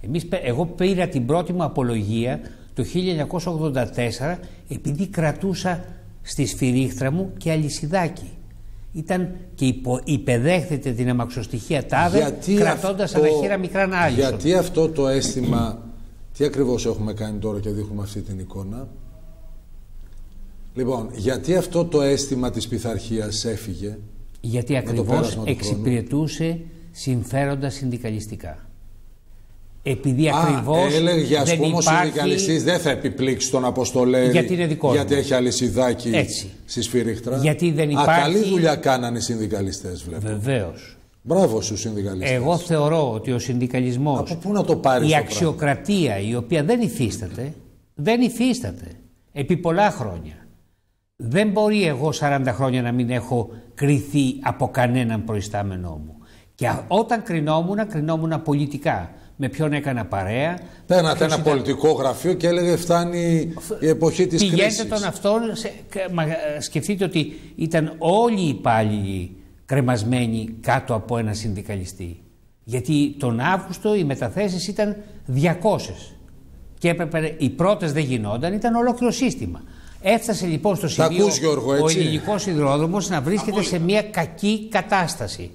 Εμείς, πε- εγώ πήρα την πρώτη μου απολογία το 1984 επειδή κρατούσα στη σφυρίχτρα μου και αλυσιδάκι. Ήταν και υπο, υπεδέχθητε την αμαξοστοιχεία τάδε κρατώντας αυτό- αναχείρα μικρά να άλυσον. Γιατί αυτό το αίσθημα, τι ακριβώς έχουμε κάνει τώρα και δείχνουμε αυτή την εικόνα; Λοιπόν, γιατί αυτό το αίσθημα της πειθαρχίας έφυγε; Γιατί με το ακριβώς πέρασμα του χρόνου. εξυπηρετούσε συμφέροντα συνδικαλιστικά. Επειδή Α, ακριβώς έλεγε ας δεν πούμε ο υπάρχει... συνδικαλιστής δεν θα επιπλήξει τον Αποστολέρη Γιατί είναι δικός γιατί μου. έχει αλυσιδάκι Έτσι. στη σφυρίχτρα. Γιατί δεν Α, υπάρχει- καλή δουλειά κάνανε οι συνδικαλιστές βλέπω. Βεβαίως. Μπράβο στους συνδικαλιστές. Εγώ θεωρώ ότι ο συνδικαλισμός, Από πού να το πάρεις η το αξιοκρατία η οποία δεν υφίσταται, δεν υφίσταται επί πολλά χρόνια. Δεν μπορεί εγώ 40 χρόνια να μην έχω κριθεί από κανέναν προϊστάμενό μου. Και α- όταν κρινόμουν, κρινόμουν πολιτικά. Με ποιον έκανα παρέα. Παίρνατε ποιος ένα ήταν- πολιτικό γραφείο και έλεγε φτάνει η εποχή της Πηγαίνετε κρίσης. τον αυτόν, σε, κα- μα, ε, σκεφτείτε ότι ήταν όλοι οι υπάλληλοι κρεμασμένοι κάτω από ένα συνδικαλιστή. Γιατί τον Αύγουστο οι μεταθέσεις ήταν 200 και έπρεπε, οι πρώτες δεν γινόταν, ήταν ολόκληρο σύστημα. Έφτασε λοιπόν στο Τα σημείο ακούς, Γιώργο, ο έτσι; ελληνικός σιδηρόδρομος να βρίσκεται σε μια κακή κατάσταση.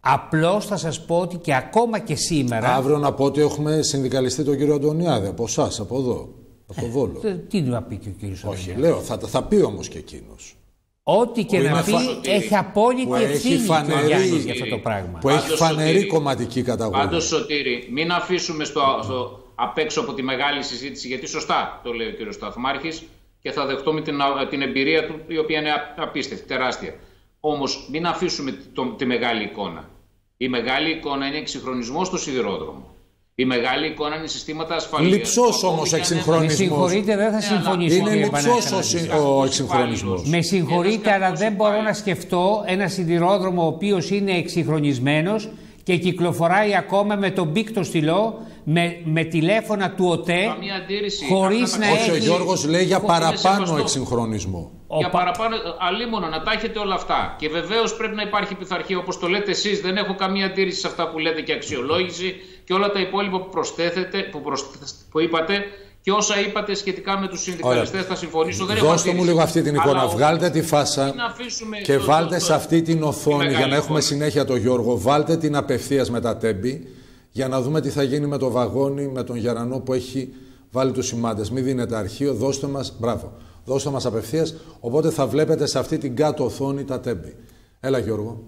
Απλώς θα σας πω ότι και ακόμα και σήμερα... Αύριο να πω ότι έχουμε συνδικαλιστή τον κύριο Αντωνιάδη από εσάς, από εδώ, από το Βόλο. Ε, Τι να πει και ο κύριος Όχι, Αντωνιάδης; λέω, θα, θα πει όμως και εκείνος. Ό,τι και Που να είναι πει φα- έχει απόλυτη που έχει ευθύνη και ο φανερή- Γιάννης για αυτό το πράγμα. Που έχει Πάντως, φανερή Σωτήρη, κομματική καταγωγή. Πάντως Σωτήρη, μην αφήσουμε στο, στο, απ' έξω από τη μεγάλη συζήτηση, γιατί σωστά το λέει ο κύριος Σταθμάρχης και θα δεχτούμε την, την εμπειρία του, η οποία είναι α- απίστευτη, τεράστια. Όμως μην αφήσουμε το, τη μεγάλη εικόνα. Η μεγάλη εικόνα είναι εξυγχρονισμός στο σιδηρόδρομο. Η μεγάλη εικόνα είναι συστήματα ασφαλείας. Λυψός Ακόμη όμως και αν- εξυγχρονισμός. Με συγχωρείτε, δεν θα Ναι, αλλά συμφωνήσω. Είναι κύριε λυψός ο, Παναγιώτη. συ- ο εξυγχρονισμός. Με συγχωρείτε, αλλά δεν μπορώ να σκεφτώ ένα σιδηρόδρομο ο οποίος είναι εξυγχρονισμένος και κυκλοφοράει ακόμα με τον πίκτο στυλό, με, με τηλέφωνα του ΟΤΕ, Καμία αντίρρηση. χωρίς Αυτά να τα- Όχι, ο έχει... Γιώργος λέει για Είναι παραπάνω σεβαστό. εξυγχρονισμό. Για παραπάνω, αλίμονο, να τα έχετε όλα αυτά. Και βεβαίως πρέπει να υπάρχει πειθαρχία όπως το λέτε εσείς. Δεν έχω καμία αντίρρηση σε αυτά που λέτε και αξιολόγηση και όλα τα υπόλοιπα που προσθέθετε, που, προσθ- που είπατε και όσα είπατε σχετικά με τους συνδικαλιστές. Θα συμφωνήσω. Δεν έχω Δώστε μου αντίρρηση. λίγο αυτή την εικόνα. Αλλά όμως, Βγάλτε τη φάσα μην αφήσουμε και το- το- βάλτε το- σε αυτή την οθόνη μεγάλη για να έχουμε εικόνα. συνέχεια το Γιώργο. Βάλτε την απευθείας με τα τέμπη για να δούμε τι θα γίνει με το βαγόνι, με τον Γερανό που έχει βάλει τους σημάδε. Μην δίνετε αρχείο, δώστε μας. Μπράβο. Δώστε μας απευθείας. Οπότε θα βλέπετε σε αυτή την κάτω οθόνη τα τέμπη. Έλα, Γιώργο.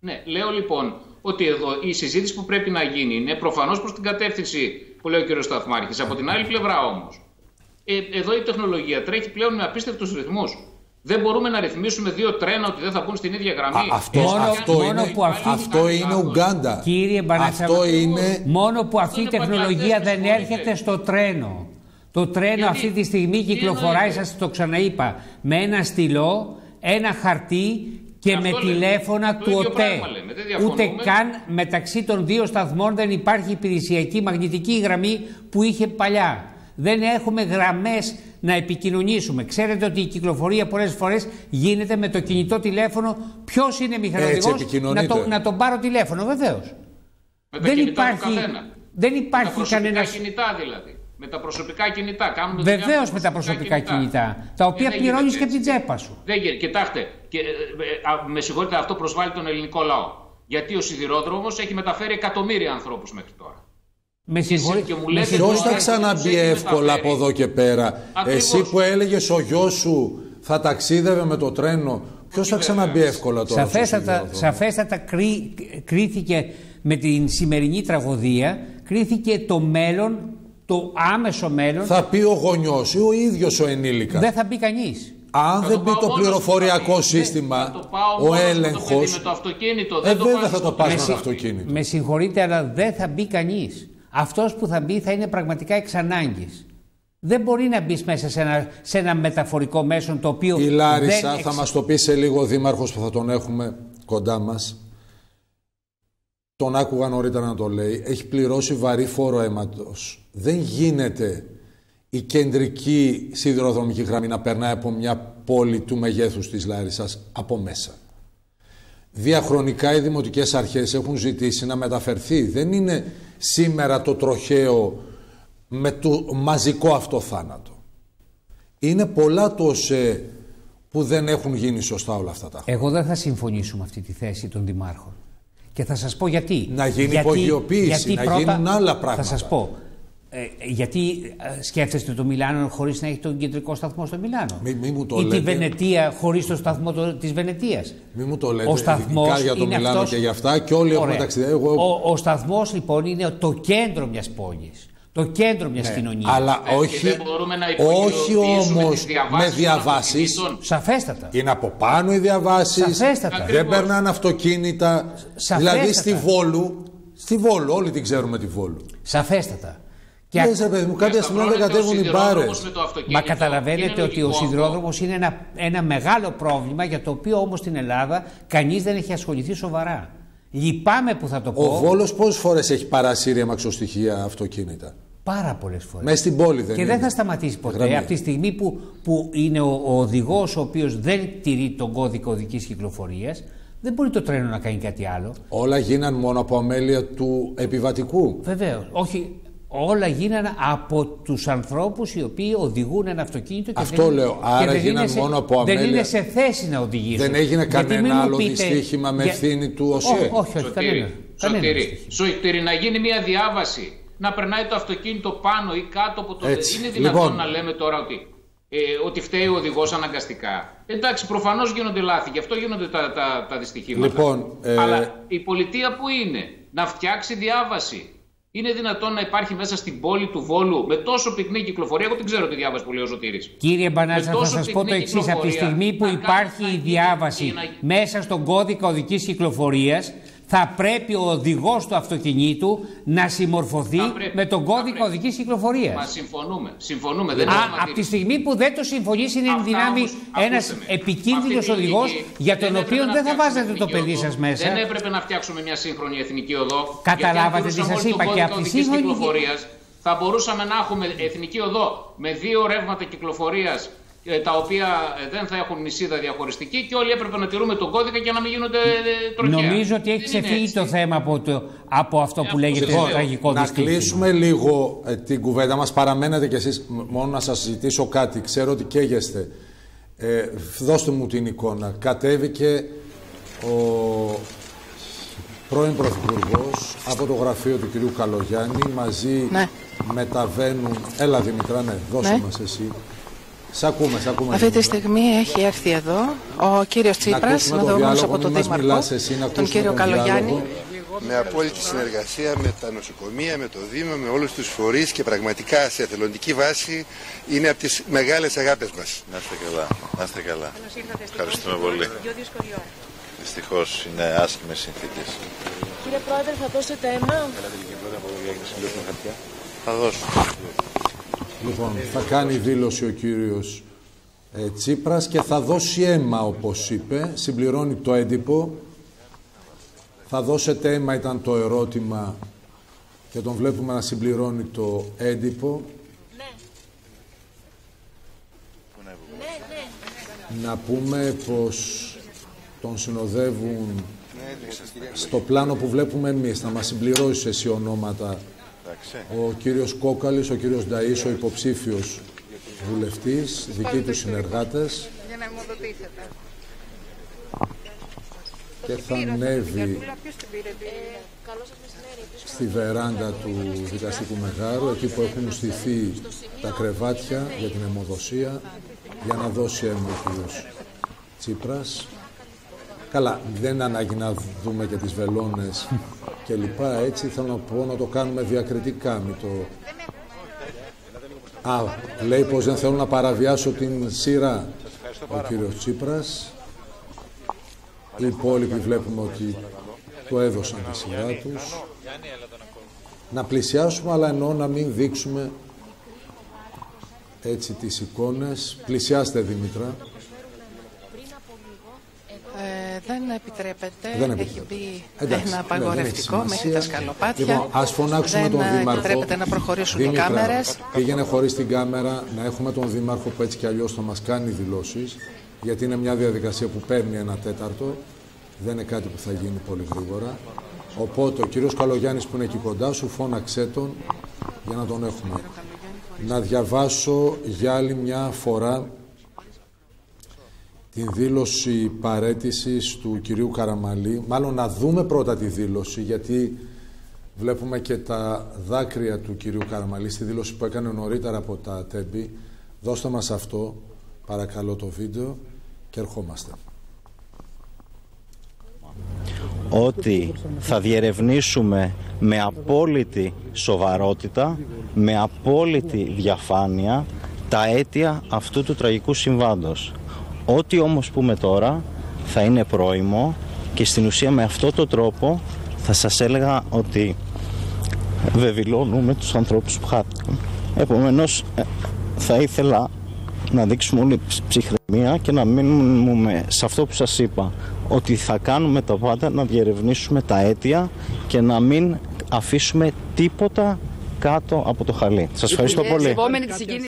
Ναι, λέω λοιπόν ότι εδώ η συζήτηση που πρέπει να γίνει είναι προφανώς προς την κατεύθυνση που λέει ο κ. Σταθμάρχης. Από την άλλη πλευρά όμως, ε, εδώ η τεχνολογία τρέχει πλέον με απίστευτους ρυθμούς. Δεν μπορούμε να ρυθμίσουμε δύο τρένα ότι δεν θα μπουν στην ίδια γραμμή. Α, αυτό, μόνο, αυτό, μόνο είναι, που αυτή, αυτό είναι Ουγκάντα. Κύριε αυτό είναι... Μόνο που αυτή η τεχνολογία δεν έρχεται στο τρένο. Το τρένο Γιατί... αυτή τη στιγμή κυκλοφοράει, σας το ξαναείπα, με ένα στυλό, ένα χαρτί και με τηλέφωνα του ΟΤΕ. Ούτε καν μεταξύ των δύο σταθμών δεν υπάρχει υπηρεσιακή μαγνητική γραμμή που είχε παλιά. Δεν έχουμε γραμμές να επικοινωνήσουμε. Ξέρετε ότι η κυκλοφορία πολλές φορές γίνεται με το κινητό τηλέφωνο. Ποιος είναι μηχανοδηγός; Να, το, να τον πάρω τηλέφωνο, βεβαίως. Δεν υπάρχει, δεν υπάρχει με τα κανένα. κινητά δηλαδή. Με τα προσωπικά κινητά. Βεβαίως με τα προσωπικά κινητά. κινητά τα οποία πληρώνεις και από την τσέπα σου. Δεν γίνεται. Κοιτάξτε, και, ε, ε, με συγχωρείτε, αυτό προσβάλλει τον ελληνικό λαό. Γιατί ο σιδηρόδρομος έχει μεταφέρει εκατομμύρια ανθρώπους μέχρι τώρα. Με συγχωρείτε. Ποιος θα ξαναμπεί εύκολα από εδώ και πέρα; Εσύ που έλεγες ο γιος σου θα ταξίδευε με το τρένο. Ποιος θα ξαναμπεί εύκολα τώρα. Σαφέστατα, σαφέστατα κρί, κρίθηκε με την σημερινή τραγωδία, κρίθηκε το μέλλον, το άμεσο μέλλον. Θα πει ο γονιός ή ο ίδιος ο ενήλικα. Δεν θα μπει κανείς. Αν δεν μπει το πληροφοριακό σύστημα, ο έλεγχο. Με το αυτοκίνητο. Ε, βέβαια θα το πας με το αυτοκίνητο. Με συγχωρείτε, αλλά δεν θα μπει κανείς αυτός που θα μπει θα είναι πραγματικά εξ ανάγκης. Δεν μπορεί να μπεις μέσα σε ένα, σε ένα μεταφορικό μέσο το οποίο. Η Λάρισα, θα μας το πει σε λίγο ο Δήμαρχος που θα τον έχουμε κοντά μας. Τον άκουγα νωρίτερα να το λέει. Έχει πληρώσει βαρύ φόρο αίματος. Δεν γίνεται η κεντρική σιδηροδρομική γραμμή να περνάει από μια πόλη του μεγέθους της Λάρισας από μέσα. Διαχρονικά οι δημοτικές αρχές έχουν ζητήσει να μεταφερθεί. Δεν είναι σήμερα το τροχαίο με το μαζικό αυτό θάνατο. Είναι πολλά τόσε που δεν έχουν γίνει σωστά όλα αυτά τα χρόνια. Εγώ δεν θα συμφωνήσω με αυτή τη θέση των δημάρχων. Και θα σας πω γιατί. Να γίνει υπογειοποίηση, να γίνουν άλλα πράγματα. Θα σας πω. Ε, γιατί ε, σκέφτεστε το Μιλάνο χωρίς να έχει τον κεντρικό σταθμό στο Μιλάνο; Μη, μη μου το ή λέτε. τη Βενετία χωρίς το σταθμό το, της Βενετίας; Μη μου το λέτε. Ο σταθμός για το Μιλάνο αυτός... και για αυτά και όλοι Ωραία. έχουμε ταξιδεύει. Εγώ... Ο, ο σταθμός λοιπόν είναι το κέντρο μιας πόλης. Το κέντρο μιας ναι, κοινωνίας. Αλλά όχι, όχι όμως με διαβάσεις. Σαφέστατα. Είναι από πάνω οι διαβάσεις. Σαφέστατα. Δεν περνάνε αυτοκίνητα. Σαφέστατα. Δηλαδή στη Βόλου. Στη Βόλου, όλοι την ξέρουμε τη Βόλου. Σαφέστατα. Και ναι, παιδί μου, κάποια στιγμή δεν κατέβουν οι μπάρες. Μα καταλαβαίνετε ότι ο σιδηρόδρομος είναι ένα, ένα μεγάλο πρόβλημα για το οποίο όμως στην Ελλάδα κανείς δεν έχει ασχοληθεί σοβαρά. Λυπάμαι που θα το πω. Ο Βόλος πόσες φορές έχει παρασύρει αμαξοστοιχεία αυτοκίνητα; Πάρα πολλές φορές. Μέσα στην πόλη δεν Και είναι. δεν θα σταματήσει ποτέ. Γραμμή. Από τη στιγμή που, που είναι ο, ο οδηγός ο οποίος δεν τηρεί τον κώδικα οδικής κυκλοφορίας, δεν μπορεί το τρένο να κάνει κάτι άλλο. Όλα γίναν μόνο από αμέλεια του επιβατικού. Βεβαίως. Όχι, όλα γίνανε από τους ανθρώπους οι οποίοι οδηγούν ένα αυτοκίνητο και Αυτό δεν, λέω, άρα γίνανε σε, μόνο από αμέλεια. Δεν είναι σε θέση να οδηγήσουν. Δεν έγινε κανένα άλλο πείτε... δυστύχημα με ευθύνη του ΟΣΕ. Όχι, όχι, όχι κανένα. Σωτήρι, Σωτήρι, να γίνει μια διάβαση, να περνάει το αυτοκίνητο πάνω ή κάτω από το... Έτσι. Είναι δυνατόν λοιπόν. να λέμε τώρα ότι ε, ότι φταίει ο οδηγός αναγκαστικά. Εντάξει, προφανώς γίνονται λάθη, γι' αυτό γίνονται τα, τα, τα δυστυχήματα. Λοιπόν, ε... Αλλά η πολιτεία που είναι να φτιάξει διάβαση είναι δυνατόν να υπάρχει μέσα στην πόλη του Βόλου με τόσο πυκνή κυκλοφορία. Εγώ δεν ξέρω τη διάβαση που λέει ο Ζωτήρης. Κύριε Μπανάτσα, θα σας πω το εξής. Από τη στιγμή που υπάρχει η διάβαση μέσα στον κώδικα οδικής κυκλοφορίας, θα πρέπει ο οδηγός του αυτοκινήτου να συμμορφωθεί με τον κώδικα οδικής κυκλοφορίας. Μα συμφωνούμε. συμφωνούμε δεν Α, από τη στιγμή που δεν το συμφωνήσει, είναι εν δυνάμει ένας επικίνδυνος οδηγός για τον οποίο δεν θα βάζετε το παιδί σας μέσα. Δεν έπρεπε να φτιάξουμε μια σύγχρονη εθνική οδό. Καταλάβατε τι σας είπα και από τη σύγχρονη. Θα μπορούσαμε να έχουμε εθνική οδό με δύο ρεύματα κυκλοφορίας ε, τα οποία ε, δεν θα έχουν νησίδα διαχωριστική και όλοι έπρεπε να τηρούμε τον κώδικα και να μην γίνονται ε, τροχιά. Νομίζω ότι έχει ξεφύγει το θέμα από, το, από αυτό που λέγεται Λοιπόν, τραγικό Να δυστύχημα. κλείσουμε λίγο ε, την κουβέντα μας. Παραμένετε κι εσείς μόνο να σας ζητήσω κάτι. Ξέρω ότι καίγεστε. Ε, δώστε μου την εικόνα. Κατέβηκε ο... πρώην Πρωθυπουργός από το γραφείο του κυρίου Καλογιάννη. Μαζί Ναι. μεταβαίνουν. Έλα Δημητρά, ναι, δώσε Ναι. μας εσύ. Σ' ακούμε, σ' ακούμε. Αυτή τη Δημήτρα. στιγμή έχει έρθει εδώ ο κύριος Τσίπρας, ακούσουμε τον συνοδευόμενος διάλογο, από τον μην μας Δήμαρχο, μιλάς εσύ, να τον ακούσουμε κύριο τον Καλογιάννη. διάλογο. με απόλυτη συνεργασία με τα νοσοκομεία, με το Δήμο, με όλους τους φορείς και πραγματικά σε εθελοντική βάση είναι από τις μεγάλες αγάπες μας. Να είστε καλά. Να είστε καλά. Ευχαριστούμε πολύ. Δυστυχώς είναι άσχημες συνθήκες. Κύριε Πρόεδρε, θα δώσετε αίμα. Θα δώσω. Λοιπόν, θα κάνει δήλωση ο κύριος ε, Τσίπρας και θα δώσει αίμα, όπως είπε. Συμπληρώνει το έντυπο. Θα δώσετε αίμα ήταν το ερώτημα και τον βλέπουμε να συμπληρώνει το έντυπο. Να πούμε πως τον συνοδεύουν στο πλάνο που βλέπουμε εμείς. Θα μας συμπληρώσεις εσύ ονόματα ο κύριος Κόκαλης, ο κύριος Νταΐς, ο υποψήφιος βουλευτής, δικοί του συνεργάτες Για να αιμοδοτήσετε. και θα ανέβει Ποιος την πήρε, στη βεράντα του δικαστικού μεγάρου, εκεί που έχουν στηθεί τα κρεβάτια για την αιμοδοσία, για να δώσει αίμα ο κύριος Τσίπρας. Καλά, δεν είναι ανάγκη να δούμε και τις βελόνες και λοιπά, έτσι θέλω να πω να το κάνουμε διακριτικά, μην το... Α, λέει πως δεν θέλω να παραβιάσω την σειρά ο κύριος Τσίπρας. Οι υπόλοιποι βλέπουμε ότι του έδωσαν τη σειρά τους. Να πλησιάσουμε, αλλά εννοώ να μην δείξουμε έτσι τις εικόνες. Πλησιάστε, Δήμητρα. Ε, δεν επιτρέπεται. Δεν Έχει επιτρέπεται. μπει Εντάξει, ένα ναι, απαγορευτικό δεν έχει μέχρι τα σημασία. σκαλοπάτια. Λοιπόν, ας φωνάξουμε δεν τον ε, Δήμαρχο. επιτρέπεται να προχωρήσουν οι Δήμητρα, κάμερες. Πήγαινε χωρίς την κάμερα να έχουμε τον Δήμαρχο που έτσι κι αλλιώς θα μας κάνει δηλώσεις γιατί είναι μια διαδικασία που παίρνει ένα τέταρτο. Δεν είναι κάτι που θα γίνει πολύ γρήγορα. Οπότε ο κύριος Καλογιάννης που είναι εκεί κοντά σου φώναξέ τον για να τον έχουμε. Να διαβάσω για άλλη μια φορά την δήλωση παρέτησης του κυρίου Καραμαλή. Μάλλον να δούμε πρώτα τη δήλωση, γιατί βλέπουμε και τα δάκρυα του κυρίου Καραμαλή στη δήλωση που έκανε νωρίτερα από τα τέμπη. Δώστε μας αυτό, παρακαλώ το βίντεο και ερχόμαστε. ότι θα διερευνήσουμε με απόλυτη σοβαρότητα, με απόλυτη διαφάνεια τα αίτια αυτού του τραγικού συμβάντος. Ό,τι όμως πούμε τώρα θα είναι πρόημο και στην ουσία με αυτό το τρόπο θα σας έλεγα ότι βεβηλώνουμε τους ανθρώπους που χάθηκαν. Επομένως ε, θα ήθελα να δείξουμε όλη ψυχραιμία και να μείνουμε σε αυτό που σας είπα ότι θα κάνουμε τα πάντα να διερευνήσουμε τα αίτια και να μην αφήσουμε τίποτα κάτω από το χαλί. Σας ευχαριστώ πολύ.